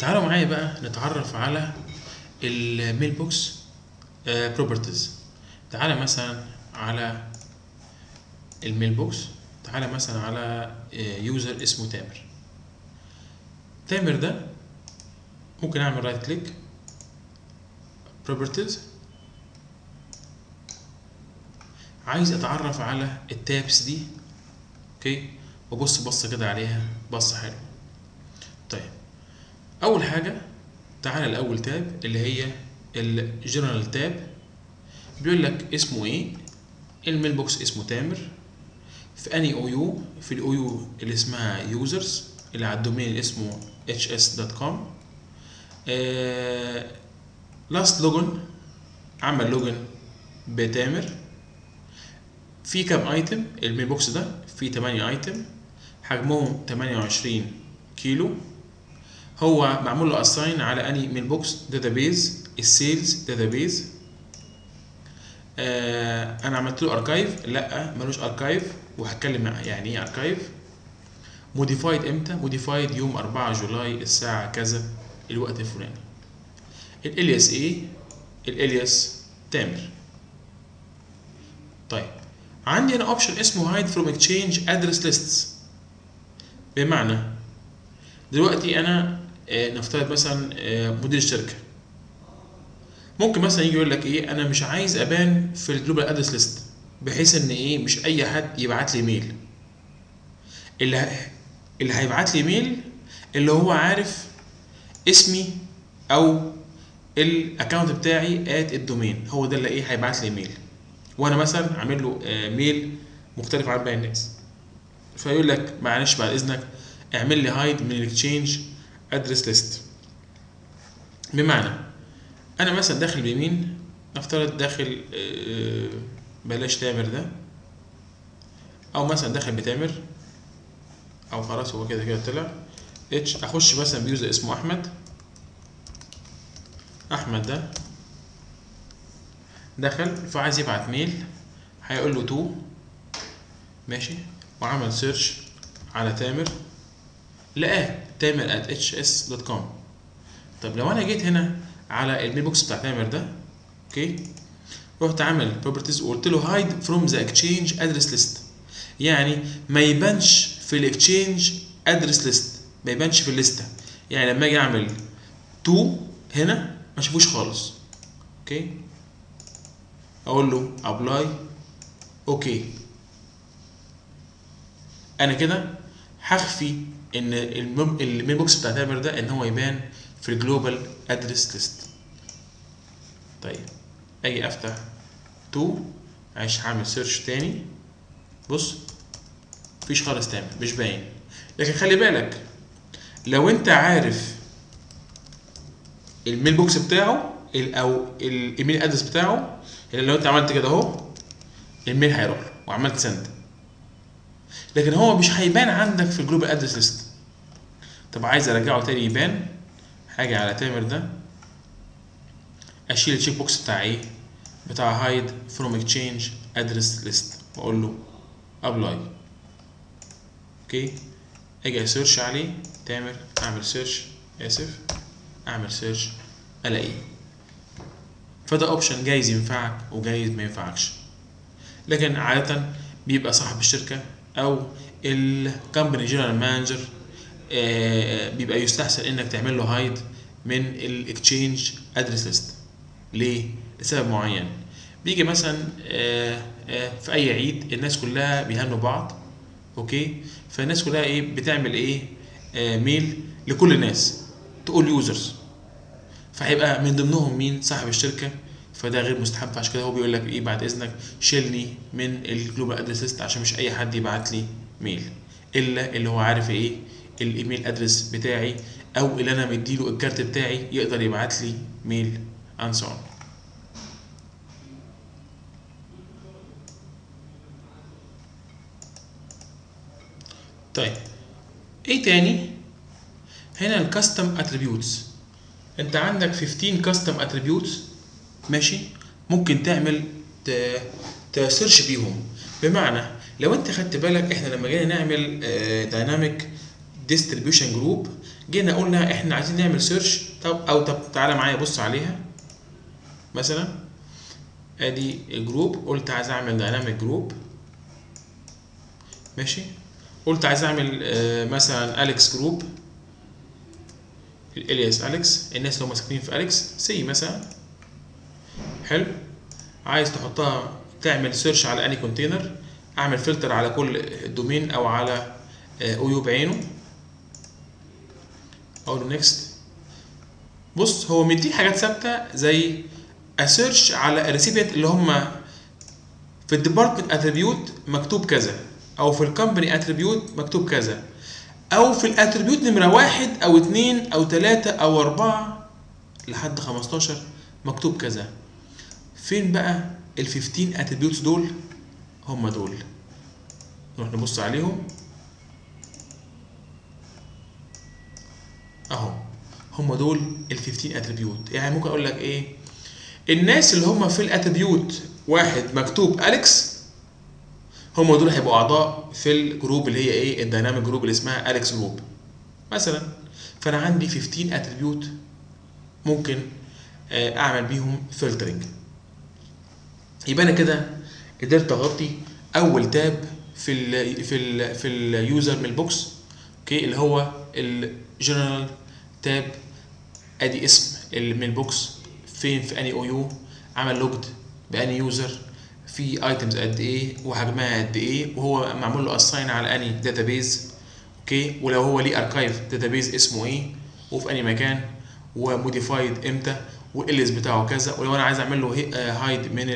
تعالوا معايا بقى نتعرف على ال mailbox properties تعالى مثلا على ال mailbox تعالى مثلا على user اسمه تامر. تامر ده ممكن أعمل right click properties عايز أتعرف على ال tabs دي okay وبص بصة كده عليها بصة حلوة. طيب. أول حاجة تعالى لاول tab اللي هي ال general tab بيقول لك اسمه إيه؟ ال mailbox اسمه تامر. في any OU؟ في ال OU اللي اسمها Users اللي على ال domain اللي اسمه hs.com last logon عمل logon بتامر. في كام item ال mailbox ده فيه 8 item حجمهم 28 كيلو. هو معمول له assign على any mailbox database ال sales database آه أنا عملت له archive لأ ملوش archive وهتكلم يعني إيه archive modified إمتى؟ modified يوم 4 July الساعة كذا الوقت الفلاني. ال alias إيه؟ ال alias تامر. طيب عندي أنا option اسمه hide from Exchange address lists بمعنى دلوقتي أنا نفترض مثلا آه مدير الشركة. ممكن مثلا يجي يقول لك إيه أنا مش عايز أبان في ال global address list بحيث إن إيه مش أي حد يبعت لي mail اللي اللي هيبعت لي mail اللي هو عارف اسمي أو ال account بتاعي at ال domain هو ده اللي إيه هيبعت لي mail وأنا مثلا عامل له آه mail مختلف عن باقي الناس. فيقول لك معلش بعد إذنك اعمل لي hide من ال Exchange address list بمعنى أنا مثلا داخل بيمين نفترض داخل آه بلاش تامر ده أو مثلا داخل بتامر أو خلاص هو كده كده طلع. اتش أخش مثلا ب user اسمه أحمد. أحمد ده دخل فعايز يبعت mail هيقول له to. ماشي. وعمل search على تامر. لقاه. تامر at hs.com طب لو أنا جيت هنا على ال mailbox بتاع تامر ده okay؟ رحت عامل properties وقلت له hide from the Exchange address list يعني ما يبانش في ال Exchange address list ما يبانش في الليسته يعني لما أجي أعمل To هنا ما أشوفوش خالص. أوكي؟ أقول له apply OK. أنا كده هخفي إن ال mailbox بتاع تامر ده إن هو يبان في ال global address list طيب أجي أفتح To عايش هعمل search تاني. بص مفيش خالص تامر مش باين. لكن خلي بالك لو أنت عارف ال mailbox بتاعه أو ال email address بتاعه اللي لو أنت عملت كده أهو ال mail هيروح له وعملت send لكن هو مش هيبان عندك في ال global address list. طب عايز أرجعه تاني يبان؟ هاجي على تامر ده. أشيل ال check box بتاع إيه؟ بتاع hide from Exchange address list واقول له apply OK؟ أجي أسيرش عليه. تامر أعمل search آسف. أعمل search ألاقيه. فده option جايز ينفعك وجايز ما ينفعكش. لكن عادة بيبقى صاحب الشركة أو ال company general manager بيبقى يستحسن إنك تعمل له hide من ال Exchange address list ليه؟ لسبب معين. بيجي مثلا آآ آآ في أي عيد الناس كلها بيهنوا بعض OK؟ فالناس كلها إيه؟ بتعمل إيه؟ mail لكل الناس to all users فهيبقى من ضمنهم مين؟ صاحب الشركة. فده غير مستحب. عشان كده هو بيقول لك إيه بعد إذنك شيلني من ال global address list عشان مش أي حد يبعت لي mail إلا اللي هو عارف إيه ال email address بتاعي أو اللي أنا مديله ال card بتاعي يقدر يبعت لي mail so on. طيب إيه تاني؟ هنا ال custom attributes أنت عندك 15 custom attributes ماشي؟ ممكن تعمل ت search بيهم. بمعنى لو انت خدت بالك إحنا لما جينا نعمل dynamic distribution group جينا قلنا إحنا عايزين نعمل search طب أو طب تعالى معايا بص عليها. مثلا ادي ال group قلت عايز أعمل dynamic group ماشي؟ قلت عايز أعمل آه، مثلا Alex group ال alias Alex الناس اللي هم ساكنين في اليكس سي مثلا. حلو. عايز تحطها تعمل search على اني container اعمل فلتر على كل domain أو على OU بعينه أقول next بص هو مديك حاجات ثابتة زي ا search على ال recipient اللي هم في ال department attribute مكتوب كذا أو في ال company attribute مكتوب كذا أو في ال attribute نمرة واحد أو اتنين أو تلاتة أو أربعة لحد 15 مكتوب كذا. فين بقى ال 15 attributes دول؟ هم دول. نروح نبص عليهم. اهو. هم دول ال 15 attribute يعني ممكن أقول لك إيه؟ الناس اللي هم في ال attribute واحد مكتوب أليكس هم دول هيبقوا أعضاء في ال group اللي هي إيه؟ ال dynamic group اللي اسمها Alex group. مثلا فأنا عندي 15 attribute ممكن آه، أعمل بيهم filtering يبقى أنا كده قدرت أغطي أول tab في ال في ال في ال user mailbox OK؟ اللي هو ال general tab أدي اسم ال mailbox فين في اني OU؟ عمل logged by اني user في items قد إيه؟ وحجمها قد إيه؟ وهو معمول له assign على اني database OK؟ ولو هو ليه archive database اسمه إيه؟ وفي اني مكان؟ و modified إمتى؟ وال alias بتاعه كذا ولو أنا عايز أعمل له hide من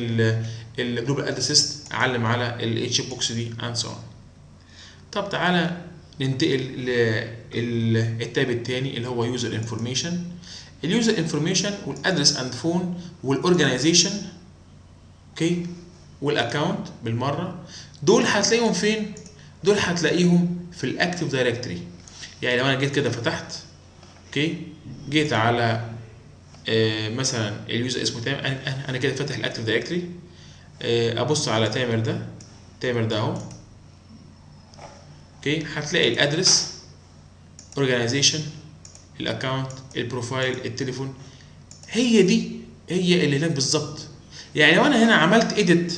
ال global address list أعلم على ال check box دي and so طب تعالى ننتقل لل tab الثاني اللي هو user information ال user information وال address and phone وال organization OK وال account بالمرة. دول هتلاقيهم فين؟ دول هتلاقيهم في ال Active Directory يعني لو أنا جيت كده فتحت OK جيت على آه مثلا ال user اسمه تامر أنا أنا كده فاتح ال Active Directory آه أبص على تامر ده تامر ده أهو. OK هتلاقي ال address organization ال account ال profile التليفون. هي دي هي اللي هناك بالظبط. يعني لو أنا هنا عملت edit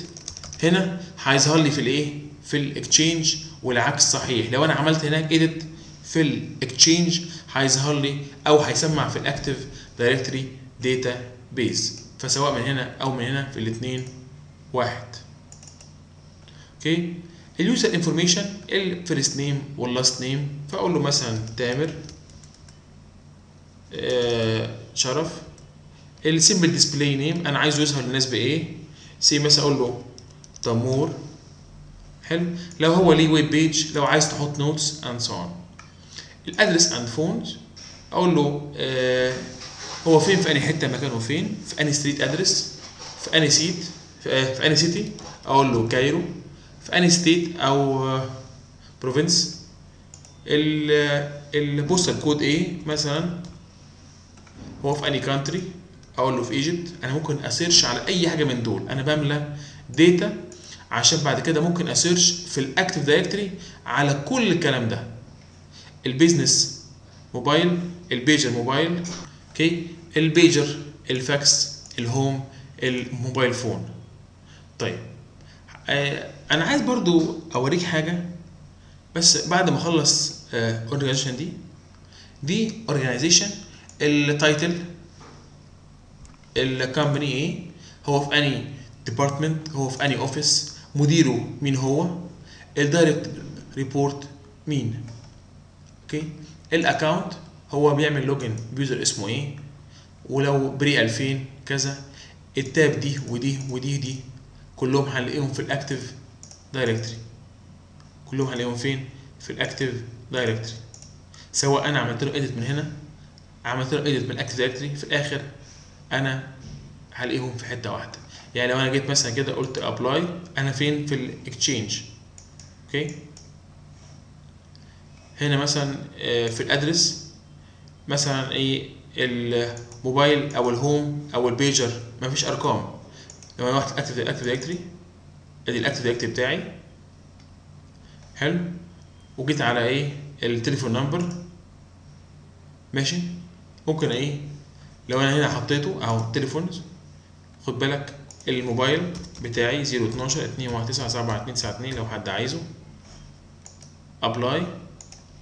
هنا هيظهر لي في الإيه؟ في ال Exchange والعكس صحيح. لو أنا عملت هناك edit في ال Exchange هيظهر لي أو هيسمع في ال Active Directory database فسواء من هنا أو من هنا في الاثنين واحد. OK ال user information ال first name وال last name فأقول له مثلا تامر آه شرف. ال simple display name أنا عايزه يظهر للناس بايه C مثلا أقول له تمور حلو. لو هو ليه web page لو عايز تحط notes and so on ال address and phones أقول له آه هو فين؟ في أنهي حتة مكانه فين؟ في أنهي street address في أنهي سيت في, آه في أنهي city أقول له كايرو. في أنهي state أو province ال postal code إيه مثلا هو في أنهي country أقول له في ايجيبت أنا ممكن ا search على أي حاجة من دول. أنا بملى data عشان بعد كده ممكن ا search في ال active directory على كل الكلام ده. البيزنس موبايل البيجر موبايل أوكي البيجر الفاكس الهوم الموبايل فون. طيب آه أنا عايز برضو أوريك حاجة بس بعد ما أخلص organization آه دي دي organization ال title ال company إيه هو في اني department هو في اني office مديره مين هو ال direct report مين. okay؟ ال account هو بيعمل login ب user اسمه إيه ولو pre 2000 كذا ال tab دي ودي ودي دي كلهم هنلاقيهم في ال active directory كلهم هنلاقيهم فين؟ في ال active directory سواء أنا عملت له edit من هنا عملت له edit من ال active directory في الآخر أنا هلاقيهم في حتة واحدة. يعني لو أنا جيت مثلا كده قلت apply أنا فين؟ في ال Exchange okay؟ هنا مثلا في ال address مثلا إيه؟ الموبايل أو ال home أو البيجر مفيش أرقام. لو أنا رحت active ال active directory أدي ال active directory بتاعي. حلو. وجيت على إيه؟ ال telephone number ماشي. ممكن إيه؟ لو أنا هنا حطيته أهو تليفون خد بالك الموبايل بتاعي 012 219 7292 لو حد عايزه. apply.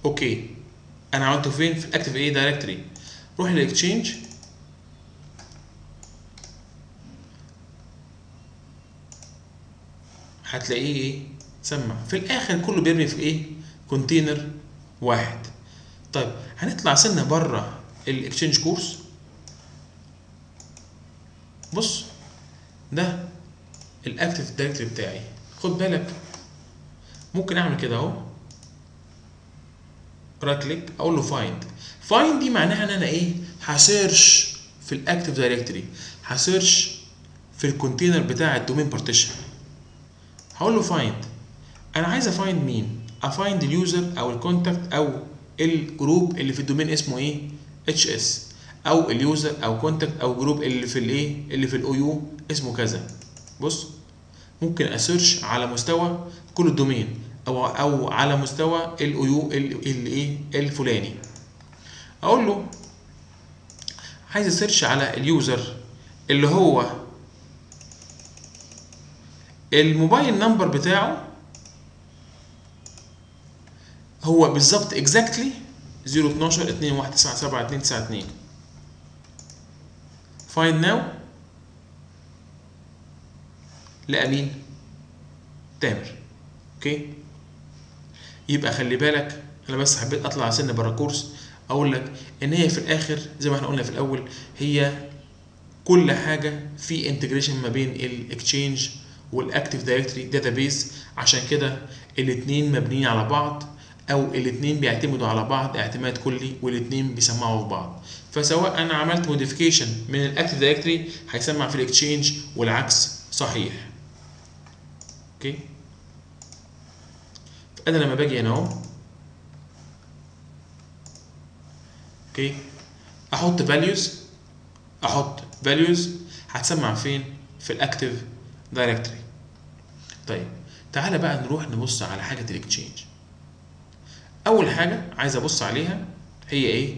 okay. أنا عملته فين؟ في ال active إيه؟ directory روح لل Exchange هتلاقيه إيه؟ سمع. في الآخر كله بيرمي في إيه؟ container واحد. طيب هنطلع سنة بره ال Exchange course بص ده ال active directory بتاعي. خد بالك ممكن أعمل كده أهو. right click أقول له find find دي معناها إن أنا إيه؟ ه search في الاكتيف دايركتوري ه search في ال container بتاع ال domain partition هقول له find أنا عايز ا find مين؟ ا find ال user أو ال contact أو ال group اللي في ال domain اسمه إيه؟ HS أو ال user أو contact أو group اللي في الايه اللي في ال OU اسمه كذا. بص ممكن أ search على مستوى كل ال domain أو أو على مستوى ال OU الايه الفلاني أقول له عايز أ search على ال user اللي هو ال mobile number بتاعه هو بالظبط exactly 012 219 find now. لقى مين تامر. okay يبقى خلي بالك أنا بس حبيت أطلع سنه بره ال course أقول لك إن هي في الآخر زي ما إحنا قلنا في الأول هي كل حاجة في integration ما بين ال Exchange وال active directory database عشان كده الاثنين مبنيين على بعض أو الاثنين بيعتمدوا على بعض اعتماد كلي والاثنين بيسمعوا في بعض. فسواء أنا عملت modification من ال active directory هيسمع في ال Exchange والعكس صحيح. okay؟ أنا لما باجي هنا أهو. okay؟ أحط values أحط values. هتسمع فين؟ في ال active directory طيب تعالى بقى نروح نبص على حاجة ال Exchange أول حاجة عايز أبص عليها هي إيه؟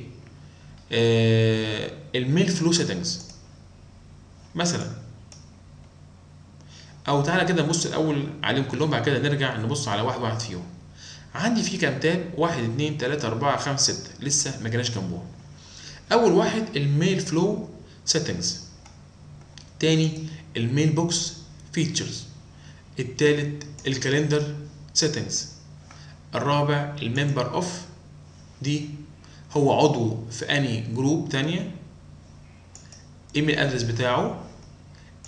آه ال mail flow settings مثلا أو تعالى كده نبص الأول عليهم كلهم بعد كده نرجع نبص على واحد واحد فيهم. عندي في كام tab؟ واحد اتنين تلاتة أربعة خمسة ستة. لسه ما جيناش جنبهم أول واحد ال mail flow settings تاني ال mailbox features التالت ال calendar settings الرابع ال member of دي هو عضو في اني group تانية. email address بتاعه.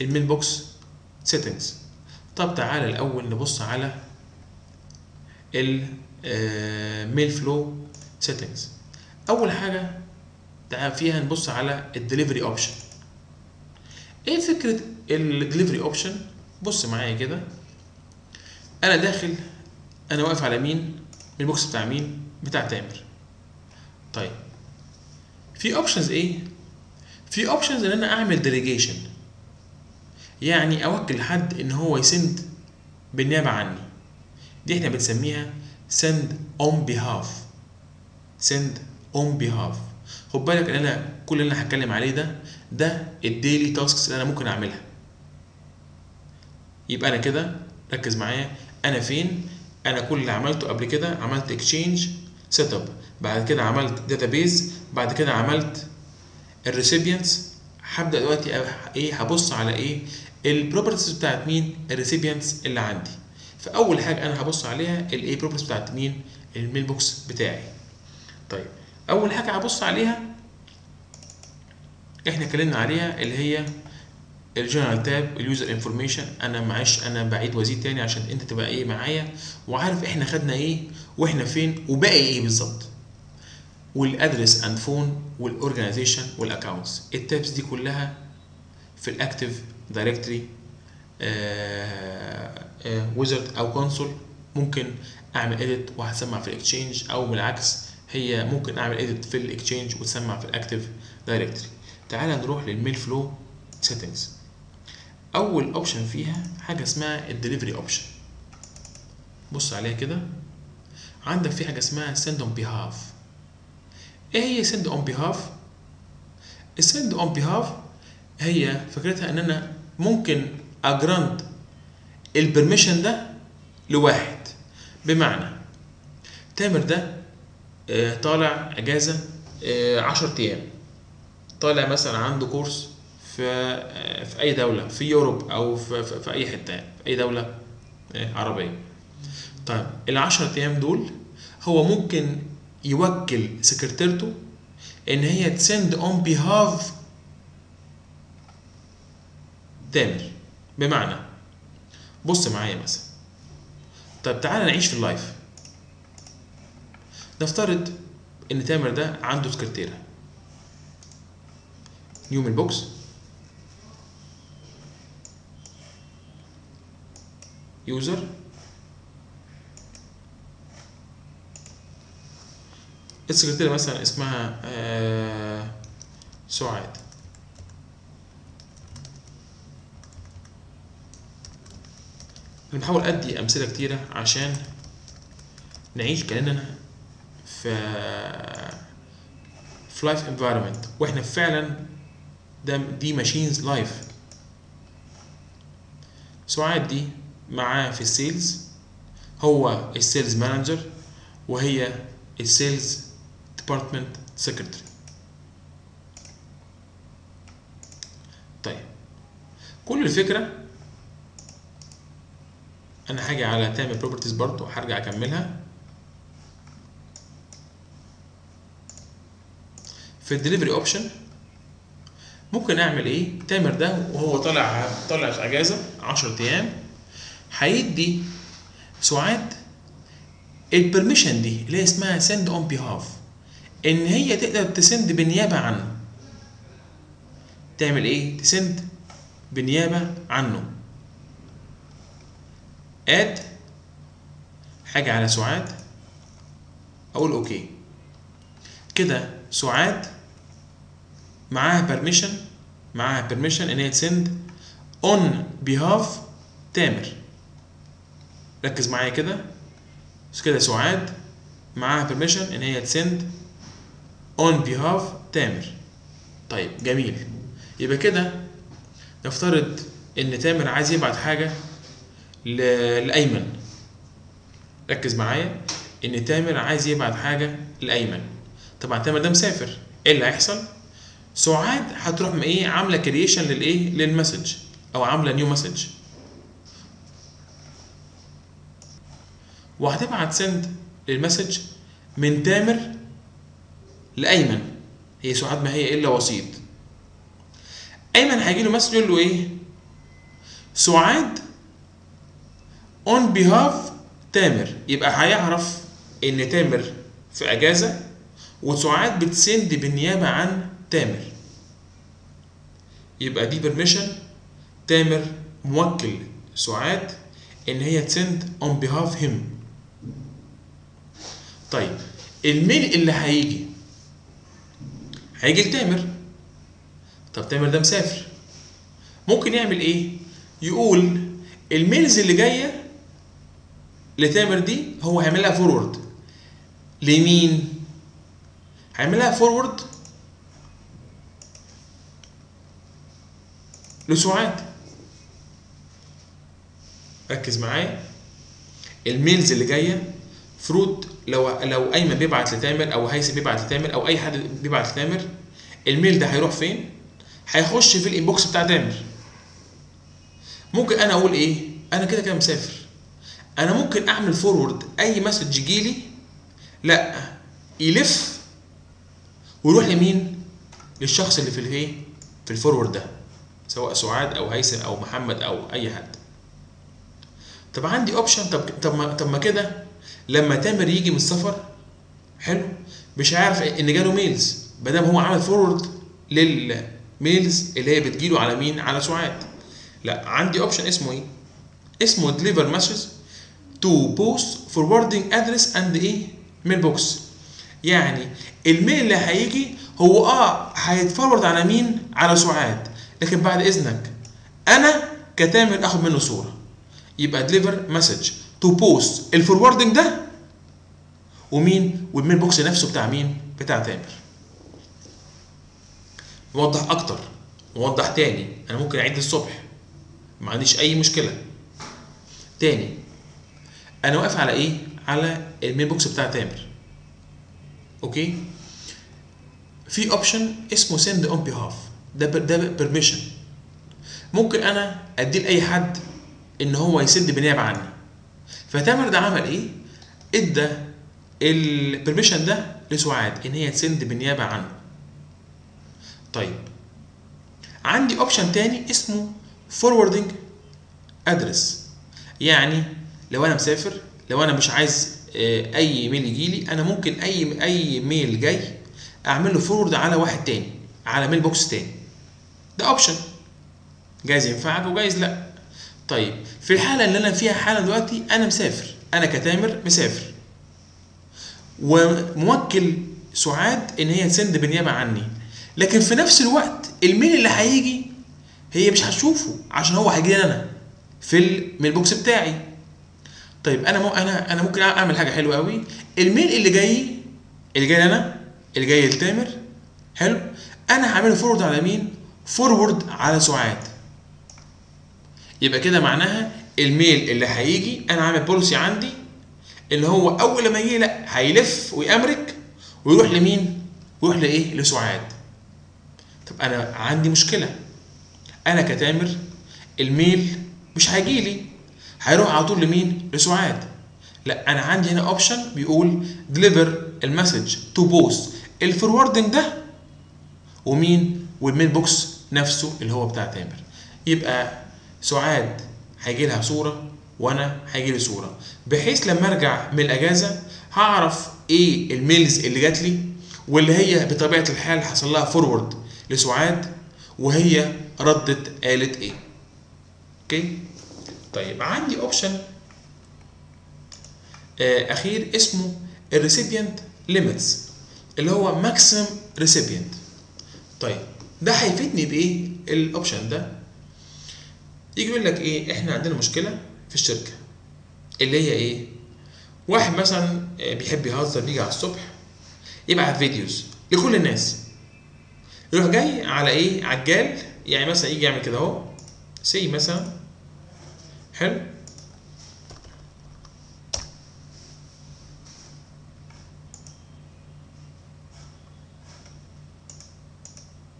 ال mailbox settings طب تعالى الأول نبص على ال mail flow settings أول حاجة تعال فيها نبص على ال delivery option إيه فكرة ال delivery option بص معايا كده. أنا داخل أنا واقف على مين؟ ال box بتاع مين؟ بتاع تامر. طيب. في options إيه؟ في options إن أنا أعمل delegation يعني أوكل حد إن هو ي send بالنيابة عني. دي إحنا بنسميها send on behalf. send on behalf. خد بالك إن أنا كل اللي أنا هتكلم عليه ده ده ال daily tasks اللي أنا ممكن أعملها. يبقى أنا كده ركز معايا. أنا فين؟ أنا كل اللي عملته قبل كده عملت Exchange setup بعد كده عملت database بعد كده عملت ال recipients هبدأ دلوقتي إيه؟ هبص على إيه؟ ال properties بتاعت مين؟ ال recipients اللي عندي. فأول حاجة أنا هبص عليها الايه properties بتاعت مين؟ ال mailbox بتاعي. طيب أول حاجة هبص عليها إحنا اتكلمنا عليها اللي هي ال general tab ال user information أنا معلش أنا بعيد وازيد تاني عشان أنت تبقى إيه معايا وعارف إحنا خدنا إيه وإحنا فين وباقي إيه بالظبط. والأدرس اند فون والاورجنايزيشن والاكونتس التابس دي كلها في ال Active Directory wizard أو console ممكن أعمل edit وهتسمع في ال Exchange أو بالعكس هي ممكن أعمل edit في ال Exchange وتسمع في ال Active Directory تعال نروح لل mail flow settings أول option فيها حاجة اسمها ال delivery option بص عليها كده. عندك في حاجة اسمها send on behalf. إيه هي send on behalf ال send on behalf هي فكرتها إن أنا ممكن أ grant ال permission ده لواحد. بمعنى تامر ده آه، طالع إجازة 10 أيام. طالع مثلا عنده course في آه، في أي دولة في Europe أو في, في, في أي حتة في أي دولة آه، عربية. طيب ال 10 أيام دول هو ممكن يوكل سكرتيرته إن هي ت send on behalf تامر. بمعنى بص معايا مثلا طيب تعالى نعيش في ال life. نفترض إن تامر ده عنده سكرتيرة. new من user. السكرتيره مثلا اسمها آه، سعاد. أنا بحاول أدي أمثلة كتيرة عشان نعيش كأننا في في live environment وإحنا فعلا ده دي machines live سعاد دي معاه في ال sales هو ال sales manager وهي ال sales department secretary طيب كل الفكرة أنا هاجي على تامر properties برضو هرجع أكملها. في ال delivery option ممكن أعمل إيه؟ تامر ده وهو طالع طالع في أجازة 10 أيام. هيدي سعاد ال permission دي اللي اسمها send on behalf إن هي تقدر ت send بالنيابة عنه. تعمل إيه؟ ت send بالنيابة عنه. add حاجة على سعاد أقول okay. كده سعاد معاها permission معاها permission إن هي ت send on behalf تامر. ركز معايا كده. كده سعاد معاها permission إن هي ت send on behalf تامر. طيب جميل. يبقى كده نفترض إن تامر عايز يبعت حاجة لأيمن. ركز معايا. إن تامر عايز يبعت حاجة لأيمن. طبعا تامر ده مسافر. إيه اللي هيحصل؟ سعاد هتروح إيه عاملة creation للإيه؟ لل message. أو عاملة new message وهتبعت send لل message من تامر لأيمن. هي سعاد ما هي إلا وسيط. أيمن هيجي له message يقول له إيه؟ سعاد on behalf تامر. يبقى هيعرف إن تامر في إجازة وسعاد بت send بالنيابة عن تامر. يبقى دي permission تامر موكل سعاد إن هي ت send on behalf him طيب ال mail اللي هيجي هيجي لتامر. طب تامر ده مسافر. ممكن يعمل إيه؟ يقول ال mails اللي جاية لتامر دي هو هيعملها forward لمين؟ هيعملها forward لسعاد. ركز معايا. ال mails اللي جاية فروت لو لو ايمن بيبعت لتامر أو هيثم بيبعت لتامر أو أي حد بيبعت لتامر ال mail ده هيروح فين؟ هيخش في ال inbox بتاع تامر. ممكن أنا أقول إيه؟ أنا كده كده مسافر. أنا ممكن أعمل forward أي message يجيلي لأ يلف ويروح لمين؟ للشخص اللي في الإيه؟ في ال forward ده سواء سعاد أو هيثم أو محمد أو أي حد. طب عندي option طب طب ما طب ما كده لما تامر يجي من السفر حلو مش عارف إن جاله mails ما دام هو عمل forward لل mails اللي هي بتجيله على مين؟ على سعاد. لا عندي option اسمه إيه؟ اسمه deliver message to both forwarding address and إيه؟ mailbox يعني ال mail اللي هيجي هو آه هيت forward على مين؟ على سعاد. لكن بعد إذنك أنا كتامر آخد منه صورة. يبقى deliver message to both ال forwarding ده. ومين؟ وال mailbox نفسه بتاع مين؟ بتاع تامر. نوضح أكتر نوضح تاني. أنا ممكن أعيد الصبح ما عنديش أي مشكلة. تاني أنا واقف على إيه؟ على ال mailbox بتاع تامر. أوكي؟ في option اسمه send on behalf ده ده permission ممكن أنا أديه لأي حد إن هو ي send بالنيابه عني. فتامر ده عمل إيه؟ إدى ال permission ده لسعاد إن هي ت send بالنيابة عنه. طيب عندي option تاني اسمه forwarding address يعني لو أنا مسافر لو أنا مش عايز آه، أي mail يجي لي أنا ممكن أي أي mail جاي أعمل له forward على واحد تاني على mailbox تاني. ده option جايز ينفعك وجايز لأ. طيب في الحالة اللي أنا فيها حالا دلوقتي أنا مسافر أنا كتامر مسافر. وموكل سعاد إن هي ت send بالنيابه عني. لكن في نفس الوقت ال mail اللي هيجي هي مش هتشوفه عشان هو هيجي أنا في ال mailbox بتاعي. طيب أنا مو أنا أنا ممكن أعمل حاجة حلوة قوي ال mail اللي جاي اللي جاي أنا اللي جاي لتامر حلو. أنا هعمله forward على مين؟ forward على سعاد. يبقى كده معناها ال mail اللي هيجي أنا عامل policy عندي اللي هو أول لما يجي لأ هيلف ويأمرك ويروح لمين؟ ويروح لإيه؟ لسعاد. طب أنا عندي مشكلة. أنا كتامر ال mail مش هيجي لي. هيروح على طول لمين؟ لسعاد. لأ أنا عندي هنا option بيقول deliver ال message to both ال forwarding ده ومين؟ وال mailbox نفسه اللي هو بتاع تامر. يبقى سعاد هيجي لها صورة وأنا هيجي لي صورة. بحيث لما أرجع من الأجازة هعرف إيه ال mails اللي جات لي واللي هي بطبيعة الحال حصل لها forward لسعاد وهي ردت قالت إيه. okay؟ طيب عندي option أخير اسمه ال recipient limits اللي هو maximum recipient طيب ده هيفيدني بإيه ال option ده؟ يجي يقول لك إيه إحنا عندنا مشكلة في الشركة. اللي هي إيه؟ واحد مثلا آه، بيحب يهزر بيجي على الصبح يبعت videos لكل الناس. يروح جاي على إيه؟ على ال GAL يعني مثلا يجي يعمل كده أهو. C مثلا. حلو.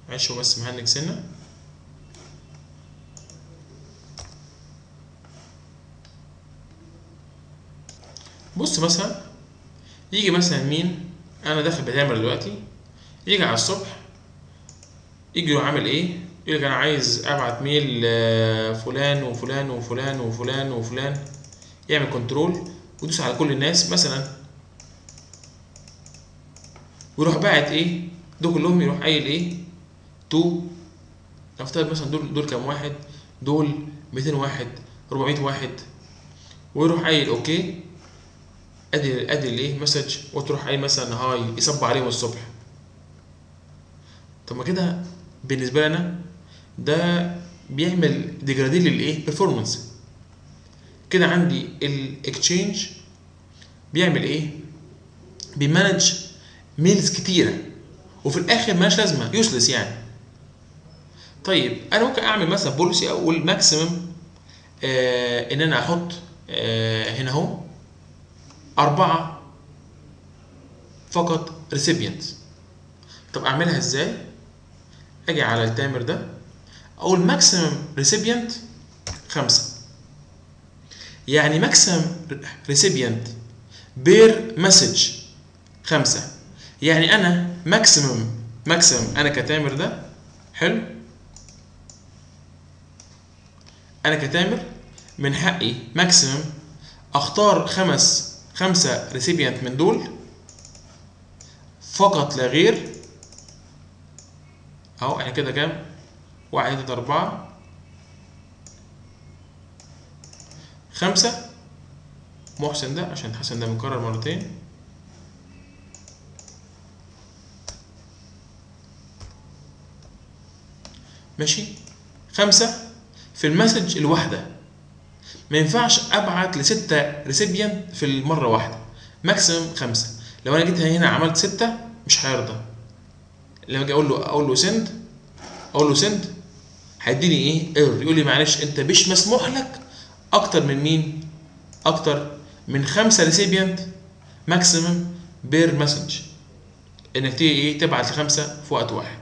معلش هو بس مهنج سنة. بص مثلا يجي مثلا مين؟ أنا داخل بتامر دلوقتي. يجي على الصبح يجي عامل إيه؟ يقول لك أنا عايز أبعت mail لفلان وفلان وفلان وفلان وفلان. يعمل control ويدوس على كل الناس مثلا. ويروح باعت إيه؟ دول كلهم يروح قايل إيه؟ to. نفترض مثلا دول دول كام واحد؟ دول 200 واحد 400 واحد. ويروح قايل okay. أدي أدي الايه message وتروح قايل مثلا hi يصب عليهم الصبح. طب ما كده بالنسبة لنا ده بيعمل degrade لل إيه؟ performance كده عندي ال Exchange بيعمل إيه؟ بي manage mails كتيرة. وفي الآخر مالهاش لازمة useless يعني. طيب أنا ممكن أعمل مثلا policy أقول maximum آه إن أنا أحط آه هنا أهو. أربعة فقط recipient طب أعملها إزاي؟ أجي على التامر ده أقول maximum recipient خمسة. يعني maximum recipient per message خمسة. يعني أنا maximum maximum أنا كتامر ده حلو؟ أنا كتامر من حقي maximum أختار خمس خمسة recipient من دول فقط لا غير أهو إحنا كده كام؟ واحد اتنين أربعة. خمسة محسن ده عشان حسن ده مكرر مرتين. ماشي؟ خمسة في ال message الواحدة. ما ينفعش أبعت لستة recipient في المرة واحدة. maximum خمسة. لو أنا جيت هنا عملت ستة مش هيرضى. لما أجي أقول له أقول له send أقول له send هيديني إيه؟ error يقول لي معلش أنت مش مسموح لك أكتر من مين؟ أكتر من خمسة recipient maximum per message إنك إيه؟ تبعت لخمسة في وقت واحد.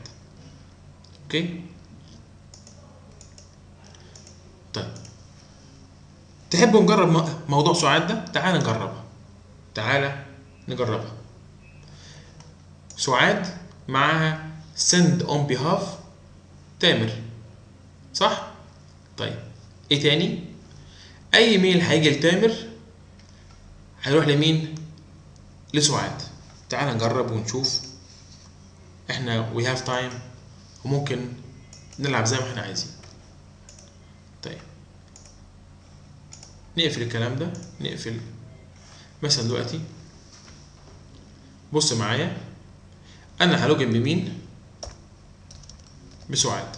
أوكي؟ تحبوا نجرب موضوع سعاد ده؟ تعال نجربها. تعال نجربها. سعاد معاها send on behalf تامر. صح؟ طيب. إيه تاني؟ أي ميل هيجي لتامر هيروح لمين؟ لسعاد. تعال نجرب ونشوف. إحنا we have time. وممكن نلعب زي ما إحنا عايزين طيب نقفل الكلام ده نقفل مثلا دلوقتي. بص معايا أنا ه login بمين؟ بسعاد.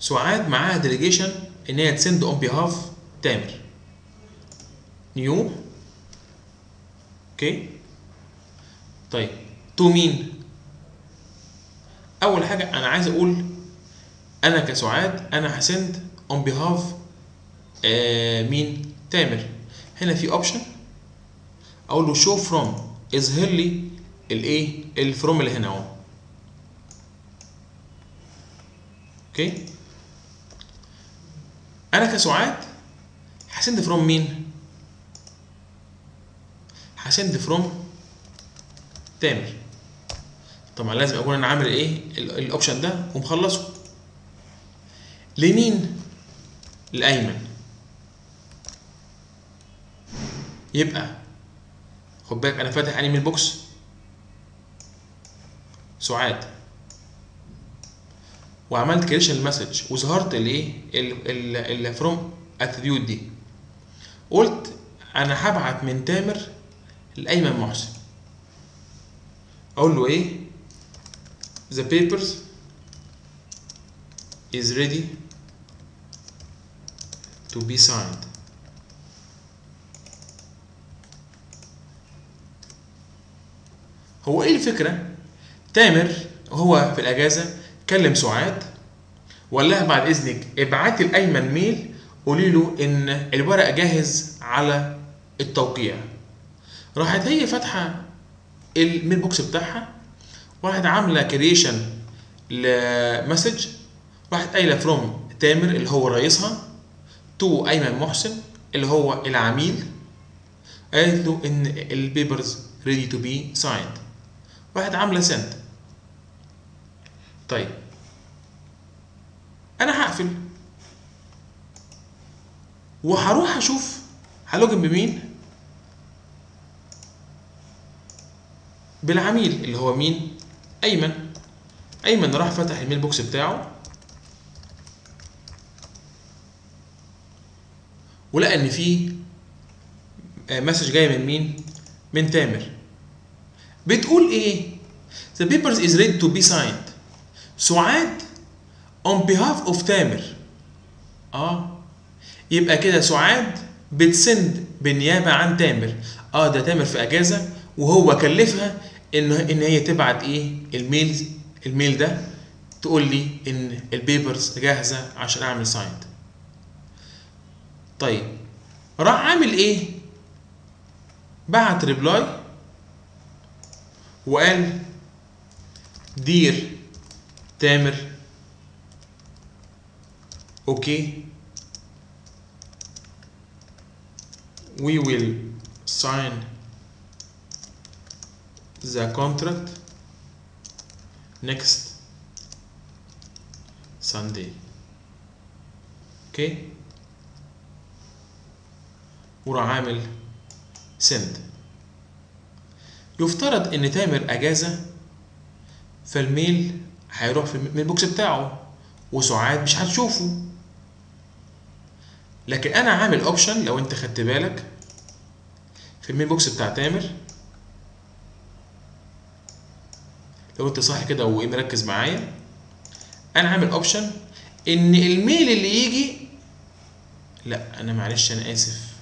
سعاد معاها delegation إن هي ت send on behalf تامر. new. أوكي. طيب to مين؟ أول حاجة أنا عايز أقول أنا كسعاد أنا ه send on behalf مين؟ تامر. هنا في option أقول له show from اظهر لي الايه ال from اللي هنا أهو. أوكي أنا كسعاد ه send from مين؟ ه send from تامر. طبعا لازم أكون أنا عامل إيه؟ ال- ال option ده ومخلصه. لمين؟ لأيمن. يبقى خد بالك أنا فاتح ان ي mailbox سعاد. وعملت creation ال message وظهرت الإيه؟ ال from attribute دي. قلت أنا هبعت من تامر لأيمن محسن. أقول له إيه؟ The papers is ready to be signed. هو إيه الفكرة؟ تامر هو في الأجازة كلم سعاد وقال لها بعد إذنك ابعتي لايمن ميل قولي له إن الورق جاهز على التوقيع. راحت هي فاتحة ال mailbox بتاعها واحد عامله creation ل message راحت قايلة from تامر اللي هو رئيسها to أيمن محسن اللي هو العميل قالت له إن ال papers ready to be signed واحد عاملة send طيب. أنا هقفل. وهروح أشوف ه login بمين؟ بالعميل اللي هو مين؟ أيمن. أيمن راح فتح ال mailbox بتاعه. ولقى إن في message جاية من مين؟ من تامر. بتقول إيه؟ The papers is ready to be signed. سعاد on behalf of تامر. آه. يبقى كده سعاد بت send بالنيابه عن تامر. آه ده تامر في أجازة وهو كلفها ان إن هي تبعت إيه؟ ال mail ال mail ده تقول لي إن ال papers جاهزة عشان أعمل سايند طيب راح عامل إيه؟ بعت ريبلاي وقال دير تامر أوكي we will sign the contract. Next Sunday. أوكي وراح عامل send. يفترض إن تامر أجازة فال mail هيروح في ال mailbox بتاعه وسعاد مش هتشوفه. لكن أنا عامل option لو أنت خدت بالك في ال mailbox بتاع تامر. لو انت صاحي كده ومركز معايا أنا عامل option ان ال mail اللي يجي لا أنا معلش أنا آسف.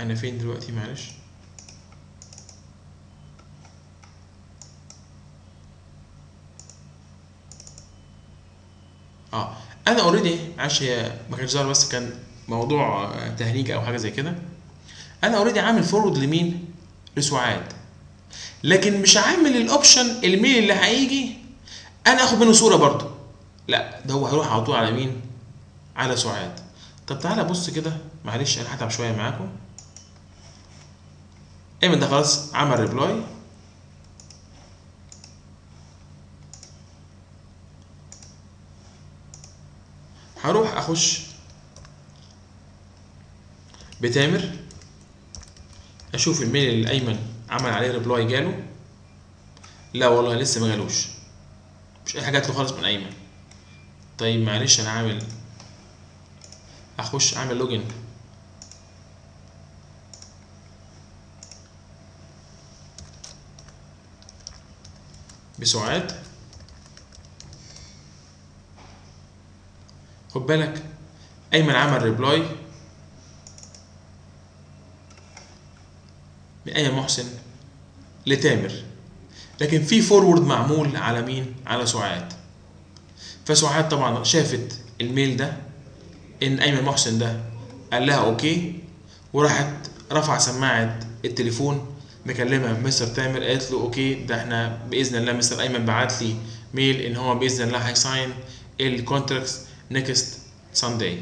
أنا فين دلوقتي؟ معلش. آه أنا already معلش هي ما كانش ظاهر بس كان موضوع تهنيج أو حاجة زي كده. أنا already عامل forward لمين؟ لسعاد. لكن مش عامل ال option ال mail اللي هيجي أنا آخد منه صورة برضو لا ده هو هيروح على طول على مين؟ على سعاد. طب تعالى بص كده معلش أنا هتعب شوية معاكم. ايمن ده خلاص عمل reply هروح أخش بتامر. أشوف ال mail اللي ايمن عمل عليه reply جاله؟ لا والله لسه ما جالوش. مش أي حاجة جات له خالص من أيمن. طيب معلش أنا عامل أخش أعمل login بسعاد خد بالك أيمن عمل reply ايمن محسن لتامر. لكن في forward معمول على مين؟ على سعاد. فسعاد طبعا شافت ال mail ده إن أيمن محسن ده قال لها أوكي وراحت رفع سماعة التليفون مكلمة مستر تامر قالت له أوكي ده إحنا بإذن الله مستر أيمن بعت لي mail إن هو بإذن الله هي sign ال contracts next Sunday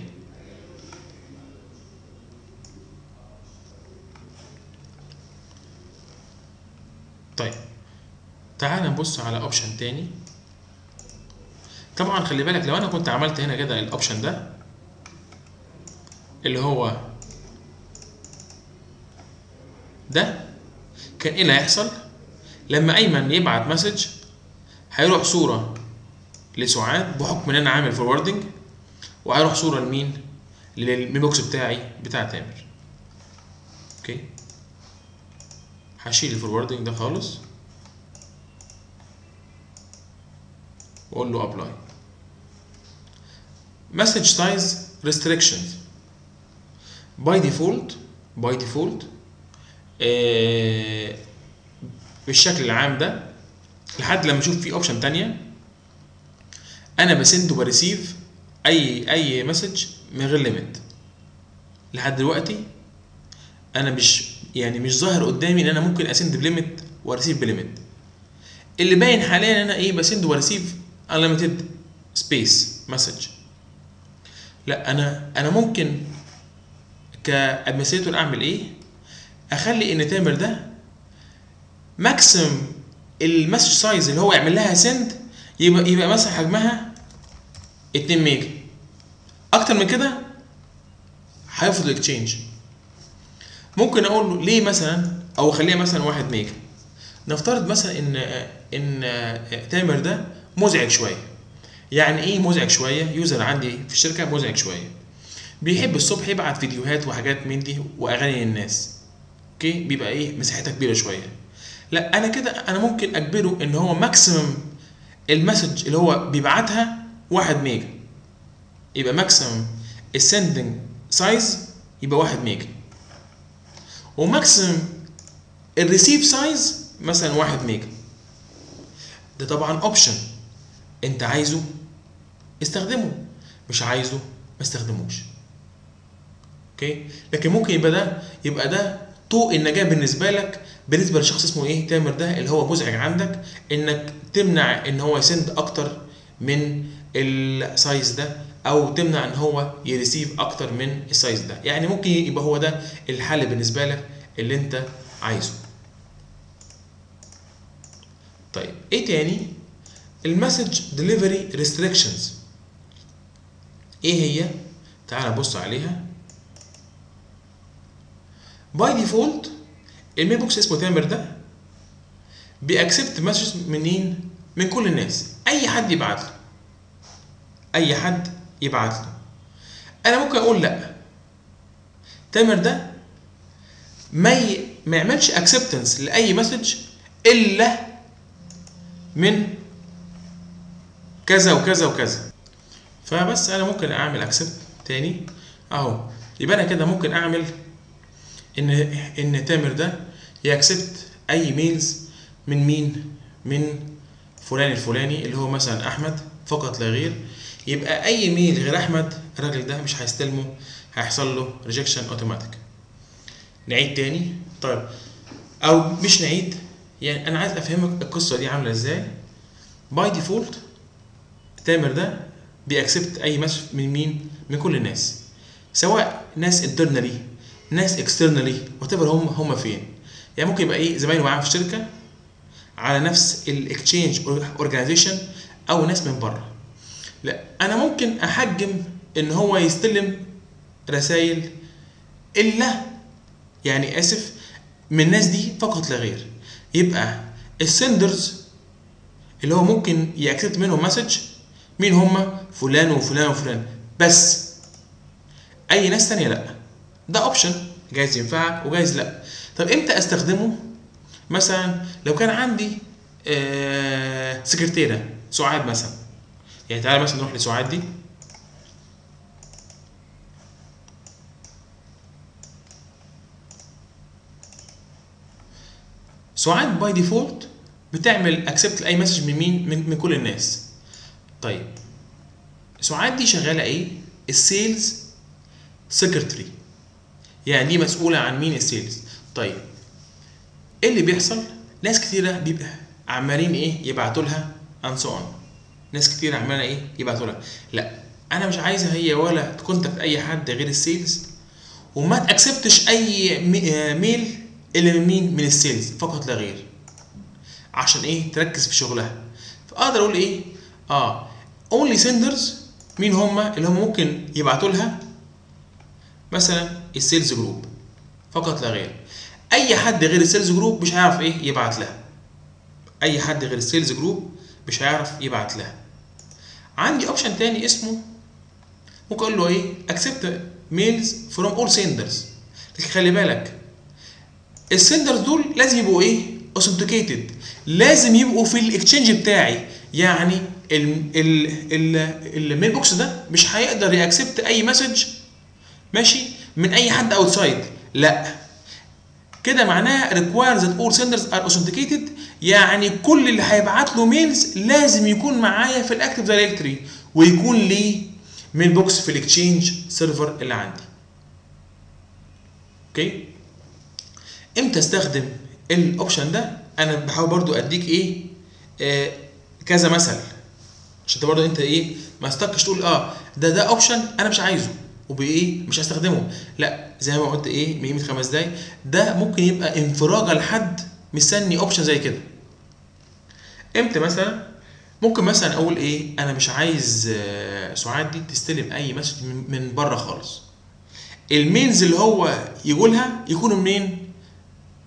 طيب تعال نبص على option تاني. طبعا خلي بالك لو أنا كنت عملت هنا كده ال option ده اللي هو ده كان إيه اللي هيحصل؟ لما أيمن يبعت message هيروح صورة لسعاد بحكم إن أنا عامل forwarding وهيروح صورة لمين؟ لل mailbox بتاعي بتاع تامر أوكي هشيل ال forwarding ده خالص. وأقول له apply message size restrictions by default by default بالشكل العام ده لحد لما أشوف في option تانية أنا ب send وب receive أي أي message من غير limit لحد دلوقتي أنا مش يعني مش ظاهر قدامي إن أنا ممكن أسند بليميت واريسيف بليميت. اللي باين حاليا إن أنا إيه ب send وا receive unlimited space message لا أنا أنا ممكن ك administrator أعمل إيه؟ أخلي إن تامر ده maximum ال message size اللي هو يعمل لها send يبقى يبقى مثلا حجمها 2 ميجا. أكتر من كده هيرفض ال Exchange ممكن أقول له ليه مثلا أو أخليها مثلا 1 ميجا نفترض مثلا إن إن تامر ده مزعج شوية. يعني إيه مزعج شوية؟ user عندي في الشركة مزعج شوية. بيحب الصبح يبعت فيديوهات وحاجات من دي وأغاني للناس. أوكي؟ بيبقى إيه؟ مساحتها كبيرة شوية. لا أنا كده أنا ممكن أجبره إن هو maximum ال message اللي هو بيبعتها 1 ميجا يبقى maximum ال sending size يبقى 1 ميجا و maximum ال receive size مثلا 1 ميجا. ده طبعا option انت عايزه استخدمه مش عايزه ما استخدموش. أوكي لكن ممكن يبقى ده يبقى ده طوق النجاة بالنسبة لك بالنسبة لشخص اسمه إيه تامر ده اللي هو مزعج عندك إنك تمنع إن هو ي send أكتر من ال size ده. أو تمنع إن هو ي receive أكتر من ال size ده. يعني ممكن يبقى هو ده الحل بالنسبة لك اللي أنت عايزه. طيب إيه تاني؟ ال message delivery restrictions إيه هي؟ تعال نبص عليها. by default ال mailbox اسمه تامر ده بي accept message منين؟ من كل الناس. أي حد يبعت له. أي حد يبعت له. أنا ممكن أقول لأ. تامر ده ما ي... ما يعملش acceptance لأي message إلا من كذا وكذا وكذا. فبس أنا ممكن أعمل accept تاني أهو. يبقى أنا كده ممكن أعمل ان إن تامر ده ي accept أي mails من مين؟ من فلان الفلاني اللي هو مثلا أحمد فقط لا غير. يبقى أي mail غير أحمد الراجل ده مش هيستلمه هيحصل له rejection automatic نعيد تاني؟ طيب أو مش نعيد يعني أنا عايز أفهمك القصة دي عاملة إزاي. by default تامر ده بي accept أي message من مين؟ من كل الناس سواء ناس internally ناس externally what هم هم فين. يعني ممكن يبقى إيه زمايله معاه في الشركة على نفس ال Exchange organization أو ناس من بره. لا أنا ممكن أحجم إن هو يستلم رسائل إلا يعني آسف من الناس دي فقط لا غير. يبقى ال senders اللي هو ممكن ي accept منهم message مين هم؟ فلان وفلان وفلان. بس أي ناس تانية لا. ده option جايز ينفعك وجايز لا. طب إمتى أستخدمه؟ مثلا لو كان عندي آه سكرتيرة سعاد مثلا. يعني تعالى مثلا نروح لسعاد دي. سعاد by default بتعمل accept لأي message من مين؟ من, من كل الناس. طيب. سعاد دي شغالة إيه؟ ال sales secretary يعني دي مسؤولة عن مين ال sales؟ طيب. إيه اللي بيحصل؟ ناس كتيرة بيبقى عمالين إيه؟ يبعتوا لها so on ناس كتير عمالة إيه يبعتوا لها لأ أنا مش عايزها هي ولا ت contact أي حد غير ال sales وما ت accept ش أي mail إلا من مين؟ من ال sales فقط لا غير. عشان إيه؟ تركز في شغلها. فأقدر أقول إيه؟ آه only senders مين هم؟ اللي هم ممكن يبعتوا لها مثلا ال sales group فقط لا غير. أي حد غير ال sales group مش هيعرف إيه؟ يبعت لها. أي حد غير ال sales group مش هيعرف يبعت لها. عندي option تاني اسمه ممكن أقول له إيه؟ mails from all senders. لكن خلي بالك ال senders دول لازم يبقوا إيه؟ authenticated. لازم يبقوا في ال Exchange بتاعي. يعني ال mailbox ده مش هيقدر ي accept أي message ماشي من أي حد outside لا كده معناها requires that all senders are authenticated. يعني كل اللي هيبعت له mails لازم يكون معايا في ال Active Directory ويكون ليه mailbox في ال Exchange Server اللي عندي. أوكي إمتى أستخدم ال option ده؟ أنا بحاول برضو أديك إيه؟ آه كذا مثل. عشان أنت برضو أنت إيه؟ ما أسيبكش تقول آه ده ده option أنا مش عايزه. وبإيه؟ مش هستخدمه. لا زي ما قلت إيه من قيمه خمس دقايق. ده ممكن يبقى انفراجه لحد مستني option زي كده. إمتى مثلا؟ ممكن مثلا أقول إيه أنا مش عايز آه سعاد دي تستلم أي message من بره خالص. ال mails اللي هو يقولها يكونوا منين؟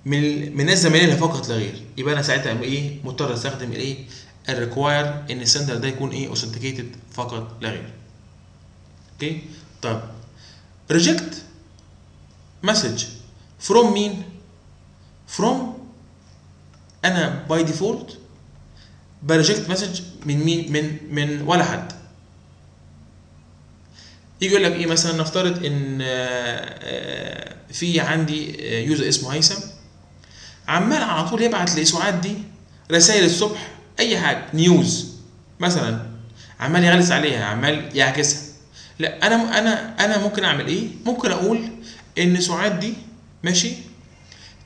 من من ناس زمايلها فقط لا غير. يبقى أنا ساعتها إيه مضطر أستخدم الايه ال require إن ال sender ده يكون إيه authenticated فقط لا غير. okay؟ طب reject message from مين from أنا by default ب reject message من مين من من ولا حد. يجي يقول لك إيه مثلا نفترض إن في عندي user اسمه هيثم. عمال على طول يبعت لسعاد دي رسائل الصبح أي حاجة news مثلا. عمال يغلس عليها عمال يعاكسها. لا أنا أنا أنا ممكن أعمل إيه؟ ممكن أقول إن سعاد دي ماشي؟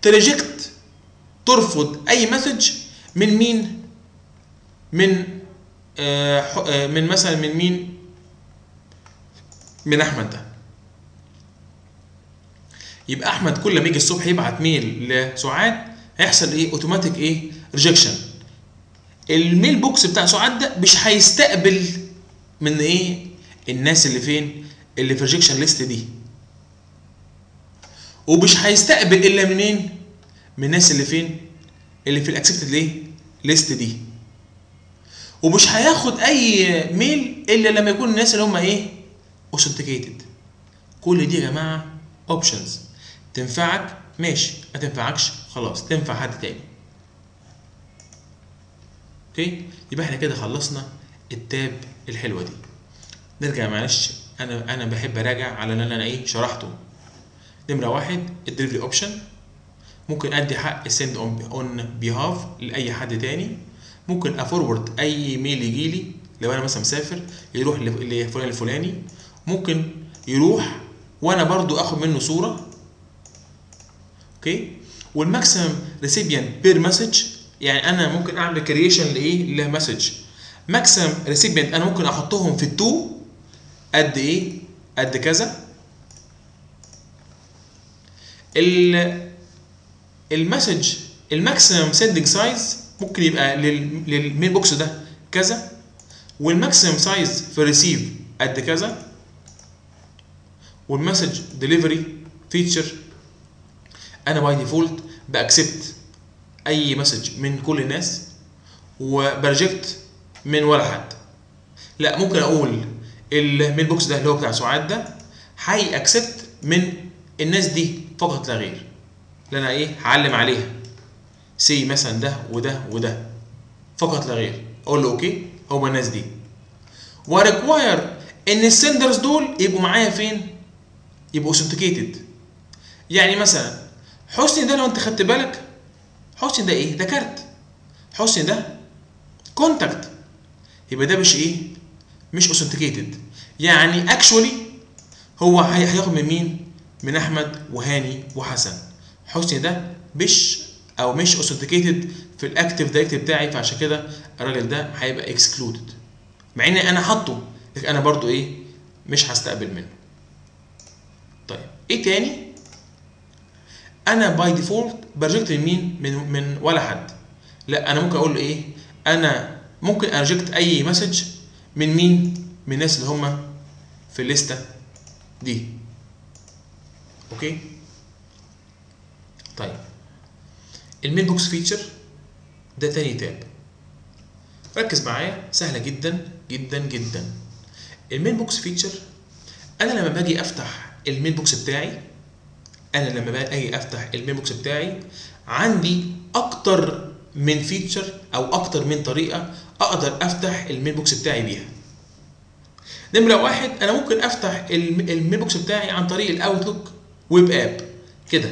ت reject ترفض أي message من مين؟ من آه من مثلا من مين؟ من أحمد ده. يبقى أحمد كل ما يجي الصبح يبعت mail لسعاد هيحصل إيه؟ أوتوماتيك إيه؟ rejection ال mailbox بتاع سعاد ده مش هيستقبل من إيه؟ الناس اللي فين؟ اللي في ال rejection list دي. ومش هيستقبل إلا منين؟ من الناس اللي فين؟ اللي في ال accepted ليه؟ list دي. ومش هياخد أي mail إلا لما يكون الناس اللي هم إيه؟ authenticated كل دي يا جماعة options تنفعك؟ ماشي. ما تنفعكش؟ خلاص. تنفع حد تاني. Okay؟ يبقى إحنا كده خلصنا ال tab الحلوة دي. نرجع معلش. أنا أنا بحب أراجع على اللي أنا إيه؟ شرحته. نمرة واحد ال delivery option ممكن أدي حق ال send on behalf لأي حد تاني. ممكن ا forward أي mail يجي لي لو أنا مثلا مسافر يروح لفلان الفلاني. ممكن يروح وأنا برضو أخد منه صورة. Okay؟ وال maximum recipient per message يعني أنا ممكن أعمل creation لإيه؟ ل message. maximum recipient أنا ممكن أحطهم في ال To قد إيه؟ قد كذا. ال message ال maximum sending size ممكن يبقى لل mailbox ده كذا وال maximum size في receive قد كذا وال message delivery feature أنا by default ب accept أي message من كل الناس وب reject من ولا حد. لا ممكن أقول ال mailbox ده اللي هو بتاع سعاد ده هي accept من الناس دي. فقط لا غير. اللي أنا إيه؟ هعلم عليها. say مثلا ده وده وده. فقط لا غير. أقول له okay؟ هما الناس دي. و require إن ال senders دول يبقوا معايا فين؟ يبقوا authenticated يعني مثلا حسني ده لو أنت خدت بالك حسني ده إيه؟ ده كارت. حسني ده contact يبقى ده مش إيه؟ مش authenticated يعني actually هو هياخد من مين؟ من أحمد وهاني وحسن. حسني ده مش أو مش authenticated في ال Active Directory بتاعي فعشان كده الراجل ده هيبقى excluded مع ان أنا حاطه لكن أنا برضو إيه مش هستقبل منه. طيب إيه تاني؟ أنا by default ب reject من مين؟ من من ولا حد. لا أنا ممكن أقول له إيه أنا ممكن أ reject أي message من مين؟ من الناس اللي هم في الليسته دي. okay طيب. ال mailbox feature ده تاني tab ركز معايا سهلة جدا جدا جدا. ال mailbox feature أنا لما باجي أفتح ال mailbox بتاعي أنا لما باجي أفتح ال mailbox بتاعي عندي أكتر من feature أو أكتر من طريقة أقدر أفتح ال mailbox بتاعي بيها. نمرة واحد أنا ممكن أفتح ال mailbox بتاعي عن طريق ال Outlook Web App. كده.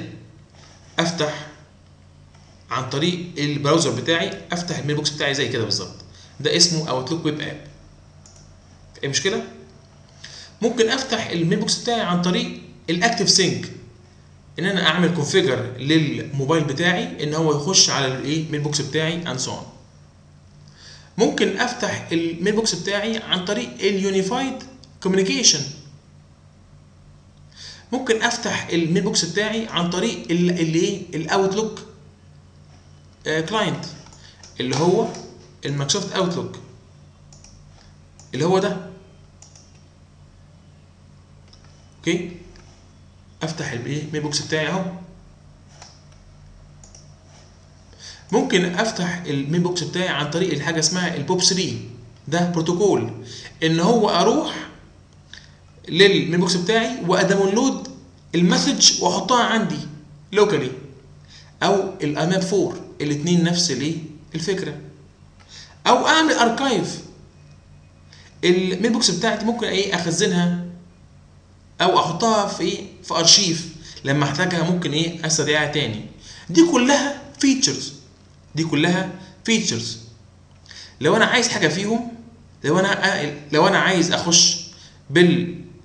أفتح عن طريق ال browser بتاعي أفتح ال mailbox بتاعي زي كده بالظبط. ده اسمه Outlook Web App. إيه مشكله ممكن أفتح ال mailbox بتاعي عن طريق ال ActiveSync إن أنا أعمل configure للموبايل بتاعي إن هو يخش على الايه ال mailbox بتاعي and so ممكن أفتح ال mailbox بتاعي عن طريق ال unified communication ممكن أفتح ال mailbox بتاعي عن طريق اللي إيه؟ ال Outlook client اللي هو ال Microsoft Outlook اللي هو ده. أوكي؟ أفتح الايه ال mailbox بتاعي أهو. ممكن أفتح ال mailbox بتاعي عن طريق الحاجة اسمها البوب 3 ده بروتوكول. إن هو أروح لل mailbox بتاعي وا download ال message وأحطها عندي locally أو ال IMAP 4 الاثنين نفس الايه الفكرة. أو أعمل archive ال mailbox بتاعتي ممكن إيه أخزنها أو أحطها في إيه في ارشيف لما أحتاجها ممكن إيه أستدعيها تاني. دي كلها features دي كلها features لو أنا عايز حاجة فيهم لو أنا لو أنا عايز أخش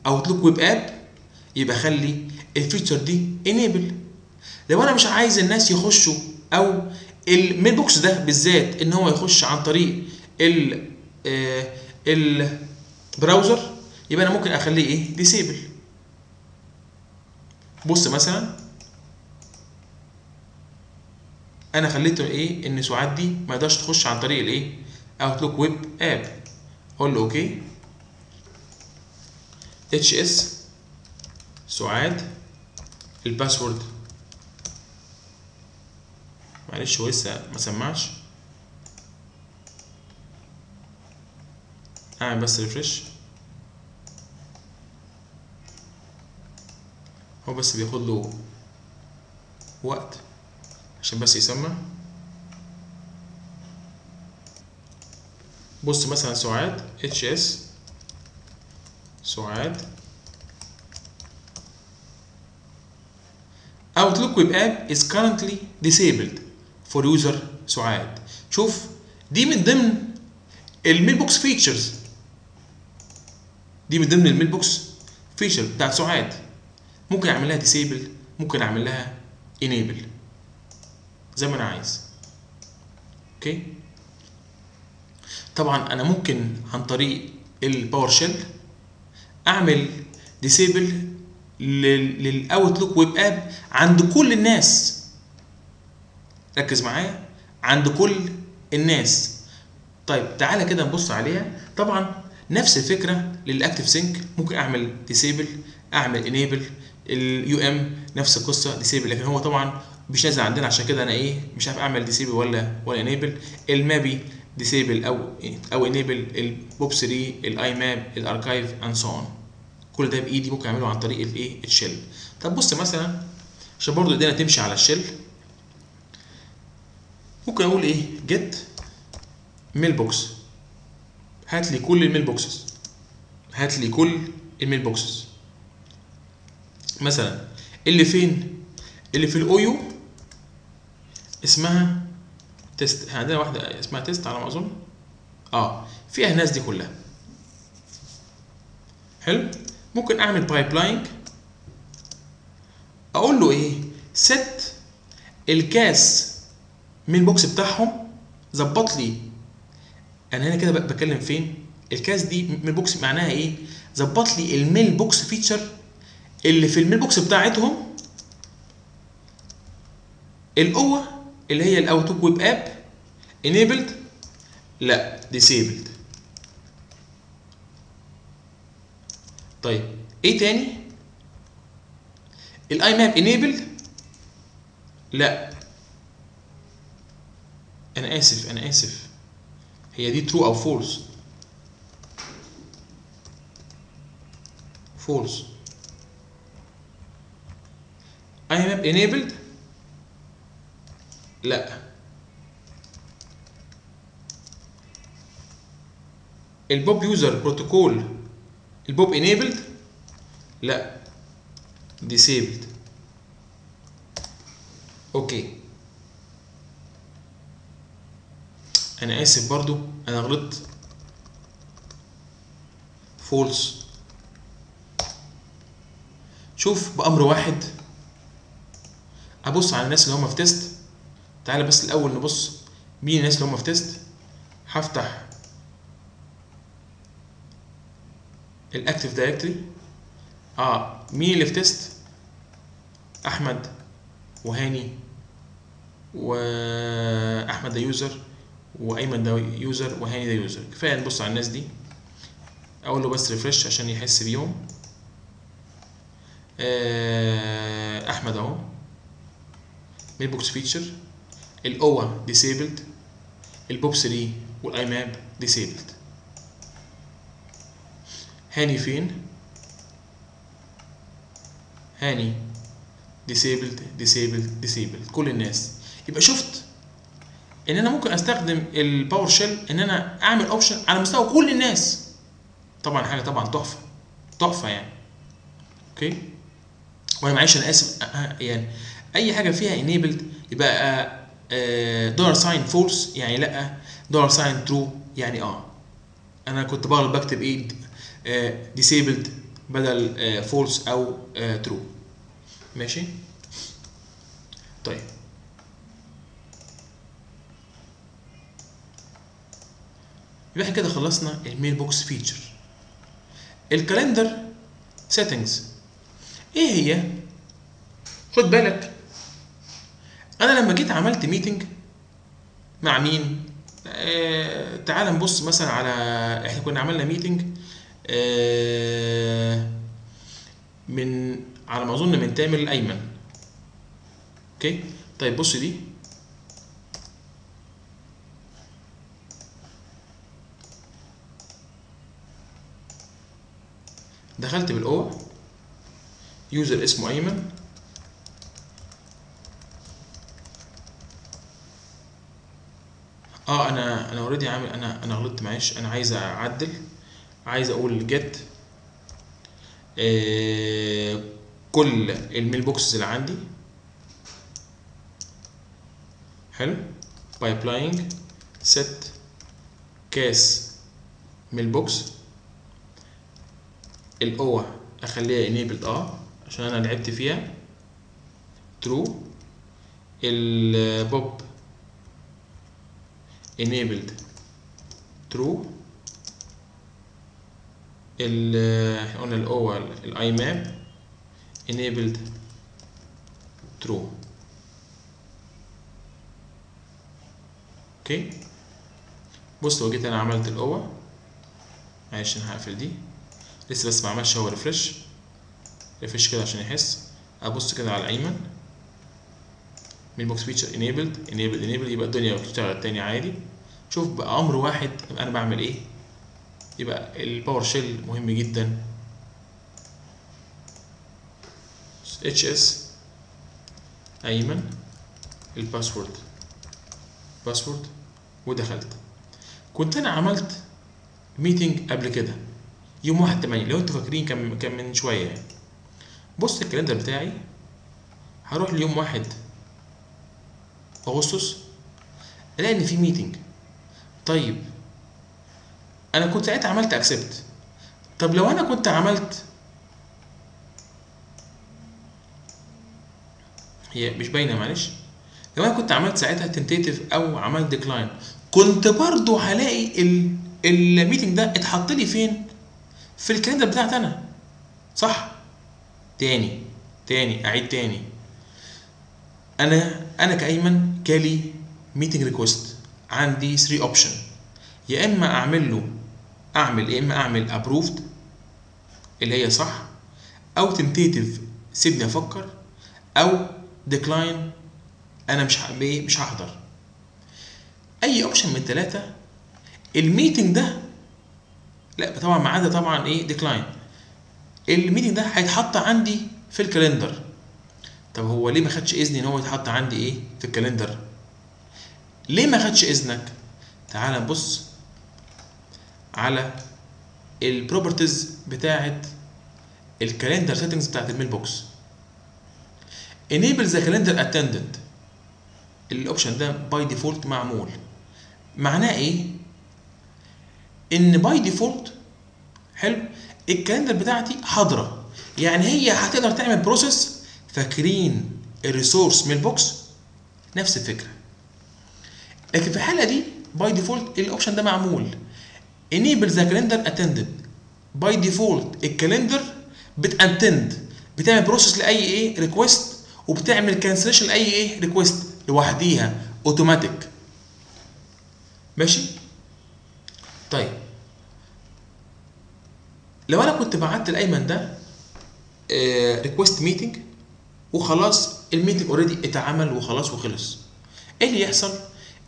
بال Outlook Web App يبقى خلي ال feature دي enable لو أنا مش عايز الناس يخشوا أو ال mailbox ده بالذات إن هو يخش عن طريق ال آه ال browser يبقى أنا ممكن أخليه إيه؟ disable بص مثلا أنا خليته إيه؟ إن سعاد دي ما يقدرش تخش عن طريق الايه Outlook Web App أقول له okay. HS سعاد. ال password. معلش هو لسه ما سمعش. اعمل بس refresh هو بس بياخد له وقت عشان بس يسمع. بص مثلا سعاد HS سعاد. Outlook Web App is currently disabled. For user سعاد شوف دي من ضمن ال mailbox features دي من ضمن ال mailbox feature بتاعت سعاد. ممكن أعمل لها disable ممكن أعمل لها enable زي ما أنا عايز. okay؟ طبعا أنا ممكن عن طريق ال PowerShell أعمل disable لل Outlook Web App عند كل الناس. ركز معايا. عند كل الناس. طيب تعالى كده نبص عليها. طبعا نفس الفكرة لل ActiveSync. ممكن أعمل disable أعمل enable ال UM نفس القصة disable لكن هو طبعا مش نازل عندنا. عشان كده أنا إيه مش عارف أعمل disable ولا ولا enable ال MAPI disable أو أو enable ال POP 3 ال IMAP ال archive and so on كل ده بإيدي ممكن أعمله عن طريق الايه ال shell طب بص مثلا عشان برضو ايدينا تمشي على ال shell ممكن أقول إيه؟ Get Mailbox هات لي كل ال mailboxes هات لي كل ال mailboxes مثلا اللي فين؟ اللي في ال OU اسمها Test عندنا واحدة اسمها Test على ما أظن. آه فيها الناس دي كلها. حلو؟ ممكن أعمل pipeline أقول له إيه؟ ست الكاس من بوكس بتاعهم ظبط لي. أنا هنا كده بتكلم فين؟ الكاس دي من بوكس معناها إيه؟ ظبط لي الميل بوكس فيتشر اللي في الميل بوكس بتاعتهم. القوة اللي هي الاوتوك ويب اب enabled. لا disabled. طيب إيه تاني؟ ال IMAP enabled. لا. أنا آسف أنا آسف. هي دي true أو false false. IMAP enabled. لا. ال POP user protocol ال POP enabled? لا. Disabled. okay أنا آسف برضو. أنا غلطت. False شوف بأمر واحد. أبص على الناس اللي هم في Test تعالى بس الأول نبص مين الناس اللي هم في Test؟ هفتح ال Active Directory آه مين اللي في Test؟ أحمد وهاني وأحمد ده user وأيمن ده user وهاني ده user كفاية نبص على الناس دي. أقول له بس refresh عشان يحس بيهم. آه أحمد أهو. mailbox feature ال OWA disabled ال POP 3 وال IMAP disabled هاني فين؟ هاني disabled disabled disabled. كل الناس. يبقى شفت إن أنا ممكن أستخدم ال PowerShell إن أنا أعمل option على مستوى كل الناس. طبعا حاجة طبعا تحفة تحفة يعني. Okay؟ وأنا معلش أنا آسف. يعني أي حاجة فيها enabled يبقى dollar sign false يعني لأ. dollar sign true يعني آه. أنا كنت بغلط بكتب إيه؟ disabled بدل false أو true ماشي؟ طيب. يبقى إحنا كده خلصنا ال mailbox feature ال calendar settings إيه هي؟ خد بالك أنا لما جيت عملت meeting مع مين؟ آه تعال نبص مثلا على إحنا كنا عملنا meeting آه من على ما أظن من تامر الأيمن. Okay؟ طيب بص دي. دخلت بال OWA. user اسمه أيمن. آه أنا أنا already عامل أنا أنا غلطت معلش. أنا عايز أعدل. عايز أقول جيت آه كل ال mailboxes اللي عندي. حلو. Applying set CAS mailbox. ال OWA أخليها enabled آه عشان أنا لعبت فيها. True. ال POP enabled true ال قلنا ال OWA ال IMAP enabled true Okay لو جيت أنا عملت ال OWA معلش أنا هقفل دي. لسه بس ما عملش هو refresh refresh كده عشان يحس. أبص كده على الأيمن. mailbox feature enabled enabled enabled يبقى الدنيا بتشتغل تاني عادي. شوف بامر واحد أنا بعمل إيه؟ يبقى ال PowerShell مهم جدا. HS أيمن ال password password ودخلت. كنت أنا عملت meeting قبل كده يوم واحد تمانية لو أنتوا فاكرين كان كان من شوية يعني. بص ال calendar بتاعي هروح ليوم واحد أغسطس ألاقي إن في meeting طيب أنا كنت ساعتها عملت accept طب لو أنا كنت عملت هي مش باينة معلش. لو أنا كنت عملت ساعتها tentative أو عملت decline كنت برضو هلاقي ال ال meeting ده اتحط لي فين؟ في ال calendar بتاعتي أنا. صح؟ تاني تاني أعيد تاني. أنا أنا كأيمن جالي meeting request عندي 3 option يا إما أعمل له أعمل يا إما أعمل approved اللي هي صح أو tentative سيبني أفكر أو decline أنا مش مش هحضر. أي option من الثلاثه ال meeting ده لا طبعا ما عدا طبعا إيه decline ال meeting ده هيتحط عندي في ال calendar. طب هو ليه ما خدش اذني إن هو يتحط عندي إيه في ال calendar؟ ليه ما خدش إذنك؟ تعال نبص على ال properties بتاعه ال calendar settings بتاعه ال mailbox. Enable the calendar attendant. ال option ده by default معمول. معناه إيه؟ إن by default حلو ال calendar بتاعتي حاضرة. يعني هي هتقدر تعمل process فاكرين ال resource mailbox؟ نفس الفكرة. لكن في الحالة دي by default ال option ده معمول. Enable the calendar attendant by default ال calendar attendant بتعمل process لأي إيه؟ request وبتعمل cancellation لأي إيه؟ request لوحديها. اوتوماتيك ماشي؟ طيب. لو أنا كنت بعت لأيمن ده request meeting وخلاص ال meeting already اتعمل وخلاص وخلص. إيه اللي يحصل؟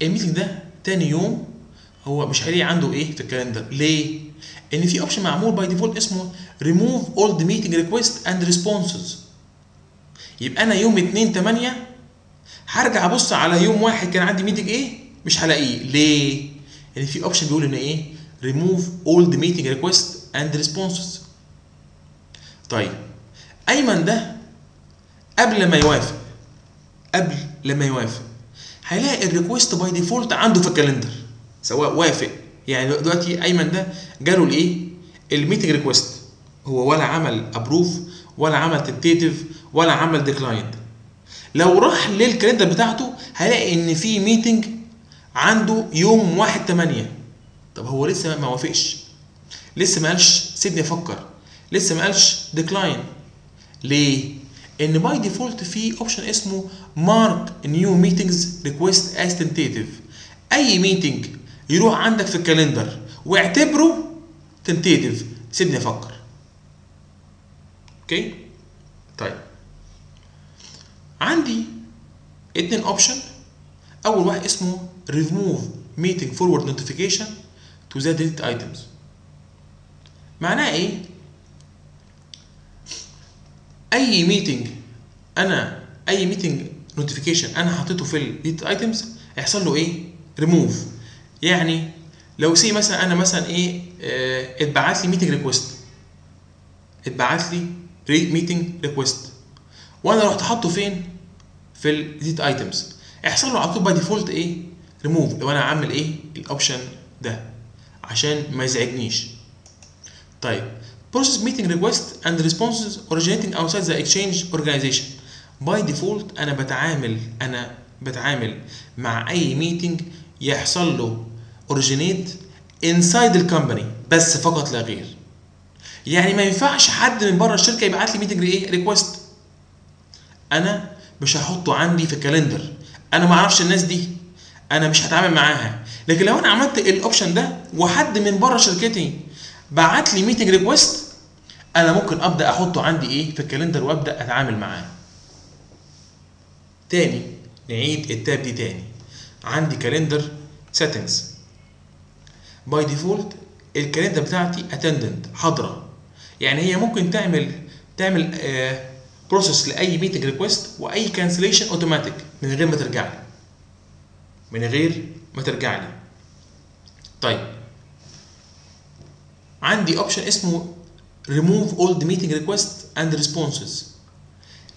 ال meeting ده تاني يوم هو مش هيلاقي عنده إيه في ال calendar ليه؟ إن في option معمول by default اسمه ريموف اول ذا ميتنج ريكويست اند ريسبونسز يبقى أنا يوم 2 8 هرجع أبص على يوم واحد كان عندي meeting إيه؟ مش هلاقيه. ليه؟ إن في option بيقول إن إيه؟ ريموف اول ذا ميتنج ريكويست اند ريسبونسز طيب أيمن ده قبل ما يوافق قبل لما يوافق هيلاقي ال request by default عنده في ال calendar. سواء وافق. يعني دلوقتي أيمن ده جاله الإيه؟ ال meeting request هو ولا عمل approve ولا عمل tentative ولا عمل decline لو راح لل calendar بتاعته هيلاقي إن في meeting عنده يوم 1 8 طب هو لسه ما وافقش. لسه ما قالش سيبني أفكر. لسه ما قالش decline ليه؟ إن by default في option اسمه mark new meetings request as tentative أي meeting يروح عندك في ال calendar واعتبره tentative سيبني أفكر. Okay؟ طيب. عندي اتنين option أول واحد اسمه remove meeting forward notification to the deleted items. معناه إيه؟ أي meeting أنا أي meeting notification أنا حطيته في ال deleted items هيحصل له إيه؟ ريموف يعني لو سي مثلا أنا مثلا إيه آه، اتبعت لي meeting request اتبعت لي meeting request وأنا رحت حاطه فين؟ في ال deleted items يحصل له على طول by default إيه؟ ريموف لو أنا عامل إيه؟ ال option ده. عشان ما يزعجنيش. طيب. Process meeting request and responses originating outside the exchange organization. By default أنا بتعامل أنا بتعامل مع أي meeting يحصل له originate inside ال company بس فقط لا غير. يعني ما ينفعش حد من بره الشركة يبعت لي meeting إيه أنا مش هحطه عندي في ال calendar أنا ما أعرفش الناس دي. أنا مش هتعامل معاها. لكن لو أنا عملت ال option ده وحد من بره شركتي بعت لي meeting request أنا ممكن أبدأ أحطه عندي إيه في ال calendar وأبدأ أتعامل معاه. تاني نعيد ال tab دي تاني. عندي calendar settings by default ال calendar بتاعتي attendant حاضرة. يعني هي ممكن تعمل تعمل process لأي meeting request وأي cancellation automatic من غير ما ترجع لي. من غير ما ترجع لي. طيب. عندي option اسمه all the meeting requests and responses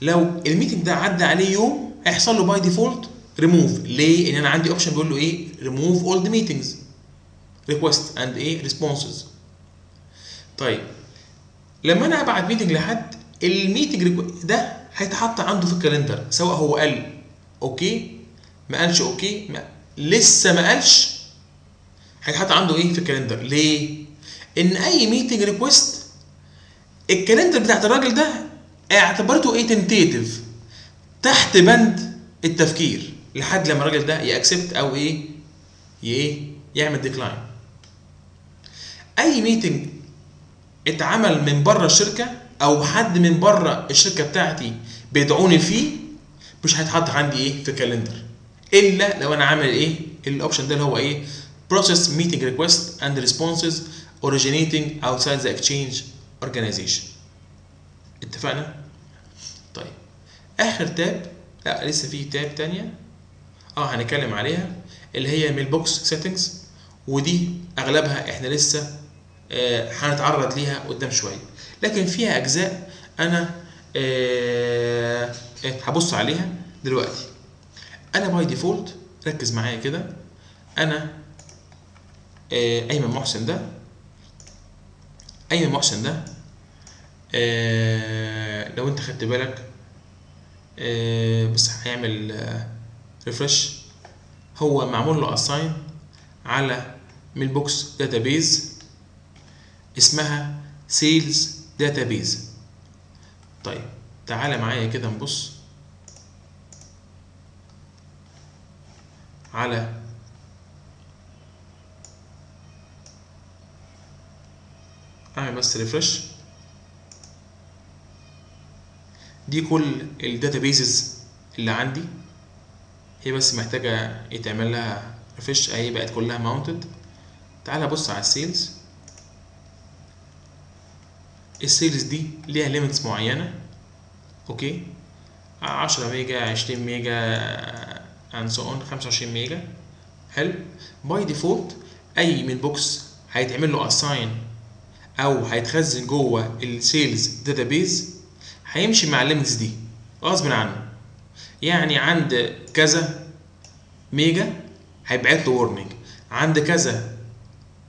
لو ال meeting ده عدى عليه يوم هيحصل له by default ريموف ليه؟ ان أنا عندي option بيقول له إيه؟ all the meetings request and إيه responses طيب لما أنا أبعت meeting لحد ال meeting ده هيتحط عنده في ال calendar سواء هو قال okay ما قالش okay ما لسه ما قالش هيتحط عنده إيه في ال calendar ليه؟ إن أي meeting request ال calendar بتاعت الراجل ده اعتبرته إيه tentative تحت بند التفكير لحد لما الراجل ده ي accept أو إيه إيه يعمل decline أي meeting اتعمل من بره الشركة أو حد من بره الشركة بتاعتي بيدعوني فيه مش هيتحط عندي إيه في ال calendar إلا لو أنا عامل إيه ال option ده اللي هو إيه process meeting request and responses originating outside the exchange organization. اتفقنا؟ طيب. آخر tab لا لسه في tab تانية. آه هنتكلم عليها اللي هي mailbox settings ودي أغلبها إحنا لسه آه هنتعرض ليها قدام شوية. لكن فيها أجزاء أنا آه هبص عليها دلوقتي. أنا by default ركز معايا كده. أنا آه أيمن محسن ده. ايمن محسن ده؟ آه لو أنت خدت بالك آه بس هيعمل آه refresh هو معمول له assign على mailbox database اسمها sales database طيب تعالى معايا كده نبص على اعمل بس refresh دي كل ال databases اللي عندي. هي بس محتاجة يتعمل لها refresh أهي بقت كلها mounted تعالى بص على ال sales. ال sales دي ليها limits معينة. okay. 10 ميجا 20 ميجا and so on 25 ميجا. حلو. by default أي mailbox هيتعمل له assign أو هيتخزن جوه ال sales database هيمشي مع ال limits دي غصب عنه. يعني عند كذا ميجا هيبعت له warning عند كذا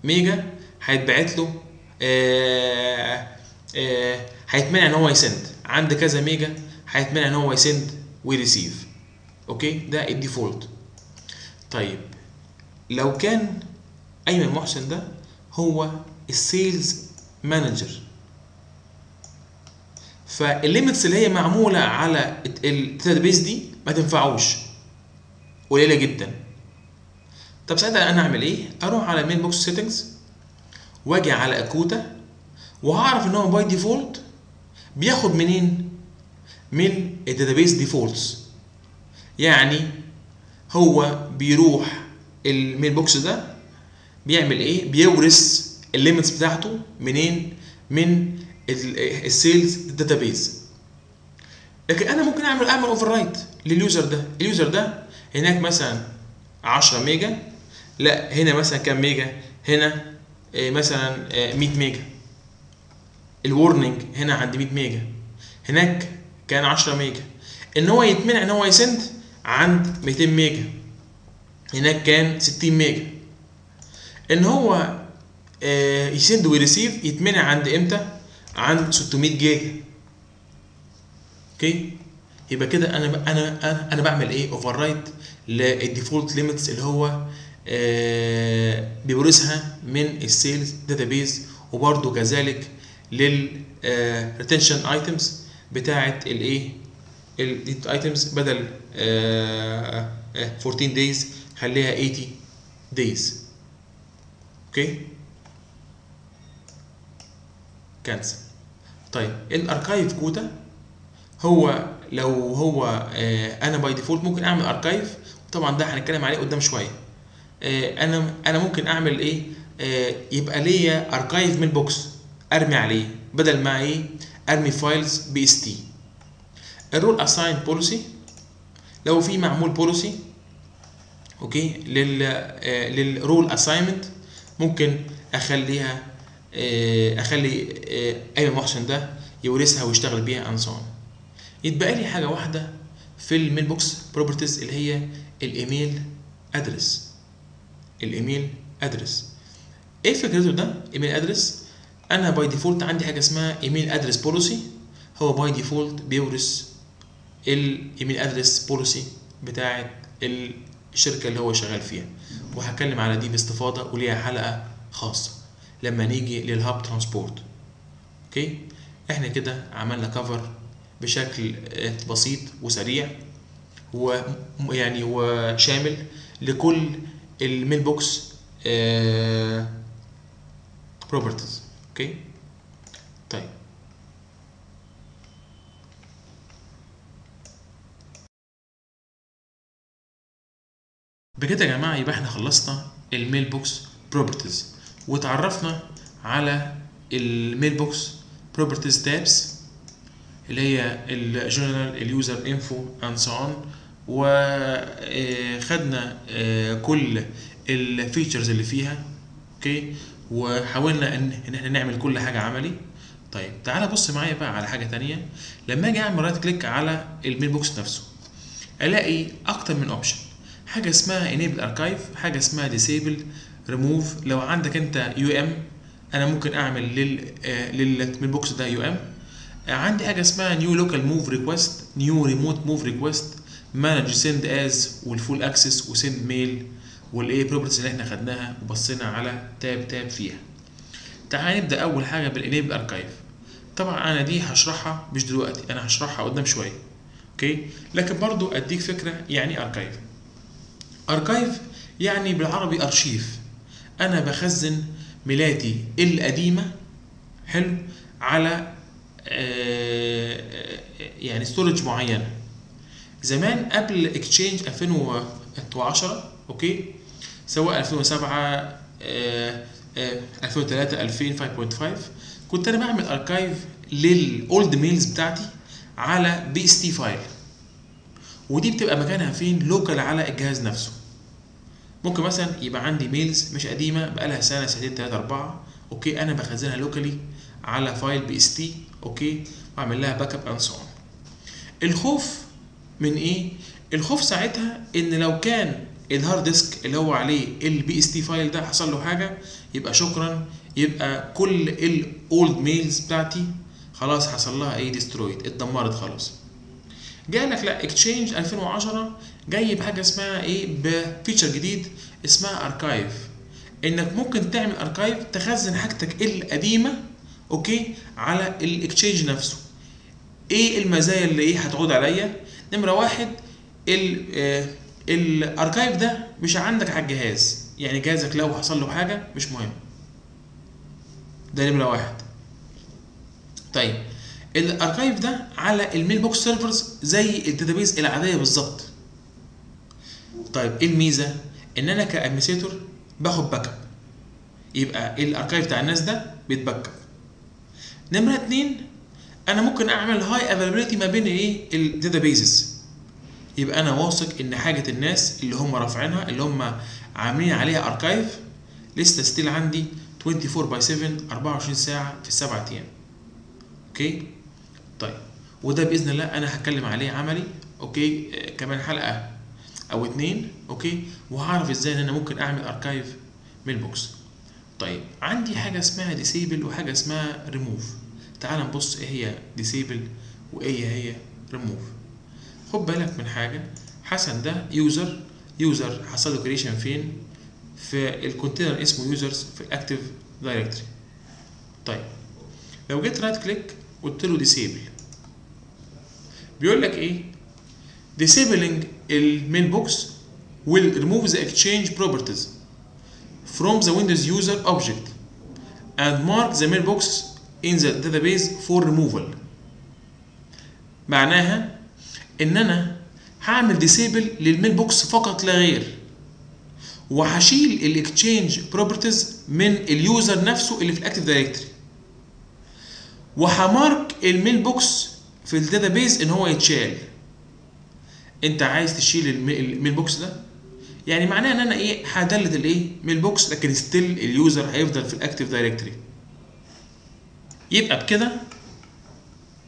ميجا هيتبعت له آه آه هيتمنع إن هو ي send. عند كذا ميجا هيتمنع إن هو ي send وي receive okay؟ ده ال default طيب لو كان ايمن محسن ده هو ال sales manager فال limits اللي هي معمولة على ال database دي ما تنفعوش. قليلة جدا. طب ساعتها أنا أعمل إيه؟ أروح على mailbox settings وأجي على أكوتا وهعرف إن هو by default بياخد منين؟ من ال database defaults يعني هو بيروح ال mailbox ده بيعمل إيه؟ بيورث ال limits بتاعته منين؟ من ال sales database لكن أنا ممكن اعمل أعمل override لل user ده. ال user ده هناك مثلا 10 ميجا. لا هنا مثلا كام ميجا؟ هنا آه، مثلا آه، 100 ميجا. ال warning هنا عند 100 ميجا. هناك كان 10 ميجا. إن هو يتمنع إن هو ي send عند 200 ميجا. هناك كان 60 ميجا. إن هو آه، ي send وي receive يتمنع عند إمتى؟ عند 600 جيجا. okay؟ يبقى كده أنا أنا أنا بعمل إيه؟ override لل default limits اللي هو آه، بيورثها من ال sales database وبرده كذلك لل retention items بتاعه الايه ال items بدل آه، آه، 14 days خليها 80 days okay؟ cancel طيب ال archive quota هو لو هو آه، أنا by default ممكن أعمل archive طبعا ده هنتكلم عليه قدام شوية. آه، أنا أنا ممكن أعمل إيه؟ آه، يبقى ليا archive mailbox أرمي عليه بدل ما إيه؟ أرمي files PST. ال role assign policy لو في معمول policy okay لل لل role assignment ممكن أخليها أخلي آه، أيمن محسن ده يورثها ويشتغل بيها إنسان يتبقى لي حاجة واحدة في ال mailbox properties اللي هي ال email address ال email address إيه فكرته ده؟ email address أنا by default عندي حاجة اسمها email address policy هو by default بيورث ال email address policy بتاعة الشركة اللي هو شغال فيها. وهتكلم على دي باستفاضة وليها حلقة خاصة. لما نيجي لل hub transport. okay؟ إحنا كده عملنا cover بشكل بسيط وسريع ويعني وشامل لكل ال mailbox properties okay؟ طيب. بكده يا جماعة يبقى إحنا خلصنا ال mailbox properties وتعرفنا على ال mailbox properties tabs اللي هي ال general ال user info and so on وخدنا كل ال features اللي فيها okay وحاولنا إن إحنا نعمل كل حاجة عملي. طيب تعالى بص معايا بقى على حاجة تانية. لما أجي أعمل right click على ال mailbox نفسه ألاقي أكتر من option حاجة اسمها enable archive حاجة اسمها disable remove. لو عندك انت UM أنا ممكن أعمل لل آه، لل mailbox ده UM عندي حاجة اسمها new local move request new remote move request manage send as وال full access و send mail والايه properties اللي إحنا خدناها وبصينا على tab tab فيها. تعال نبدأ أول حاجة بال enable archive طبعا أنا دي هشرحها مش دلوقتي أنا هشرحها قدام شوية. okay؟ لكن برضو أديك فكرة يعني archive archive يعني بالعربي ارشيف أنا بخزن ميلاتي القديمة حلو على آه، يعني storage معينه زمان قبل Exchange 2010 okay؟ سواء 2007 آه، آه، 2003 2000 5.5 كنت أنا بعمل archive لل old mails بتاعتي على PST file ودي بتبقى مكانها فين؟ local على الجهاز نفسه. ممكن مثلا يبقى عندي mails مش قديمة بقالها سنة سنتين ثلاثة أربعة. okay أنا بخزنها locally على file PST. okay واعمل لها backup and so الخوف من إيه؟ الخوف ساعتها إن لو كان ال hard disk اللي هو عليه ال PST file ده حصل له حاجة يبقى شكرا. يبقى كل ال old mails بتاعتي خلاص حصل لها إيه؟ destroyed اتدمرت خلاص. جاي لك لا Exchange 2010 جاي بحاجه اسمها إيه؟ ب feature جديد اسمها archive إنك ممكن تعمل archive تخزن حاجتك القديمة okay؟ على ال Exchange نفسه. إيه المزايا اللي إيه هتعود عليا؟ نمرة واحد ال آه ال archive ده مش عندك على الجهاز. يعني جهازك لو حصل له حاجة مش مهم. ده نمرة واحد. طيب ال archive ده على ال mailbox servers زي ال database العادية بالظبط. طيب إيه الميزة؟ إن أنا ك administrator باخد backup يبقى ال archive بتاع الناس ده؟ بيتباك اب نمرة اتنين أنا ممكن أعمل high availability ما بين إيه؟ ال databases يبقى أنا واثق إن حاجة الناس اللي هم رافعينها اللي هم عاملين عليها archive لسه still عندي 24 by 7 24 ساعة في السبع أيام. okay؟ طيب وده بإذن الله أنا هتكلم عليه عملي. okay؟ آه، كمان حلقة أو اتنين أوكي؟ وهعرف إزاي إن أنا ممكن أعمل archive mailbox طيب عندي حاجة اسمها disable وحاجة اسمها ريموف تعال نبص إيه هي disable وإيه هي ريموف خد بالك من حاجة. حسن ده user user حصل له creation فين؟ في ال container اسمه Users في ال Active Directory طيب لو جيت right click قلت له disable بيقول لك إيه؟ disabling ال mailbox will remove the exchange properties from the Windows user object and mark the mailbox in the database for removal. معناها ان أنا هعمل disable لل mailbox فقط لا غير. وهشيل ال Exchange properties من ال user نفسه اللي في ال Active Directory وه mark ال mailbox في ال database إن هو يتشال. انت عايز تشيل المي- ال mailbox ده؟ يعني معناه ان أنا إيه ه delete الايه mailbox لكن still ال user هيفضل في ال Active Directory يبقى بكده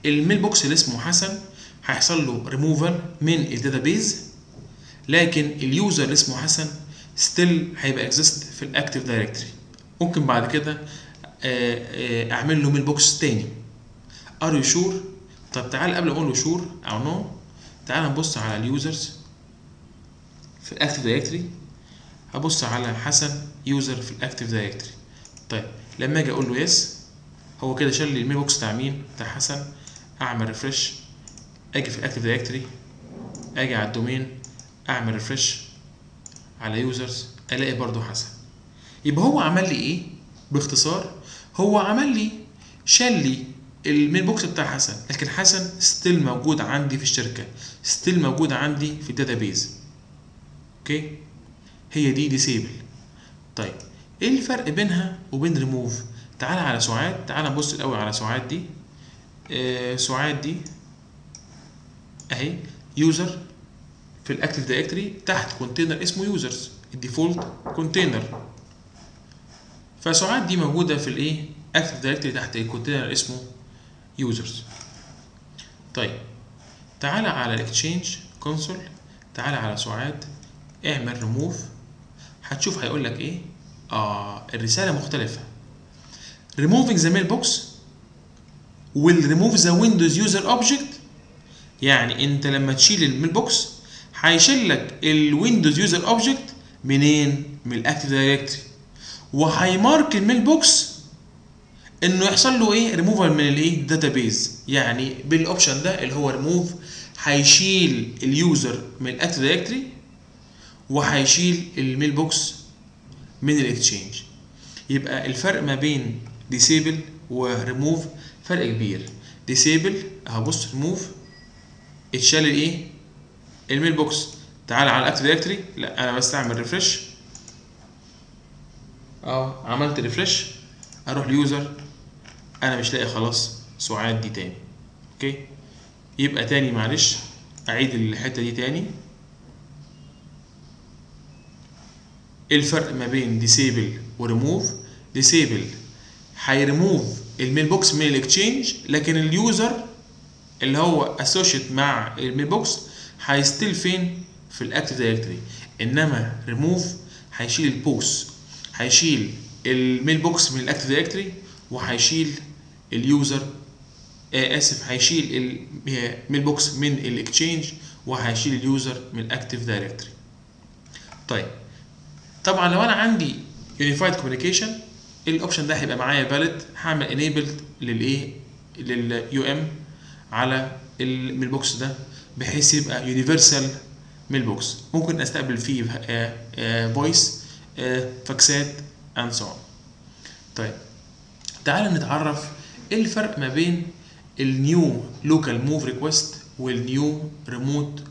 ال mailbox اللي اسمه حسن هيحصل له ريموفال من الداتابيز لكن اليوزر اللي اسمه حسن still هيبقى exist في ال Active Directory ممكن بعد كده آه، آه، اعمل له mailbox تاني. are you sure طب تعال قبل ما أقول له sure أو no تعال نبص على ال users في ال Active Directory هبص على حسن user في ال Active Directory طيب لما أجي أقول له yes هو كده شال لي ال mailbox بتاع مين؟ بتاع حسن. أعمل refresh أجي في ال Active Directory أجي على ال domain. أعمل refresh على users. ألاقي برضو حسن. يبقى هو عمل لي إيه؟ باختصار هو عمل لي شال لي ال mailbox بتاع حسن لكن حسن still موجود عندي في الشركة still موجود عندي في ال database okay هي دي disable طيب إيه الفرق بينها وبين ريموف تعال على سعاد تعال نبص الأول على سعاد دي. آه سعاد دي أهي user في ال Active Directory تحت container اسمه users ال default container فسعاد دي موجودة في الإيه؟ Active Directory تحت ال container اسمه users طيب تعالى على ال Exchange console تعالى على سعاد اعمل ريموف هتشوف هيقول لك إيه؟ آه الرسالة مختلفة. Removing the mailbox will remove the windows user object. يعني أنت لما تشيل ال mailbox هيشيل لك ال Windows user object منين؟ من ال Active Directory وهي mark ال mailbox إنه يحصل له إيه؟ ريموفال من الإيه؟ داتابيز يعني بالاوبشن ده اللي هو ريموف هيشيل اليوزر من الاكتيف دايركتوري وهيشيل الميل بوكس من الاكتشينج يبقى الفرق ما بين ديسيبل وريموف فرق كبير. ديسيبل أهو بص ريموف اتشال الايه ال mailbox تعال على ال Active Directory لا أنا بستعمل refresh آه عملت refresh أروح ل user أنا مش لاقي خلاص سعاد دي تاني. okay؟ يبقى تاني معلش أعيد الحتة دي تاني. الفرق ما بين ديسيبل وريموف ديسيبل هيريموف ال mailbox من ال Exchange لكن ال user اللي هو associate مع ال mailbox هي still فين؟ في الاكتيف دايركتوري إنما ريموف هيشيل البوكس هيشيل الميل بوكس من الاكتيف دايركتوري وهيشيل اليوزر آه آسف هيشيل ال mailbox من ال Exchange وهيشيل ال user من ال Active Directory طيب طبعا لو أنا عندي unified communication ال option ده هيبقى معايا valid هعمل enabled للايه لل UM على ال mailbox ده بحيث يبقى universal mailbox ممكن أستقبل فيه voice فاكسات and so طيب تعال نتعرف إيه الفرق ما بين ال new local move request وال new remote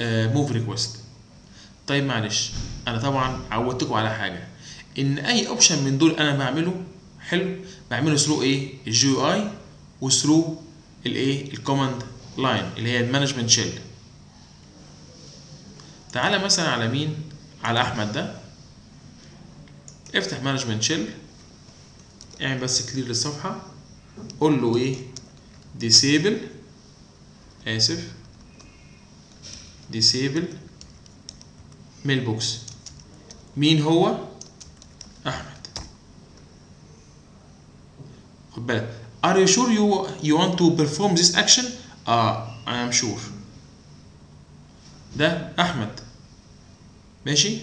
move request طيب معلش أنا طبعا عودتكم على حاجة. إن أي option من دول أنا بعمله حلو بعمله through إيه؟ ال GUI و through الايه ال command line اللي هي ال management shell تعالى مثلا على مين؟ على أحمد ده. افتح management shell اعمل بس clear للصفحة. قول له إيه؟ Disable. آسف. Disable. mailbox مين هو؟ أحمد. خد بالك. Are you sure you you want to perform this action? آه I am sure. ده أحمد. ماشي؟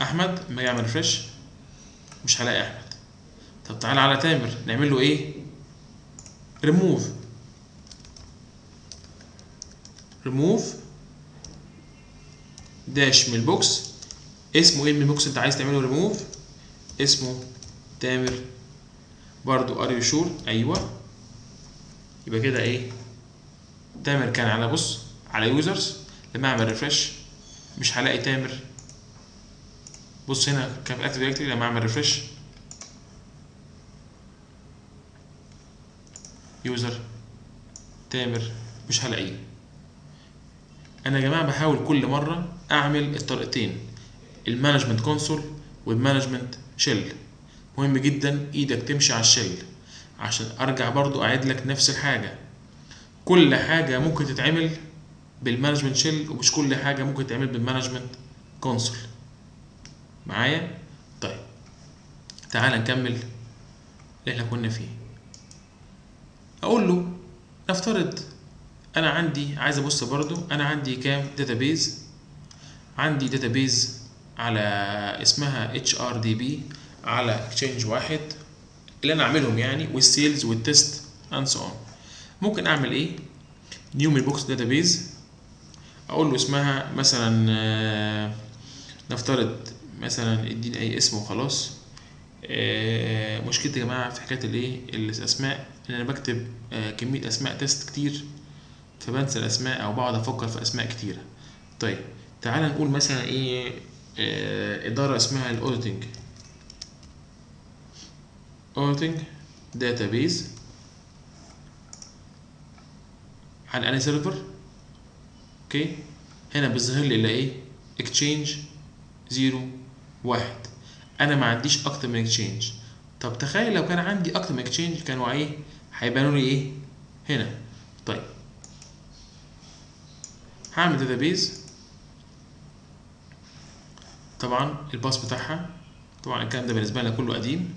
أحمد لما أجي اعمل refresh مش هلاقي أحمد. طب تعالى على تامر نعمل له إيه؟ ريموف ريموف داش من البوكس. اسمه إيه من البوكس أنت عايز تعمله ريموف اسمه تامر. برضو are you sure أيوه. يبقى كده إيه؟ تامر كان على بص على users لما أعمل refresh مش هلاقي تامر. بص هنا كان في Active Directory لما أعمل refresh user تامر مش هلاقيه. أنا يا جماعة بحاول كل مرة أعمل الطريقتين ال management console وال management shell. مهم جدا إيدك تمشي على ال shell عشان أرجع برضو أعيد لك نفس الحاجة. كل حاجة ممكن تتعمل بال management shell ومش كل حاجة ممكن تتعمل بال management console. معايا؟ طيب تعال نكمل اللي إحنا كنا فيه. أقول له نفترض أنا عندي عايز أبص برضو أنا عندي كام database عندي database على اسمها HR DB على Exchange واحد اللي أنا أعملهم يعني وال sales وال test and so on ممكن أعمل إيه؟ new mailbox database أقول له اسمها مثلا آه، نفترض مثلا اديني أي اسم وخلاص. آه، مشكلتي يا جماعة في حكاية الإيه؟ الأسماء. ان أنا بكتب آه، كمية أسماء test كتير فبنسى الأسماء أو بقعد أفكر في أسماء كتيرة. طيب تعال نقول مثلا إيه آه، إدارة اسمها ال auditing auditing database. على any server okay؟ هنا بيظهر لي إيه؟ Exchange zero واحد. أنا ما عنديش أكتر من Exchange طب تخيل لو كان عندي أكتر من Exchange كانوا إيه؟ هيبانوا لي إيه؟ هنا. طيب. هعمل database طبعا ال path بتاعها. طبعا الكلام ده بالنسبة لنا كله قديم.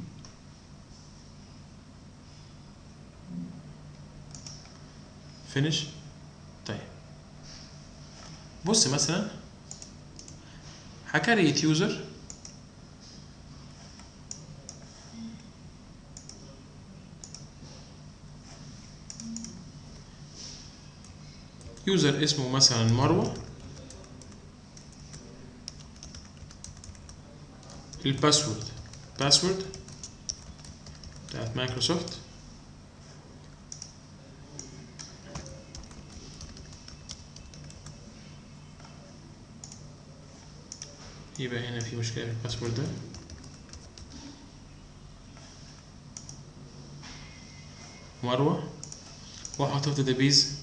finish طيب. بص مثلا ه create user. user اسمه مثلا مروة. ال password. password بتاعت مايكروسوفت. يبقى هنا في مشكلة في ال password ده. مروة. وهحطها في database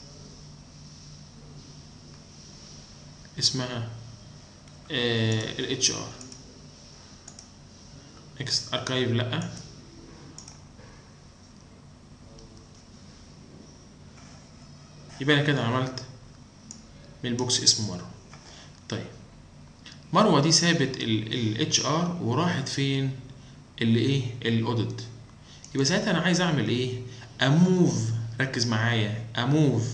اسمها ال HR next archive لأ. يبقى أنا كده عملت mailbox اسمه مروة. طيب. مروة دي سابت ال HR وراحت فين؟ اللي إيه؟ ال audit. يبقى ساعتها أنا عايز أعمل إيه؟ أ move. ركز معايا. أ move.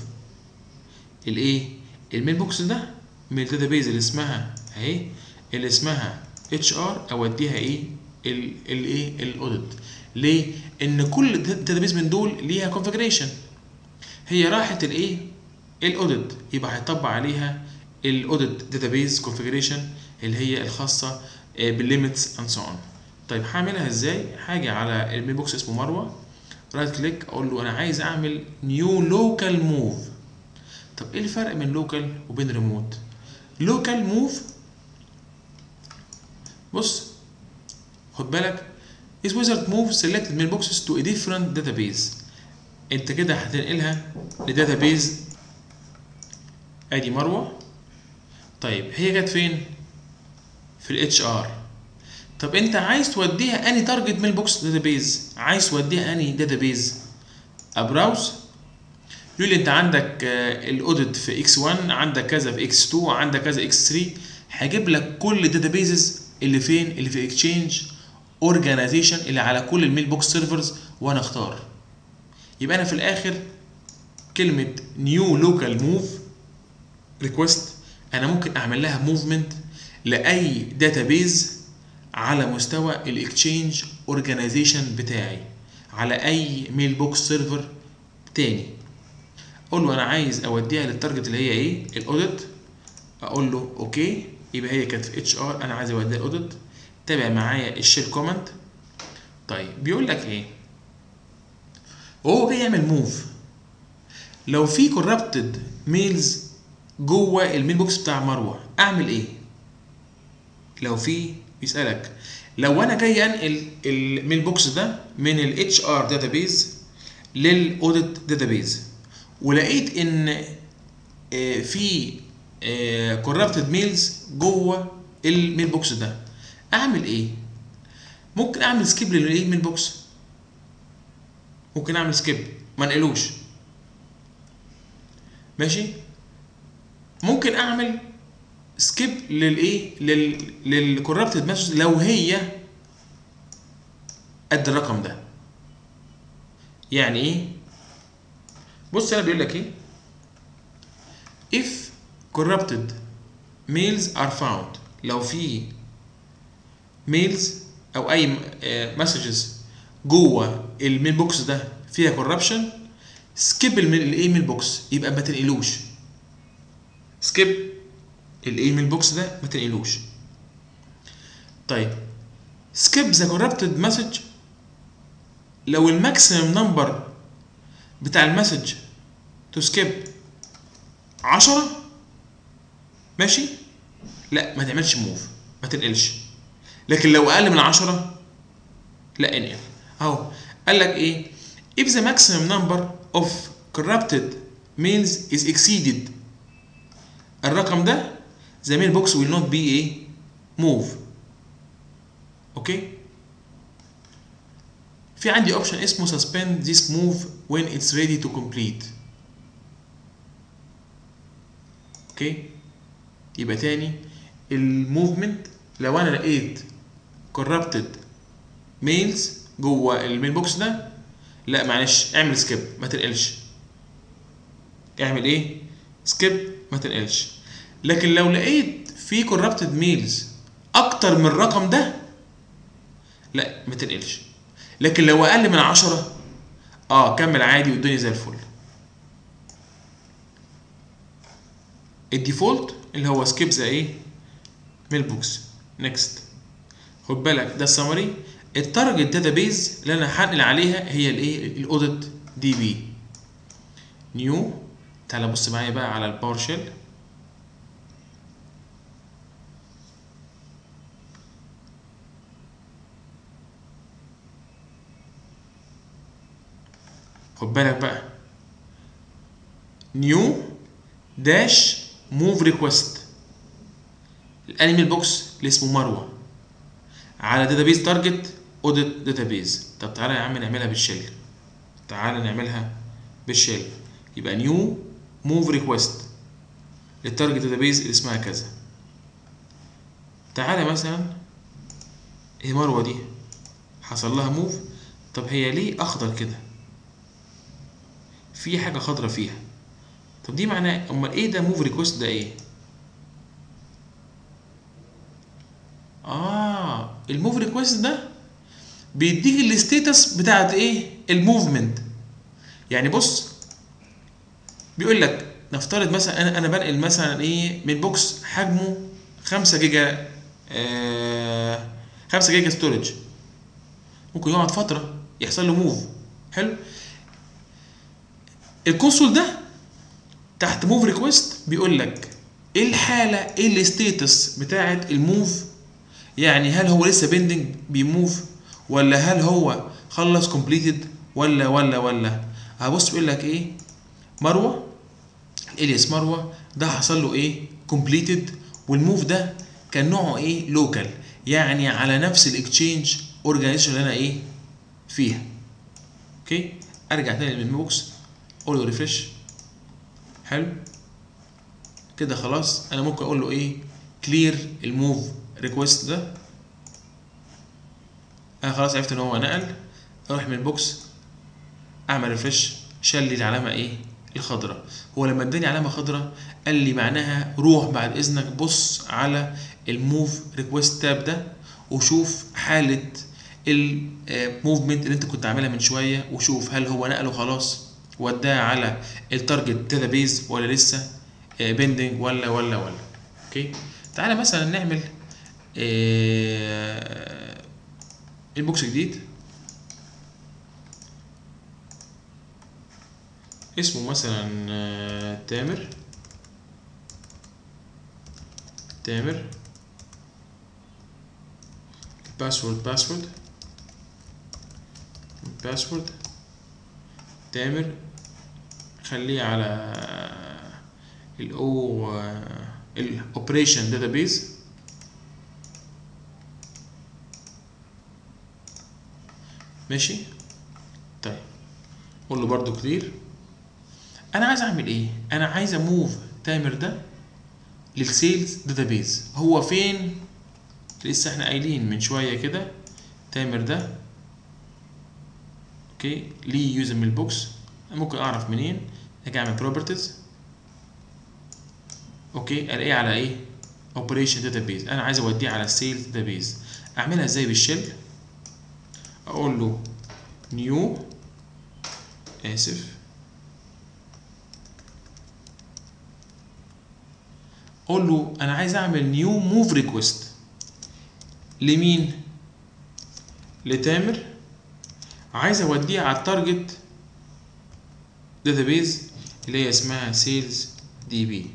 الايه ال mailbox ده. من ال database اللي اسمها اهي اللي اسمها HR اوديها إيه؟ الايه ال audit ليه؟ ان كل database من دول ليها configuration هي راحت الايه؟ ال audit يبقى هيطبق عليها ال audit database configuration اللي هي الخاصة بال limits and so on طيب هعملها إزاي؟ هاجي على ال mailbox اسمه مروة right click أقول له أنا عايز اعمل new local move طب إيه الفرق بين local وبين remote local move بص خد بالك this wizard move selected mailboxes to a different database. انت كده هتنقلها ل database ادي مروة. طيب هي جت فين؟ في ال HR طب انت عايز توديها any target mailbox database عايز توديها any database browse يقول لي انت عندك ال audit في Ex 1 عندك كذا في Ex 2 عندك كذا Ex 3 هجيب لك كل ال databases اللي فين؟ اللي في Exchange organization اللي على كل ال mailbox servers وأنا أختار. يبقى أنا في الآخر كلمة new local move request أنا ممكن أعمل لها movement لأي database على مستوى ال Exchange organization بتاعي على أي mailbox server تاني. أقول له أنا عايز أوديها لل target اللي هي إيه؟ ال audit. أقول له okay يبقى هي كانت في HR أنا عايز أوديها ال audit تابع معايا ال shell command طيب بيقول لك إيه؟ وهو جاي يعمل move لو في corrupted mails جوه ال mailbox بتاع مروة أعمل إيه؟ لو في بيسالك لو أنا جاي أنقل ال mailbox ده من ال HR database لل audit database ولقيت إن في corrupted mails جوه ال mailbox ده. أعمل إيه؟ ممكن أعمل skip لل mailbox ممكن أعمل skip ما انقلوش ماشي؟ ممكن أعمل skip للايه لل لل corrupted message لو هي قد الرقم ده. يعني إيه؟ بص هنا بيقول لك إيه؟ If corrupted mails are found لو في mails أو أي messages جوه ال mailbox ده فيها corruption skip the mailbox؟ يبقى ما تنقلوش. skip the mailbox ده ما تنقلوش. طيب skip the corrupted message لو ال maximum number بتاع الـ message to skip 10 ماشي؟ لا ما تعملش move ما تنقلش. لكن لو أقل من 10 لا انقل. أهو. قال لك إيه؟ If the maximum number of corrupted mails is exceeded. الرقم ده the mailbox will not be moved. okay؟ في عندي option اسمه suspend this move when it's ready to complete. okay يبقى تاني. الـ movement لو أنا لقيت corrupted mails جوه الـ mailbox ده لا معلش اعمل skip ما تنقلش. اعمل إيه؟ skip ما تنقلش. لكن لو لقيت في corrupted mails أكتر من الرقم ده لا ما تنقلش. لكن لو أقل من عشرة آه كمل عادي والدنيا زي الفل. الـ default اللي هو skip the إيه mailbox next خد بالك ده السمري التارجت داتابيز اللي أنا هنقل عليها هي الايه الـ audit DB new تعالى بص معايا بقى على الـ PowerShell خد بالك بقى. new dash move request الـ mailbox اللي اسمه مروة. على database target audit database طب تعالى يا عم نعملها بالـ shell. تعالى نعملها بالـ shell. يبقى new move request للـ target database اللي اسمها كذا. تعالى مثلا إيه مروة دي؟ حصل لها move طب هي ليه أخضر كده؟ في حاجة خضرا فيها. طب دي معناه أمال إيه ده move request ده إيه؟ آه الـ move request ده بيديك الـ status بتاعت إيه؟ الـ movement يعني بص بيقول لك نفترض مثلا أنا أنا بنقل مثلا إيه؟ mailbox حجمه 5 جيجا آه 5 جيجا storage ممكن يقعد فترة يحصل له move حلو؟ الـ console ده تحت move request بيقول لك إيه الحالة إيه الـ status بتاعت الـ move يعني هل هو لسه pending بي move ولا هل هو خلص completed ولا ولا ولا. هبص بيقول لك إيه؟ مروة إلياس مروة ده حصل له إيه؟ completed والـ move ده كان نوعه إيه؟ local يعني على نفس الاكتشينج اورجانيزيشن اللي أنا إيه؟ فيها. okay؟ أرجع تاني للـ mailbox أقول له refresh حلو. كده خلاص. أنا ممكن أقول له إيه؟ clear الـ move request ده. أنا خلاص عرفت إن هو نقل. أروح من البوكس أعمل refresh شال لي العلامة إيه؟ الخضراء هو لما اداني علامة خضراء قال لي معناها روح بعد إذنك بص على الـ move request tab ده وشوف حالة الـ movement اللي أنت كنت عاملها من شوية وشوف هل هو نقله خلاص وداه على الـ target database ولا لسه؟ pending ولا ولا ولا. okay تعالى مثلا نعمل آه، mailbox جديد. اسمه مثلا آه، تامر. تامر. password password password تامر. خليه على الاو الـ operation database ماشي؟ طيب. قول له برضو clear أنا عايز أعمل إيه؟ أنا عايز أ move تامر ده للـ sales database هو فين؟ لسه إحنا قايلين من شوية كده. تامر ده. okay. ليه user mailbox؟ ممكن أعرف منين؟ أجي اعمل properties okay الاقيه على إيه؟ operation database أنا عايز اوديه على الـ sales database اعملها إزاي بالـ shell أقول له new اسف. أقول له أنا عايز اعمل new move request لمين؟ لتامر. عايز اوديه على الـ target database اللي هي اسمها sales DB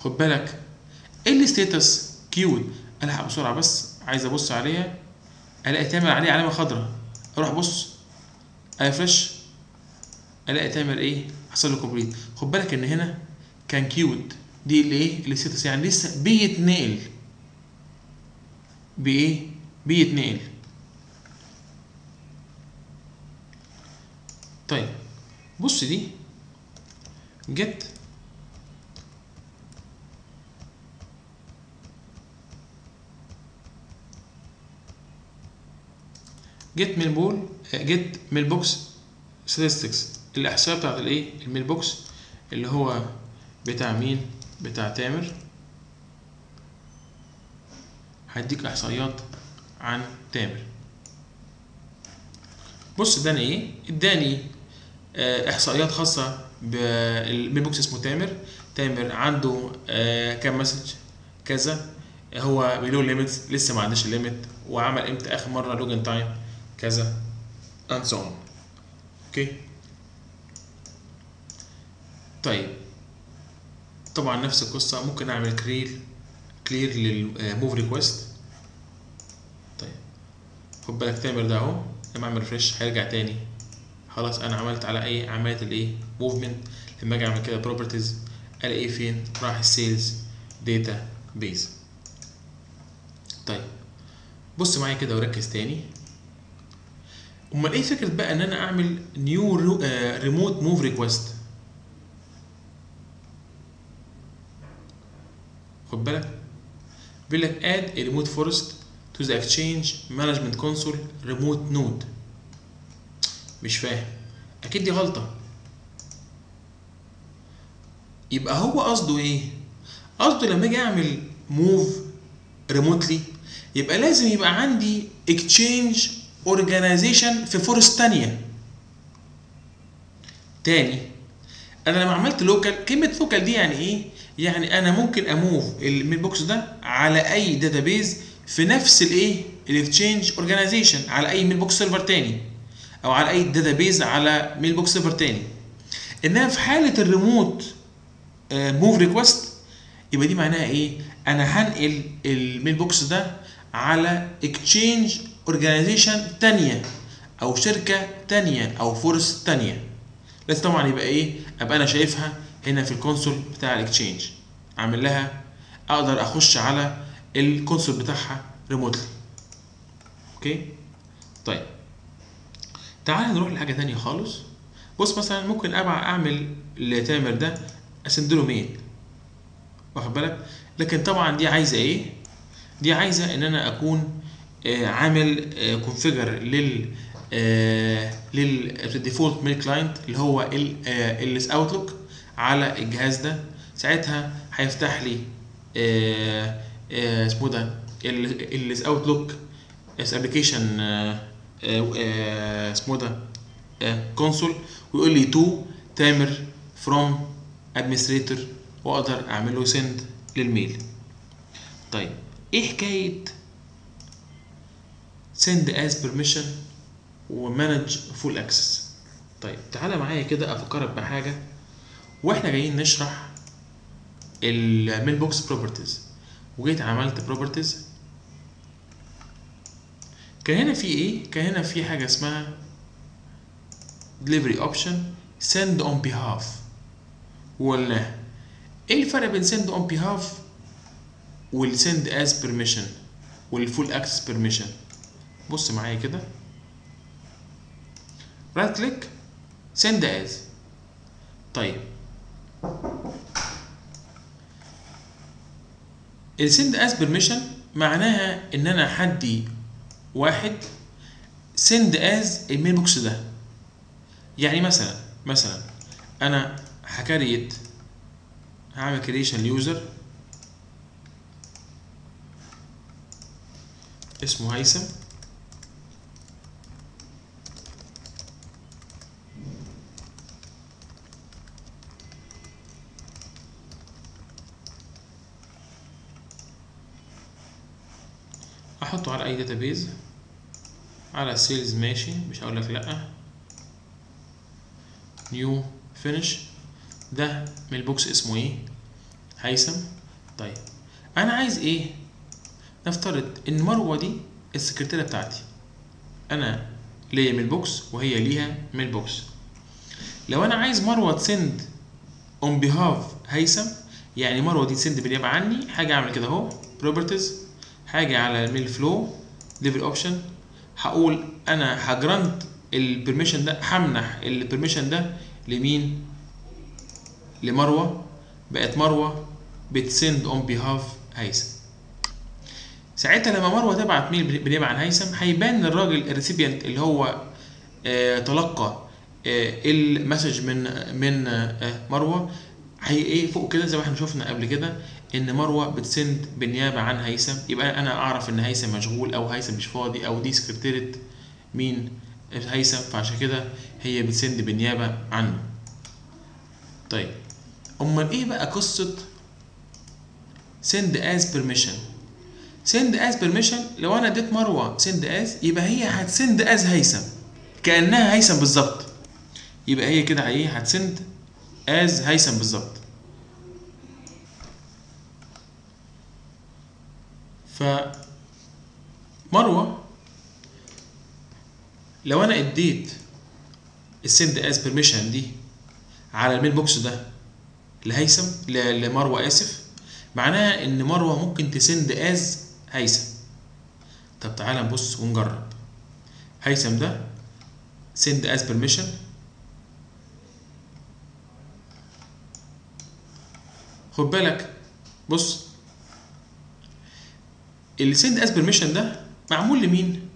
خد بالك إيه الـ status queued ألحق بسرعة بس عايز أبص عليها ألاقي تامر عليه علامة خضراء. أروح بص refresh ألاقي تامر إيه؟ حصل له complete خد بالك إن هنا كان queued دي اللي إيه؟ الـ status يعني لسه بيتنقل. بإيه؟ بيتنقل. طيب بص دي get get mail بول get mailbox statistics الإحصائية بتاعت الإيه؟ الـ mailbox اللي هو بتاع مين؟ بتاع تامر. هديك إحصائيات عن تامر. بص اداني إيه؟ اداني إحصائيات خاصة بال mailbox اسمه تامر. تامر عنده آه، كام message؟ كذا. هو below limits لسه ما عندش ال limit وعمل إمتى؟ آخر مرة logon time كذا so on. okay طيب. طبعا نفس القصة. ممكن أعمل clear clear لل move request طيب. خد بالك تامر ده أهو. لما أعمل refresh هيرجع تاني. خلاص أنا عملت على أي عملية الإيه movement لما أجي أعمل كده properties الاقيه فين؟ راح ال sales database طيب بص معايا كده وركز تاني. أمال إيه فكرة بقى إن أنا أعمل new remote move request خد بالك؟ بيقول لك a remote forest to the exchange management console remote node. مش فاهم. أكيد دي غلطة. يبقى هو قصده إيه؟ قصده لما أجي أعمل موف ريموتلي يبقى لازم يبقى عندي exchange organization في فورست تانية. تاني أنا لما عملت local كلمة local دي يعني إيه؟ يعني أنا ممكن أ move ال mailbox ده على أي database في نفس الإيه؟ ال Exchange organization على أي mailbox server تاني. أو على أي database على mailbox server تاني. انما في حالة ال remote move request يبقى دي معناها إيه؟ أنا هنقل ال mailbox ده على Exchange organization تانية أو شركة تانية أو forest تانية. لازم طبعا يبقى إيه؟ أبقى أنا شايفها هنا في ال console بتاع ال Exchange أعمل لها أقدر أخش على ال console بتاعها remotely okay؟ طيب. تعال نروح لحاجة تانية خالص. بص مثلا ممكن ابع أعمل لتامر ده ا send له mail واخد بالك؟ لكن طبعا دي عايزة إيه؟ دي عايزة إن أنا أكون آه عامل configure لل آه لل default mail client اللي هو ال Outlook على الجهاز ده. ساعتها هيفتح لي آه آه اسمه ده ال Outlook application اسمه ده console ويقول لي to تامر from administrator واقدر أعمل له send لل mail طيب إيه حكاية send as permission و manage full access طيب تعالى معايا كده أفكرك بحاجة وإحنا جايين نشرح ال mailbox properties وجيت عملت properties كان هنا في إيه؟ كان هنا في حاجة اسمها delivery option send on behalf. وقلناها إيه الفرق بين send on behalf وال send as permission وال full access permission بص معايا كده. right click send as. طيب. ال send as permission معناها إن أنا هدي واحد send as ال mailbox ده. يعني مثلا مثلا أنا ه create هعمل creation ل user. اسمه هيثم. احطه على أي database على sales ماشي مش هقول لك لأ. new finish ده من ال box اسمه إيه؟ هيثم. طيب أنا عايز إيه؟ نفترض إن مروه دي السكرتيرة بتاعتي. أنا ليا mailbox وهي ليها mailbox لو أنا عايز مروة ت send on behalf هيثم يعني مروة دي ت send بالنيابه عني حاجة أعمل كده أهو properties حاجة على ال mail flow delivery option هقول أنا ه grant ال permission ده همنح ال permission ده لمين؟ لمروة. بقت مروة بت send on behalf هيثم. ساعتها لما مروة تبعت mail بالنيابه عن هيثم هيبان للراجل ال recipient اللي هو آه تلقى آه المسج من من آه مروة هي إيه فوق كده زي ما إحنا شفنا قبل كده إن مروة بتسند بالنيابه عن هيثم يبقى أنا أعرف إن هيثم مشغول أو هيثم مش فاضي أو دي سكرتيره مين هيثم فعشان كده هي بتسند بالنيابه عنه. طيب أمال إيه بقى قصة send as permission send as permission لو أنا اديت مروة send as يبقى هي هتسند as هيثم كأنها هيثم بالظبط. يبقى هي كده إيه؟ هت send as هيثم بالظبط. ف مروه لو أنا اديت ال send as permission دي على ال mailbox ده لهيثم لمروة آسف معناها إن مروة ممكن ت send as هيثم. طب تعالى نبص ونجرب. هيثم ده send as permission. خد بالك بص ال send as permission ده معمول لمين؟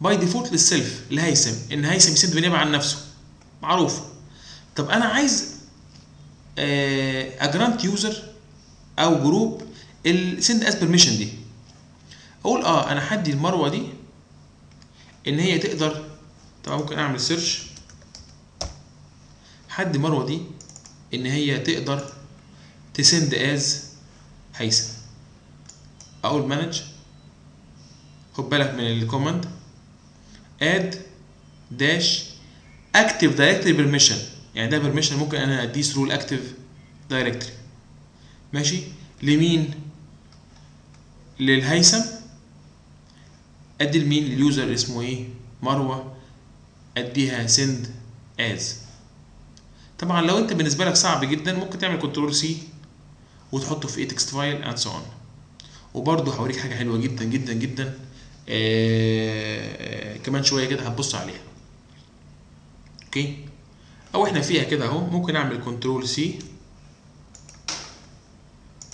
by default لل self لهيثم. إن هيثم ي send بالنيابه عن نفسه. معروف. طب أنا عايز ا grant user أو group ال send as permission دي. أقول آه أنا هدي المروة دي إن هي تقدر طبعا ممكن أعمل search حد مروه دي إن هي تقدر ت send as هيثم. أقول manage خد بالك من ال command add dash Active Directory permission يعني ده permission ممكن أنا أديه through ال Active Directory ماشي؟ لمين؟ للهيثم. أدي لمين؟ ال user اسمه إيه؟ مروة. أديها send as طبعا لو أنت بالنسبة لك صعب جدا ممكن تعمل control C وتحطه في اي text file and so on وبرضه هوريك حاجة حلوة جدا جدا جدا. آه كمان شوية كده هتبص عليها. okay؟ أو إحنا فيها كده أهو. ممكن أعمل control C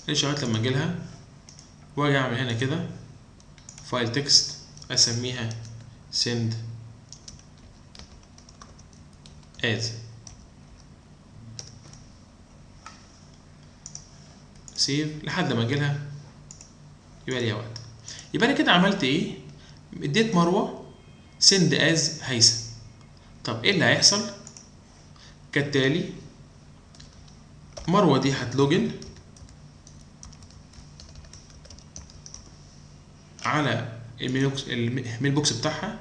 لغاية لما أجي لها وأجي أعمل هنا كده. file text أسميها send as. save لحد ما أجي لها يبقى ليها وقت. يبقى أنا كده عملت إيه؟ اديت مروة send as هيثم. طب إيه اللي هيحصل؟ كالتالي مروة دي هت login على ال mailbox بتاعها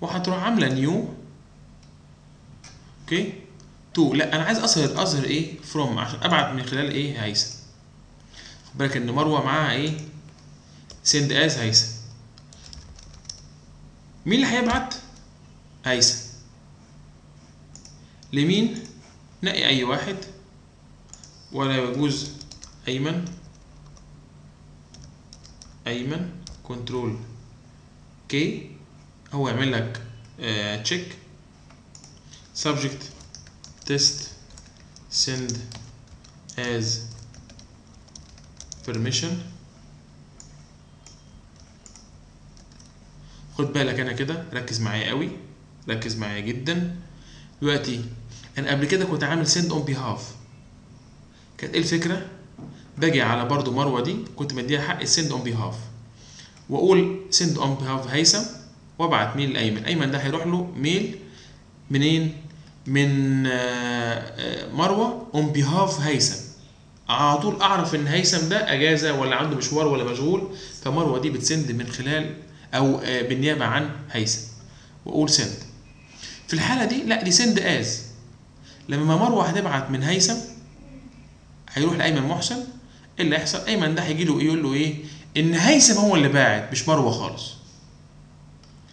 وهتروح عاملة new. okay؟ to. لا أنا عايز اظهر اظهر إيه؟ from عشان أبعت من خلال إيه؟ هيثم. بالك إن مروة معاها إيه؟ send as هيثم. مين اللي هيبعت؟ هيثم. لمين؟ نقي أي واحد. ولا يجوز أيمن. أيمن control. كي هو يعمل لك تشيك subject test. Send as permission. خد بالك أنا كده ركز معايا قوي ركز معايا جدا. دلوقتي أنا قبل كده كنت عامل send on behalf. كانت إيه الفكرة؟ باجي على برضو مروة دي كنت مديها حق send on behalf. وأقول send on behalf هيثم وأبعت mail لأيمن. أيمن ده هيروح له mail منين؟ من مروة on behalf هيثم. على طول أعرف إن هيثم ده أجازة ولا عنده مشوار ولا مشغول فمروة دي بت send من خلال أو بالنيابة عن هيثم. وأقول send. في الحالة دي لا دي send as. لما مروة هتبعت من هيثم هيروح لأيمن محسن إيه اللي هيحصل؟ أيمن ده هيجي له يقول له إيه؟ إن هيثم هو اللي باعت مش مروة خالص.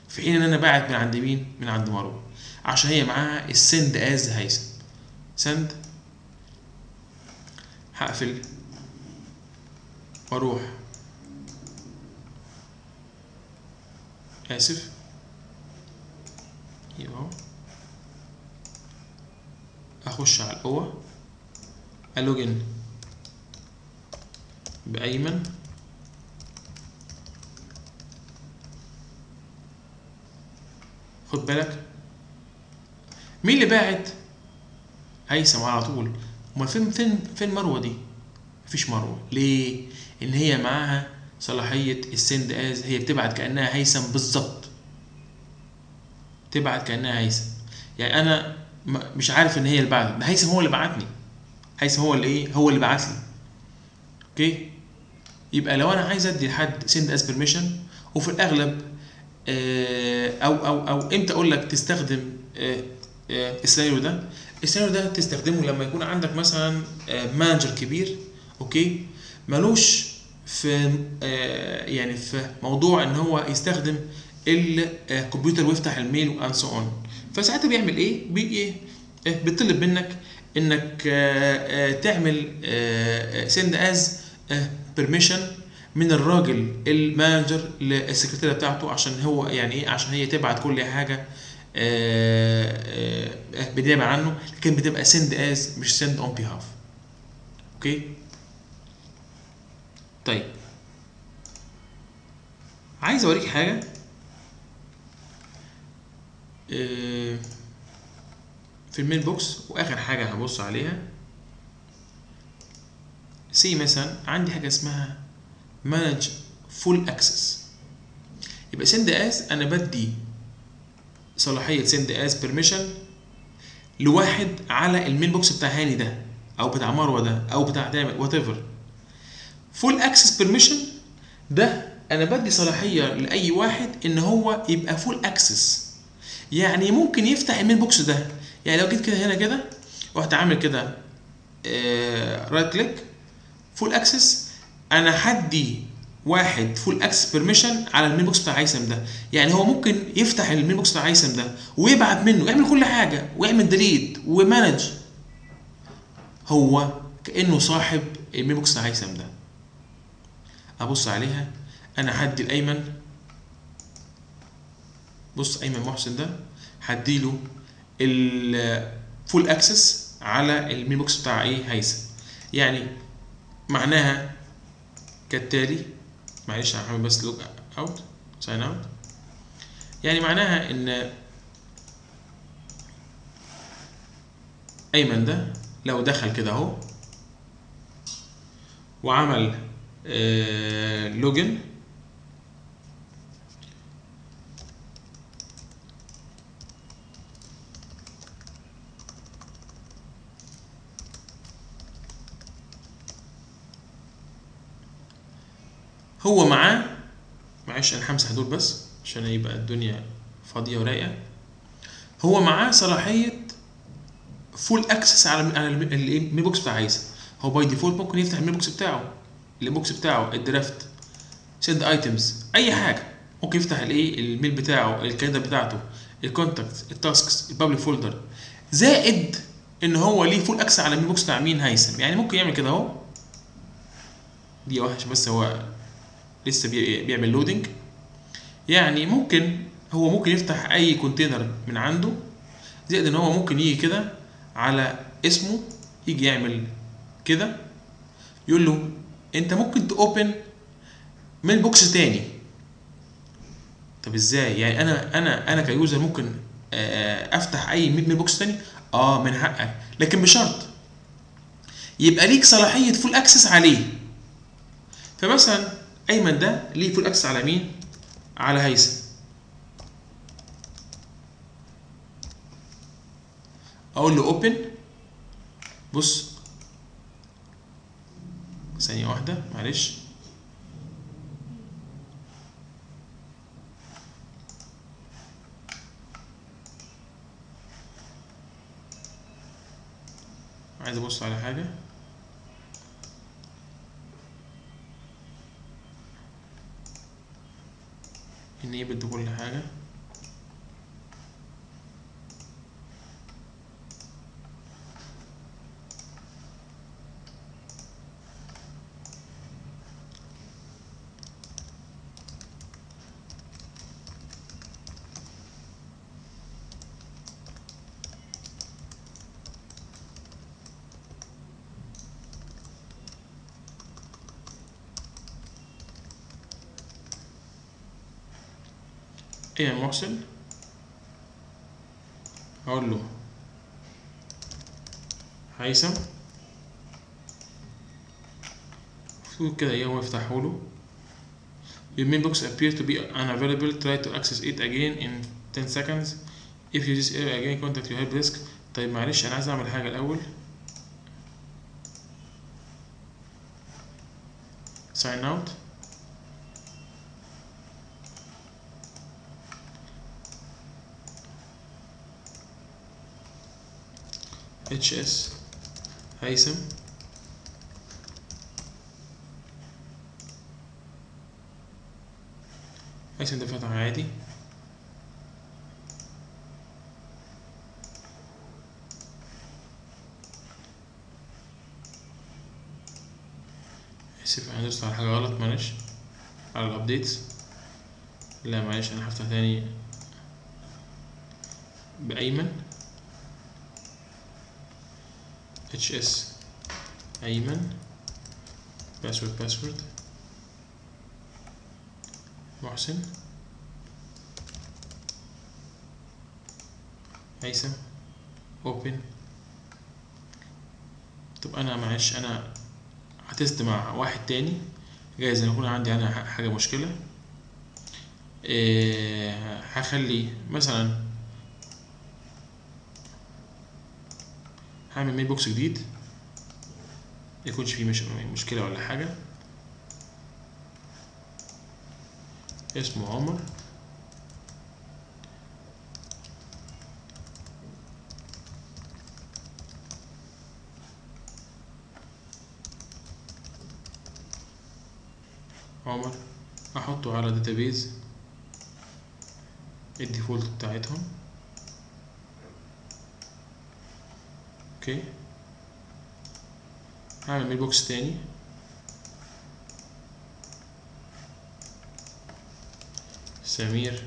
في حين إن أنا باعت من عند مين؟ من عند مروة. عشان هي معاها السند آز هيثم. سند؟ هقفل وأروح. آسف. يبقى أخش على القوة ألوجن بأيمن. خد بالك. مين اللي باعت؟ هيثم على طول. أمال فين فين فين مروة دي؟ مفيش مروة. ليه؟ إن هي معاها صلاحية السند از هي بتبعت كأنها هيثم بالظبط. تبعت كأنها هيثم. يعني أنا مش عارف إن هي اللي بعت ده هيثم هو اللي بعتني. هيثم هو اللي إيه؟ هو اللي بعت لي okay؟ يبقى لو أنا عايز أدي لحد send as permission وفي الأغلب أو أو أو إمتى أقول لك تستخدم السيناريو ده؟ السيناريو ده تستخدمه لما يكون عندك مثلا manager كبير okay؟ ملوش في يعني في موضوع إن هو يستخدم الكمبيوتر ويفتح ال mail and so on فساعتها بيعمل إيه؟ بيجي بيطلب منك إنك تعمل send as permission من الراجل ال manager للسكرتيرة بتاعته عشان هو يعني إيه؟ عشان هي تبعت كل حاجة. بنيابه عنه لكن بتبقى send as مش send on behalf okay طيب. عايز اوريك حاجة. في ال mailbox واخر حاجة هبص عليها. سي مثلا عندي حاجة اسمها manage full access يبقى send as أنا بدي صلاحية send as permission لواحد على ال mailbox بتاع هاني ده أو بتاع مروة ده أو بتاع تامر whatever full access permission ده أنا بدي صلاحية لأي واحد إن هو يبقى full access يعني ممكن يفتح ال mailbox ده. يعني لو جيت كده هنا كده رحت عامل كده right click full access أنا هدي واحد full access permission على ال mailbox بتاع هيثم ده. يعني هو ممكن يفتح ال mailbox بتاع هيثم ده ويبعت منه يعمل كل حاجة ويعمل delete و manage. هو كأنه صاحب ال mailbox بتاع هيثم ده. أبص عليها أنا هدي الأيمن. بص أيمن محسن ده هديله ال full access على ال mailbox بتاع إيه؟ هيثم يعني معناها كالتالي معلش أنا هعمل بس log out sign out يعني معناها إن أيمن ده لو دخل كده أهو وعمل آه login هو معاه معلش أنا همسح دول بس عشان يبقى الدنيا فاضية ورايقة. هو معاه صلاحية full access على على ال mailbox بتاع هيثم هو by default ممكن يفتح ال mailbox بتاعه ال box بتاعه ال draft sent items أي حاجة. ممكن يفتح الايه ال mail بتاعه ال calendar بتاعته ال contact ال tasks ال public folder زائد إن هو ليه full access على ال mailbox بتاع مين هيثم. يعني ممكن يعمل كده أهو. دي واحد عشان بس هو لسه بيعمل loading يعني ممكن هو ممكن يفتح أي container من عنده. زائد إن هو ممكن يجي كده على اسمه يجي يعمل كده. يقول له أنت ممكن ت open mailbox تاني. طب إزاي؟ يعني أنا أنا أنا ك user ممكن أفتح أي mailbox تاني؟ آه من حقك. لكن بشرط يبقى ليك صلاحية full access عليه. فمثلا أيمن ده ليه full access على مين؟ على هيثم. أقول له open بص. ثانية واحدة معلش. عايز أبص على حاجة. انيبل كل حاجة. إيه يا محسن أقول له هيثم المفروض كده إيه هو يفتحه له Your mailbox appears to be unavailable. Try to access it again in 10 seconds. If you this error again, contact your help desk. طيب معلش أنا عايز أعمل حاجة الأول. Sign out. HS هيثم هيثم ده فتح عادي. اسف أنا دوست على حاجة غلط معلش. على الابديتس لا معلش أنا هفتح تاني بأيمن. Hs أيمن باسورد باسورد محسن هيثم open. طب أنا معلش أنا ه test مع واحد تاني. جايز ان يكون عندي أنا حاجة مشكلة. إيه هخلي مثلا هعمل mailbox جديد. يكونش فيه مش مشكلة ولا حاجة. اسمه عمر. عمر احطه على database ال default بتاعتهم. okay هعمل mailbox تاني سمير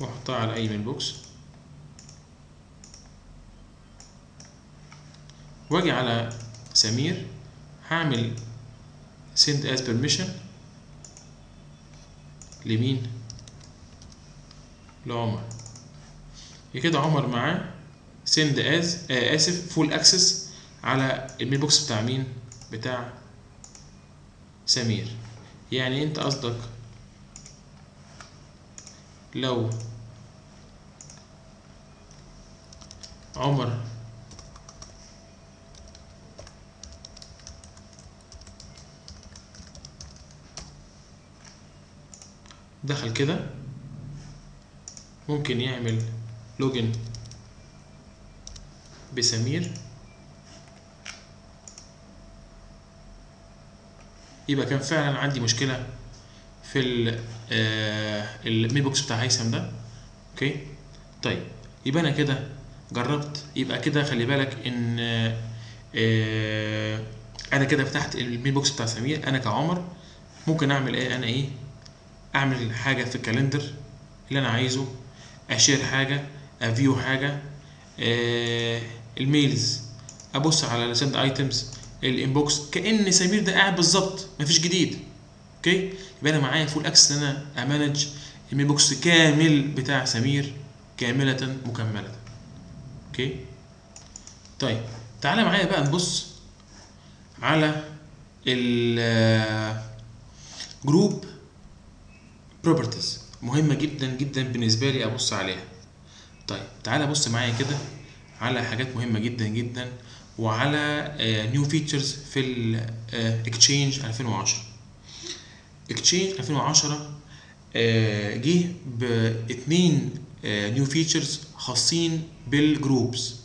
وأحطها على أي mailbox واجي على سمير هعمل send as permission لمين؟ لعمر. كده عمر معاه send as آه آسف full access على ال mailbox بتاع مين؟ بتاع سمير. يعني انت قصدك لو عمر دخل كده. ممكن يعمل لوجن بسمير. يبقى كان فعلا عندي مشكلة في ال mailbox بتاع هيثم ده. okay؟ طيب يبقى أنا كده جربت. يبقى كده خلي بالك إن آه أنا كده فتحت ال mailbox بتاع سمير. أنا كعمر ممكن أعمل إيه؟ أنا إيه؟ أعمل حاجة في ال calendar اللي أنا عايزه أ share حاجة أ view حاجة آه ال mails أبص على ال sent items ال inbox كأن سمير ده قاعد بالظبط مفيش جديد okay؟ يبقى أنا معايا full access إن أنا أ manage ال mailbox كامل بتاع سمير كاملة مكملة okay؟ طيب تعالى معايا بقى نبص على ال group properties مهمة جدا جدا بالنسبة لي أبص عليها. طيب تعالى بص معايا كده على حاجات مهمة جدا جدا وعلى new features في ال Exchange 2010 Exchange 2010 جه باتنين new features خاصين بال groups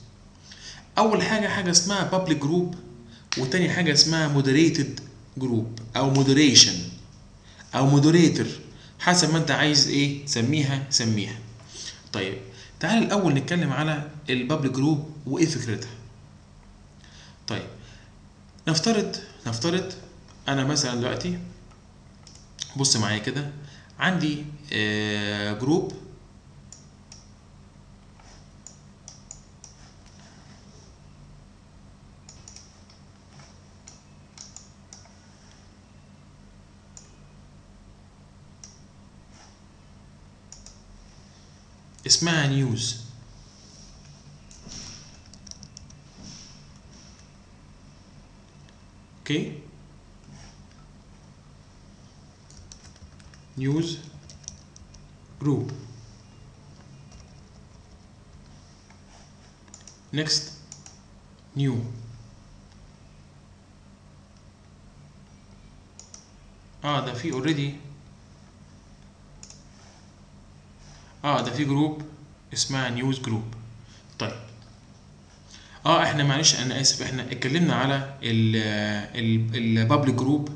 أول حاجة حاجة اسمها public group وتاني حاجة اسمها moderated group أو moderation أو moderator حسب ما انت عايز إيه تسميها سميها. طيب تعال الأول نتكلم على ال public group وإيه فكرتها. طيب نفترض نفترض أنا مثلا دلوقتي بص معايا كده عندي آه group اسمها نيوز أوكي نيوز جروب next. New. آه ده في اوريدي آه ده في group اسمها news group. طيب. آه إحنا معلش أنا آسف إحنا اتكلمنا على ال public group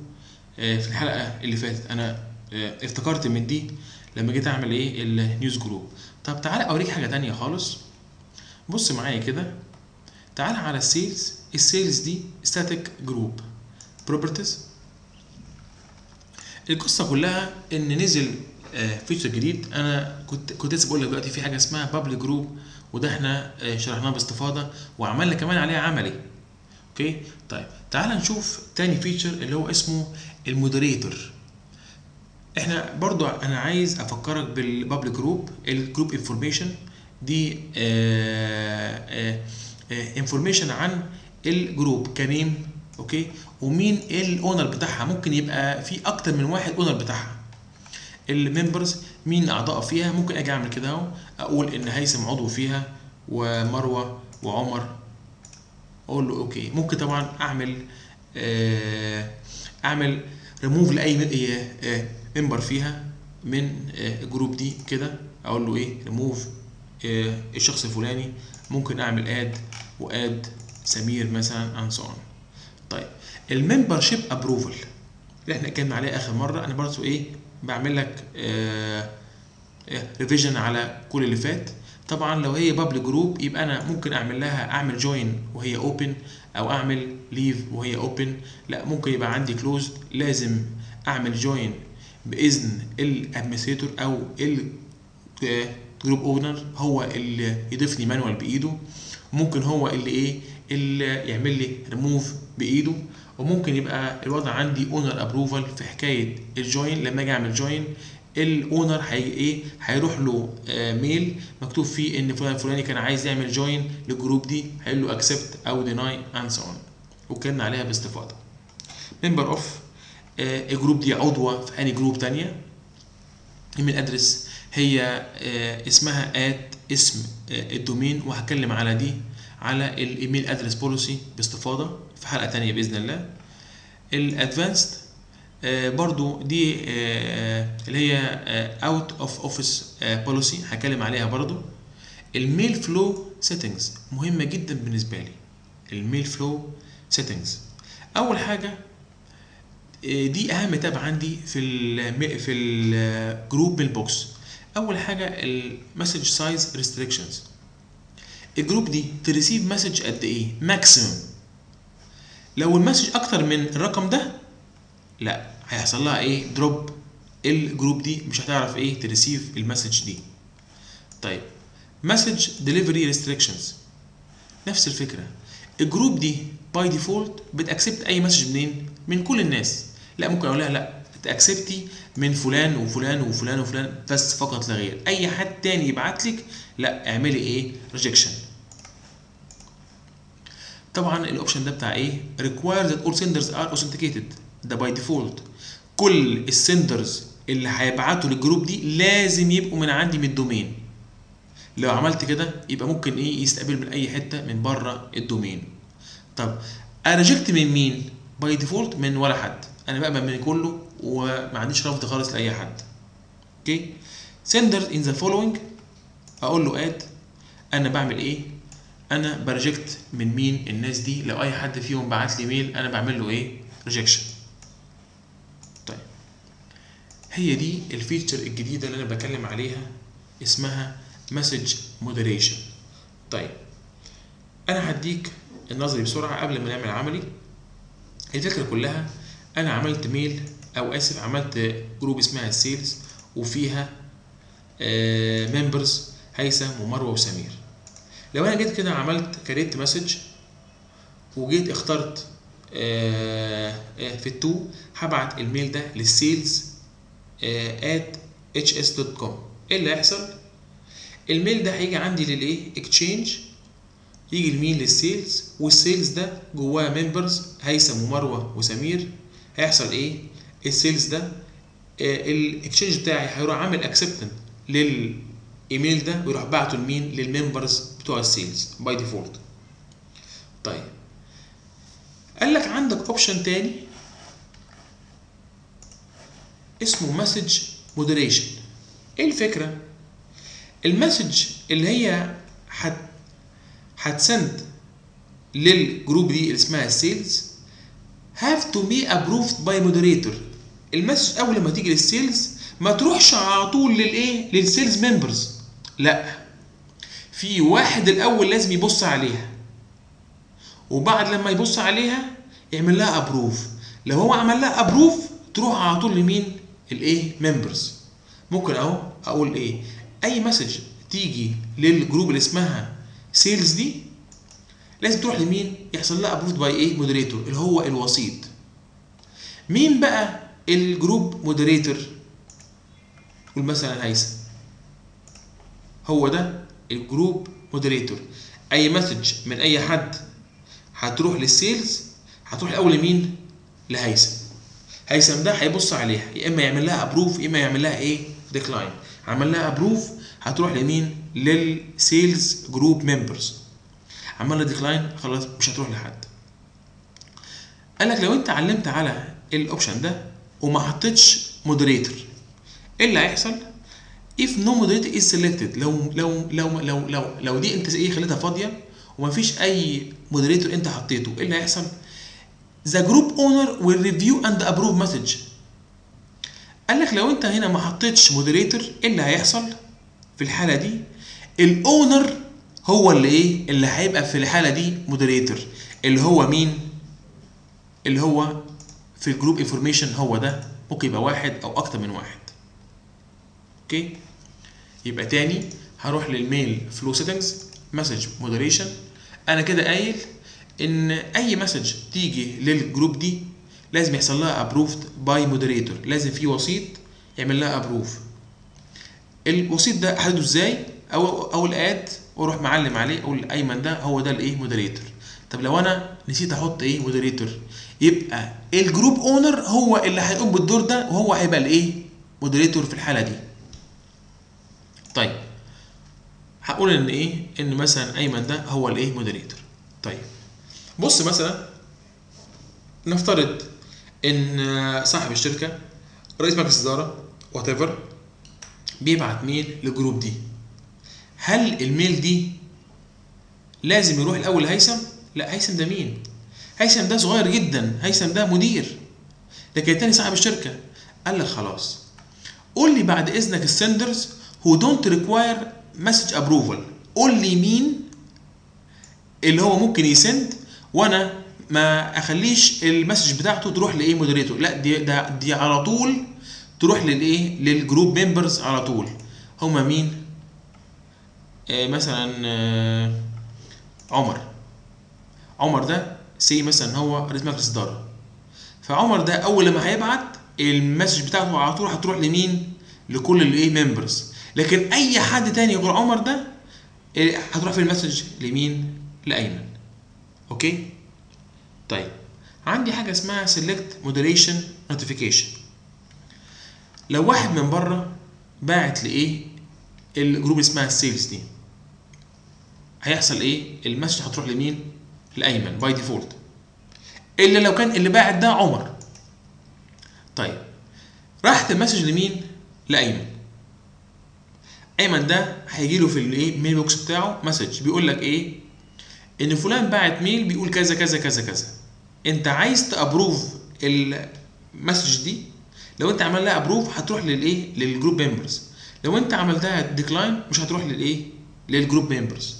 في الحلقة اللي فاتت. أنا آه افتكرت من دي لما جيت أعمل إيه؟ ال news group. طب تعالى أوريك حاجة تانية خالص. بص معايا كده. تعالى على ال sales. ال sales دي static group properties القصة كلها إن نزل feature جديد. أنا كنت كنت لسه بقول لك دلوقتي في حاجة اسمها public group وده إحنا شرحناه باستفاضة وعملنا كمان عليها عملي. okay؟ طيب تعال نشوف تاني feature اللي هو اسمه ال moderator. إحنا برضو أنا عايز أفكرك بالبابليك جروب الجروب انفورميشن دي انفورميشن عن الجروب كنيم okay؟ ومين ال owner بتاعها؟ ممكن يبقى في أكتر من واحد owner بتاعها. ال members مين أعضاء فيها؟ ممكن أجي أعمل كده أهو. أقول إن هيثم عضو فيها ومروة وعمر. أقول له okay. ممكن طبعا أعمل أعمل ريموف لأي member فيها من ال group دي كده. أقول له إيه؟ ريموف الشخص الفلاني. ممكن أعمل add و add سمير مثلا and so on طيب. ال membership approval اللي إحنا اتكلمنا عليه آخر مرة أنا برضه إيه؟ بعمل لك revision على كل اللي فات. طبعا لو هي public group يبقى أنا ممكن أعمل لها أعمل join وهي open أو أعمل leave وهي open لا ممكن يبقى عندي closed لازم أعمل join بإذن ال administrator أو ال group owner هو اللي يضيفني manual بإيده. ممكن هو اللي إيه اللي يعمل لي ريموف بإيده. وممكن يبقى الوضع عندي owner approval في حكاية ال join لما أجي أعمل join ال owner هي إيه؟ هيروح له آه mail مكتوب فيه إن فلان الفلاني كان عايز يعمل join لل group دي هيقول له accept أو deny and so on واتكلمنا عليها باستفاضة. member of آه ال group دي عضوة في اني جروب تانية؟ email address هي آه اسمها ات اسم ال domain. وهتكلم على دي. على ال email address policy باستفاضة في حلقة تانية بإذن الله. ال advanced آه برضو دي آه اللي هي out of office policy هتكلم عليها برضو. ال mail flow settings مهمة جدا بالنسبة لي. ال mail flow settings أول حاجة آه دي أهم tab عندي في ال في ال group mailbox أول حاجة ال message size restrictions ال group دي ت receive message قد إيه؟ maximum لو ال message أكتر من الرقم ده لا هيحصل لها إيه؟ drop ال group دي مش هتعرف إيه؟ ت receive ال message دي. طيب message delivery restrictions نفس الفكرة. ال group دي by default بت accept أي message منين؟ من كل الناس. لا ممكن أقول لها لا ت accept ي من فلان وفلان وفلان وفلان بس فقط لا غير. أي حد تاني يبعت لك لا اعملي إيه؟ rejection طبعا ال option ده بتاع إيه؟ require that all senders are authenticated. ده by default كل ال senders اللي هيبعتوا لل group دي لازم يبقوا من عندي من ال domain لو عملت كده يبقى ممكن إيه؟ يستقبل من أي حتة من بره ال domain طب ا reject من مين؟ by default من ولا حد. أنا بقبل من كله وما عنديش رفض خالص لأي حد. okay؟ senders in the following أقول له add أنا بعمل إيه؟ أنا ب reject من مين الناس دي؟ لو أي حد فيهم بعت لي mail أنا بعمل له إيه؟ rejection طيب. هي دي ال feature الجديدة اللي أنا بكلم عليها اسمها message moderation طيب. أنا هديك النظري بسرعة قبل ما نعمل عملي. الفكرة كلها أنا عملت mail أو آسف عملت group اسمها ال sales وفيها members هيثم ومروة وسمير. لو أنا جيت كده عملت create message وجيت اخترت في ال to هبعت ال mail ده لل sales at hs.com إيه اللي هيحصل؟ ال mail ده هيجي عندي للإيه؟ Exchange يجي ال mail لل sales وال sales ده جواه members هيثم ومروة وسمير. هيحصل إيه؟ ال sales ده ال Exchange بتاعي هيروح عامل acceptance لل email ده ويروح باعته لمين؟ لل members بتوع ال sales by default طيب. قال لك عندك option تاني اسمه message moderation إيه الفكرة؟ ال message اللي هي هت هت send لل group دي اللي اسمها ال sales have to be approved by moderator. ال message أول ما تيجي لل sales ما تروحش على طول للإيه؟ لل sales members لا. في واحد الأول لازم يبص عليها. وبعد لما يبص عليها يعمل لها approve لو هو عمل لها approve تروح على طول لمين؟ الإيه؟ members ممكن أهو أقول إيه؟ أي message تيجي لل group اللي اسمها sales دي لازم تروح لمين؟ يحصل لها approve by إيه؟ moderator اللي هو الوسيط. مين بقى ال group moderator قول مثلا هيثم. هو ده. ال group moderator أي message من أي حد هتروح لل sales هتروح الأول لمين؟ لهيثم. هيثم ده هيبص عليها يا إما يعمل لها approve يا إما يعمل لها إيه؟ decline عمل لها approve هتروح لمين؟ لل sales group members عمل لها decline خلاص مش هتروح لحد. قال لك لو أنت علمت على ال option ده وما حطيتش moderator إيه اللي هيحصل؟ If no moderator is selected لو لو لو لو لو لو دي انت إيه خليتها فاضية ومفيش أي moderator انت حطيته إيه اللي هيحصل؟ The group owner will review and approve message. قال لك لو انت هنا ما حطيتش moderator إيه اللي هيحصل في الحالة دي؟ ال owner هو اللي إيه؟ اللي هيبقى في الحالة دي moderator اللي هو مين؟ اللي هو في ال group information هو ده. ممكن يبقى واحد أو أكتر من واحد. okay يبقى تاني هروح لل mail flow settings message moderation أنا كده قايل إن أي message تيجي لل group دي لازم يحصل لها approved by moderator لازم في وسيط يعمل لها approve الوسيط ده أحدده إزاي؟ أو اول add وأروح معلم عليه أقول أيمن ده هو ده الإيه؟ moderator طب لو أنا نسيت أحط إيه؟ moderator يبقى ال group owner هو اللي هيقوم بالدور ده وهو هيبقى الإيه؟ moderator في الحالة دي. طيب. هقول إن إيه؟ إن مثلا أيمن ده هو الإيه؟ moderator طيب. بص مثلا نفترض إن صاحب الشركة رئيس مجلس الاداره whatever بيبعت mail لل group دي. هل ال mail دي لازم يروح الأول لهيثم؟ لا هيثم ده مين؟ هيثم ده صغير جدا هيثم ده مدير. لكن التاني صاحب الشركة قال لك خلاص. قول لي بعد إذنك ال senders who don't require message approval لي مين اللي هو ممكن ي send وأنا ما أخليش ال message بتاعته تروح لإيه moderator لا دي ده دي على طول تروح للإيه؟ لل group members على طول. هما مين؟ آه مثلا آه عمر. عمر ده سي مثلا هو رئيس مجلس اداره فعمر ده أول لما هيبعت ال message بتاعته على طول هتروح لمين؟ لكل الايه members لكن أي حد تاني غير عمر ده إيه، هتروح في ال message لمين؟ لأيمن. okay؟ طيب. عندي حاجة اسمها select moderation notification. لو واحد من بره باعت لإيه؟ ال group اسمها ال sales دي. هيحصل إيه؟ ال message هتروح لمين؟ لأيمن by default إلا لو كان اللي باعت ده عمر. طيب. راحت ال message لمين؟ لأيمن. ايمن ده هيجي له في الايه mailbox بتاعه message بيقول لك إيه؟ إن فلان باعت mail بيقول كذا كذا كذا كذا. أنت عايز ت approve ال message دي؟ لو أنت عمل لها approve هتروح للايه لل group members لو أنت عملتها decline مش هتروح للايه لل group members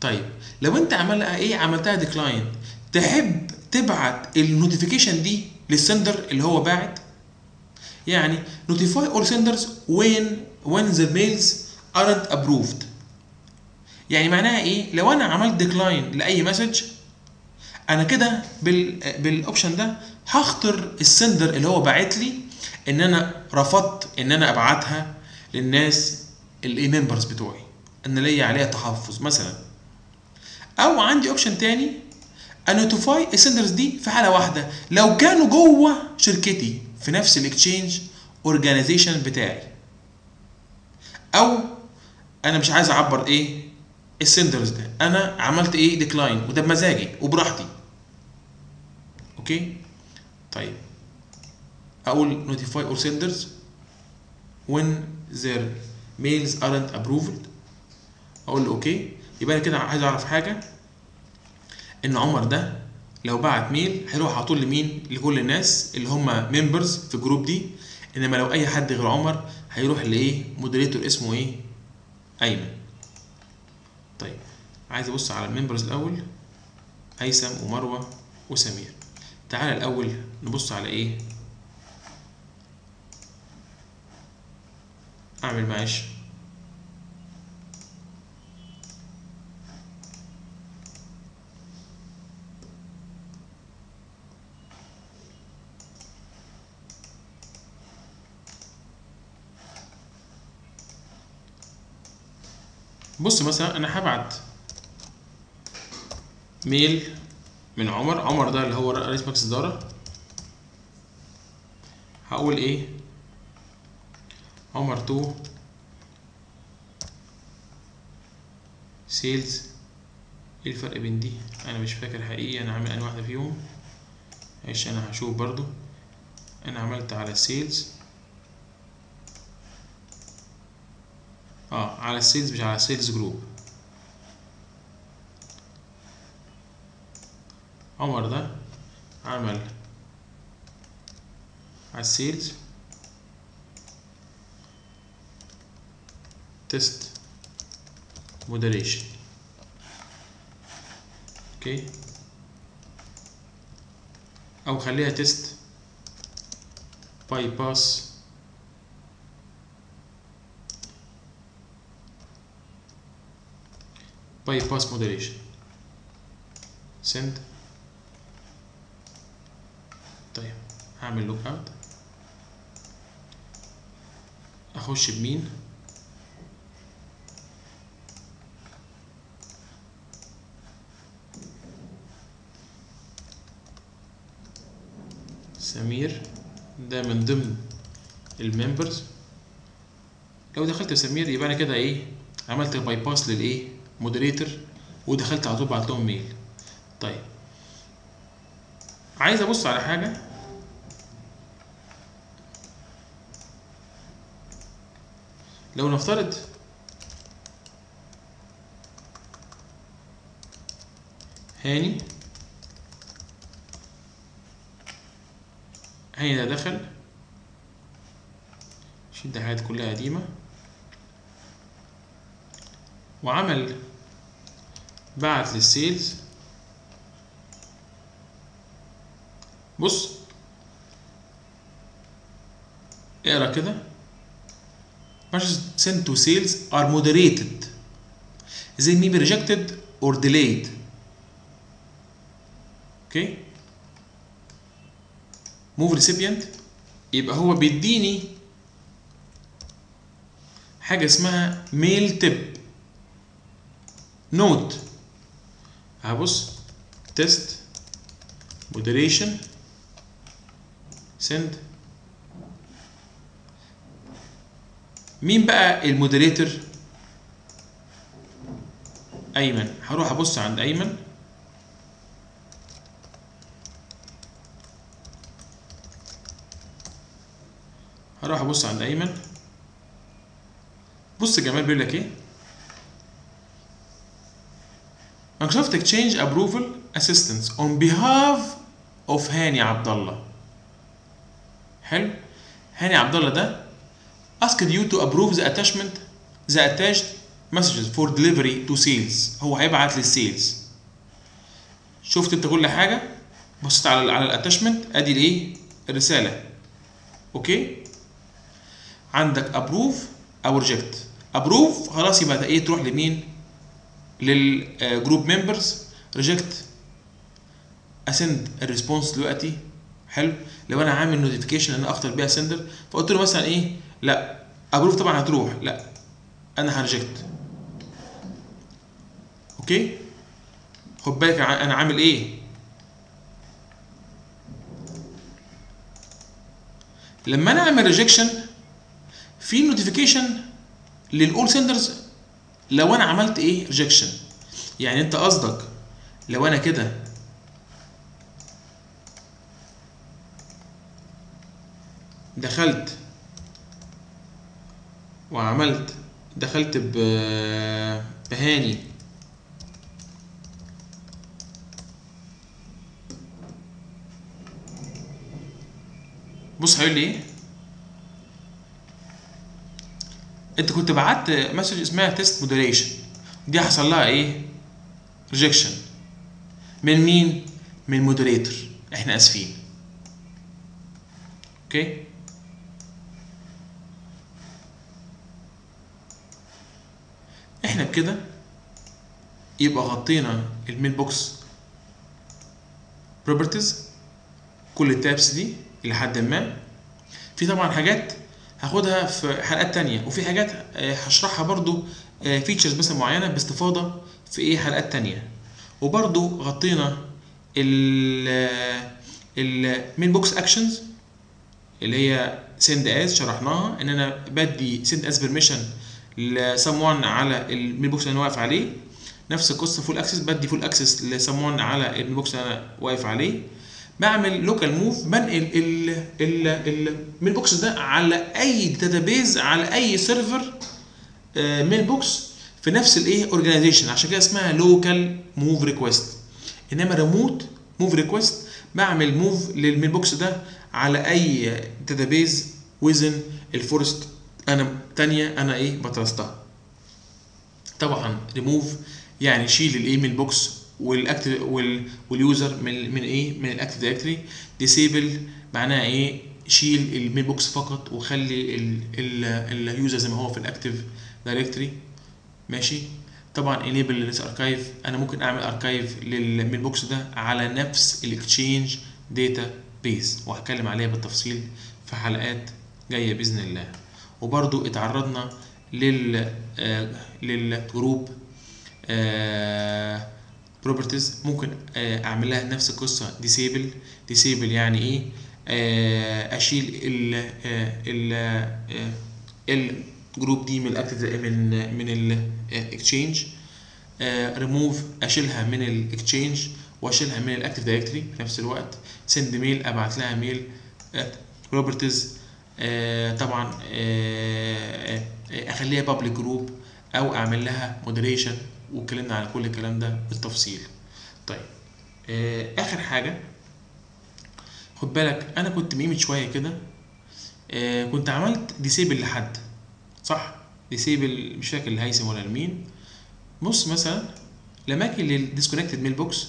طيب لو أنت عملها إيه؟ عملتها decline تحب تبعت ال notification دي لل sender اللي هو باعت؟ يعني notify all senders when when the mails aren't approved. يعني معناها إيه؟ لو أنا عملت decline لأي message أنا كده بال بال option ده هختار ال sender اللي هو باعت لي إن أنا رفضت إن أنا أبعتها للناس الاي members بتوعي إن ليا عليها تحفظ مثلا. أو عندي option تاني ا notify ال senders دي في حالة واحدة. لو كانوا جوه شركتي في نفس ال Exchange organization بتاعي. أو أنا مش عايز أعبر إيه؟ ال senders ده؟ أنا عملت إيه؟ decline وده بمزاجي وبراحتي. okay؟ طيب. أقول notify all senders when their mails aren't approved. أقول له okay. يبقى أنا كده عايز أعرف حاجة. إن عمر ده لو بعت mail هيروح على طول لمين؟ لكل الناس اللي هم members في ال group دي. إنما لو أي حد غير عمر هيروح لإيه؟ moderator اسمه إيه؟ أيمن. طيب عايز أبص على ال members الأول. هيثم ومروة وسمير. تعال الأول نبص على إيه؟ أعمل معاش. بص مثلا أنا هبعت ميل من عمر. عمر ده اللي هو رئيس مجلس إدارة. هقول إيه؟ عمر to sales. إيه الفرق بين دي؟ أنا مش فاكر حقيقي. أنا عامل أنهي واحدة فيهم؟ معلش أنا هشوف برضو. أنا عملت على sales. آه على ال sales مش على sales group عمر ده عمل على ال sales test moderation okay أو خليها test bypass bypass moderation send طيب هعمل log out اخش بمين سمير ده من ضمن ال members لو دخلت بسمير يبقى أنا كده إيه عملت bypass للايه moderator ودخلت على طول بعت لهم mail طيب. عايز أبص على حاجة؟ لو نفترض هاني هاني ده دخل شد حاجات كلها قديمة وعمل بعت للسيلز بص اقرا كده messages sent to sales are moderated they may be rejected or delayed okay move recipient يبقى هو بيديني حاجة اسمها mail tip note هبص test moderation send مين بقى ال moderator؟ أيمن. هروح أبص عند أيمن. هروح أبص عند أيمن. بص جمال بيقول لك إيه؟ Microsoft Exchange Approval Assistance on behalf of هاني عبد الله حلو. هاني عبد الله ده asked you to approve the attachment the attached messages for delivery to sales. هو هيبعت لل sales شفت انت كل حاجة؟ بصيت على على ال attachment ادي الايه الرسالة. okay؟ عندك approve أو reject approve خلاص يبقى إيه؟ تروح لمين؟ لل group members reject ا send ال response دلوقتي. حلو. لو أنا عامل notification إن أختار بيها sender فقلت له مثلا إيه؟ لا. approve طبعا هتروح. لا. أنا ه reject okay؟ خد بالك أنا عامل إيه؟ لما أنا أعمل rejection في notification لل all senders لو أنا عملت إيه؟ rejection يعني أنت قصدك لو أنا كده دخلت وعملت دخلت بهاني. بص هيقول لي إيه؟ انت كنت بعت message اسمها test moderation دي حصل لها إيه؟ rejection من مين؟ من ال moderator إحنا آسفين. okay إحنا بكده يبقى غطينا ال mailbox properties كل ال tabs دي لحد ما. في طبعا حاجات هاخدها في حلقات تانية. وفي حاجات هشرحها برضو features مثلا معينة باستفاضة في إيه حلقات تانية. وبرضو غطينا ال ال mailbox actions اللي هي send as شرحناها. إن أنا بدي send as permission ل someone على ال mailbox اللي أنا واقف عليه. نفس القصة فول اكسس بدي فول اكسس لسمون على المين بوكس اللي أنا واقف عليه. بعمل local move بنقل ال ال ال mailbox ده على أي database على أي server mailbox في نفس الإيه organization عشان كده اسمها local move request إنما remote move request بعمل move لل mailbox ده على أي database within ال forest. أنا تانية أنا إيه ب trust ها. طبعا ريموف يعني شيل ال mailbox وال active وال وال user من من إيه؟ من ال active directory disable معناها إيه؟ شيل ال mailbox فقط وخلي ال user زي ما هو في ال active directory ماشي؟ طبعا enable لل نس archive أنا ممكن أعمل archive لل mailbox ده على نفس ال Exchange database وهتكلم عليها بالتفصيل في حلقات جاية بإذن الله. وبرضو اتعرضنا لل آه لل group properties ممكن آه أعمل لها نفس القصة. disable disable يعني إيه؟ آه أشيل ال ال ال group دي من ال active من من ال Exchange ريموف أشيلها من الاكتشينج وأشيلها من ال active directory في نفس الوقت. send mail أبعت لها mail properties آه طبعا آه أخليها public group أو أعمل لها moderation واتكلمنا على كل الكلام ده بالتفصيل. طيب آه آخر حاجة خد بالك أنا كنت ميمت شوية كده آه كنت عملت disable لحد صح؟ disable مش فاكر لهيثم ولا لمين بص مثلا لما أجي لل disconnected mailbox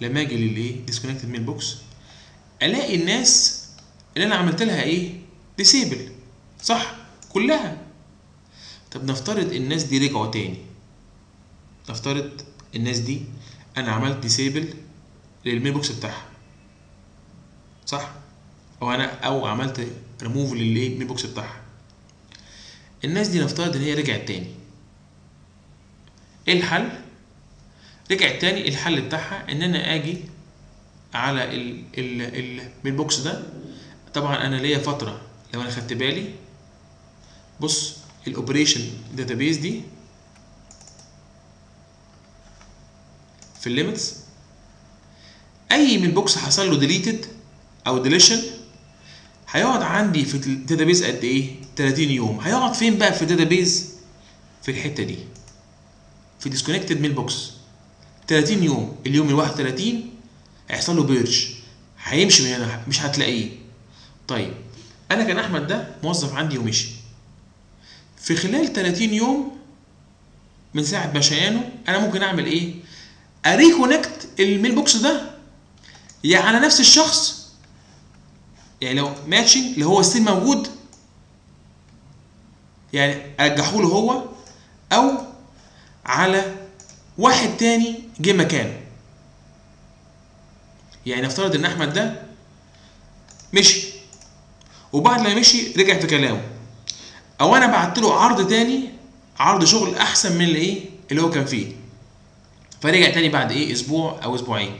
لما أجي للايه disconnected mailbox ألاقي الناس اللي أنا عملت لها إيه؟ disable صح؟ كلها. طب نفترض الناس دي رجعوا تاني. نفترض الناس دي أنا عملت disable لل mailbox بتاعها صح؟ أو أنا أو عملت ريموف للإيه mailbox بتاعها. الناس دي نفترض إن هي رجعت تاني. إيه الحل؟ رجعت تاني الحل بتاعها إن أنا آجي على ال ال ال mailbox ده. طبعا أنا ليا فترة لو أنا خدت بالي. بص ال operation database دي في ال limits. أي mailbox حصل له deleted أو deletion هيقعد عندي في ال database قد إيه؟ 30 يوم. هيقعد فين بقى في ال database في الحتة دي. في disconnected mailbox 30 يوم. اليوم ال 31 هيحصل له purge هيمشي من هنا مش هتلاقيه. طيب أنا كان أحمد ده موظف عندي ومشي. في خلال 30 يوم من ساعة مشيانه أنا ممكن أعمل إيه؟ أ reconnect ال mailbox ده؟ يا على نفس الشخص؟ يعني لو matching اللي هو still موجود يعني أرجعه له هو أو على واحد تاني جه مكانه. يعني نفترض إن أحمد ده مشي وبعد ما مشي رجع في كلامه. أو أنا بعت له عرض تاني عرض شغل أحسن من الإيه؟ اللي هو كان فيه. فرجع تاني بعد إيه؟ أسبوع أو أسبوعين.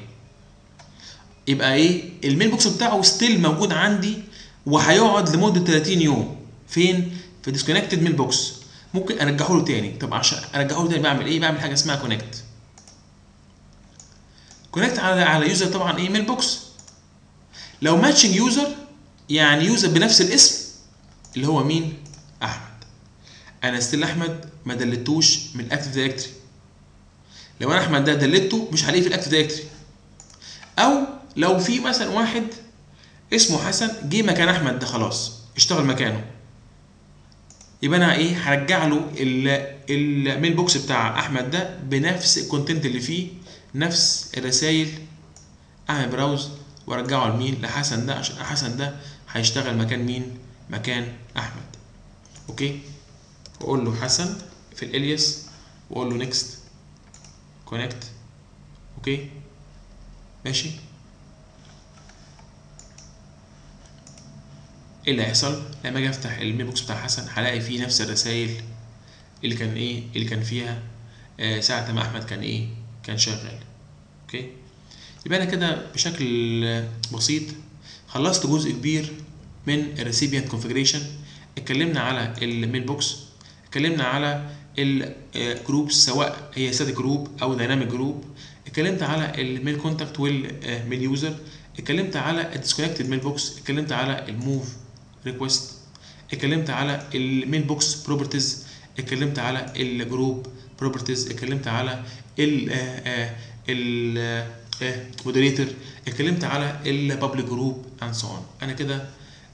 يبقى إيه؟ ال mailbox بتاعه still موجود عندي وهيقعد لمدة 30 يوم. فين؟ في disconnected mailbox ممكن أرجعه له تاني. طب عشان أرجعه له تاني بعمل إيه؟ بعمل حاجة اسمها connect connect على على user طبعا إيه؟ mailbox لو matching user يعني user بنفس الاسم اللي هو مين؟ أحمد. أنا still أحمد ما delete توش من ال active directory لو أنا أحمد ده delete ته مش هلاقيه في ال active directory أو لو في مثلا واحد اسمه حسن جه مكان أحمد ده خلاص اشتغل مكانه. يبقى أنا إيه هرجع له ال mailbox بتاع أحمد ده بنفس ال content اللي فيه نفس الرسائل أعمل browse وأرجعه لمين لحسن ده عشان حسن ده هيشتغل مكان مين؟ مكان أحمد. okay؟ وأقول له حسن في ال alias وأقول له next connect okay ماشي. إيه اللي هيحصل؟ لما أجي أفتح ال mailbox بتاع حسن هلاقي فيه نفس الرسائل اللي كان إيه؟ اللي كان فيها آه ساعة ما أحمد كان إيه؟ كان شغال. okay يبقى أنا كده بشكل بسيط خلصت جزء كبير من ال recipient configuration اتكلمنا على ال mailbox اتكلمنا على ال groups سواء هي static group أو dynamic group اتكلمت على ال mail contact وال mail user اتكلمت على ال disconnected mailbox اتكلمت على ال move request اتكلمت على ال mailbox properties اتكلمت على ال group properties اتكلمت على ال moderator اتكلمت على ال public group and so أنا كده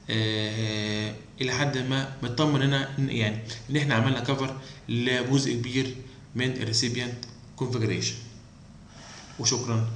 آه، إلى حد ما مطمن هنا إن- يعني إن إحنا عملنا كفر لجزء كبير من الريسيبيانت كونفجريشن وشكرا.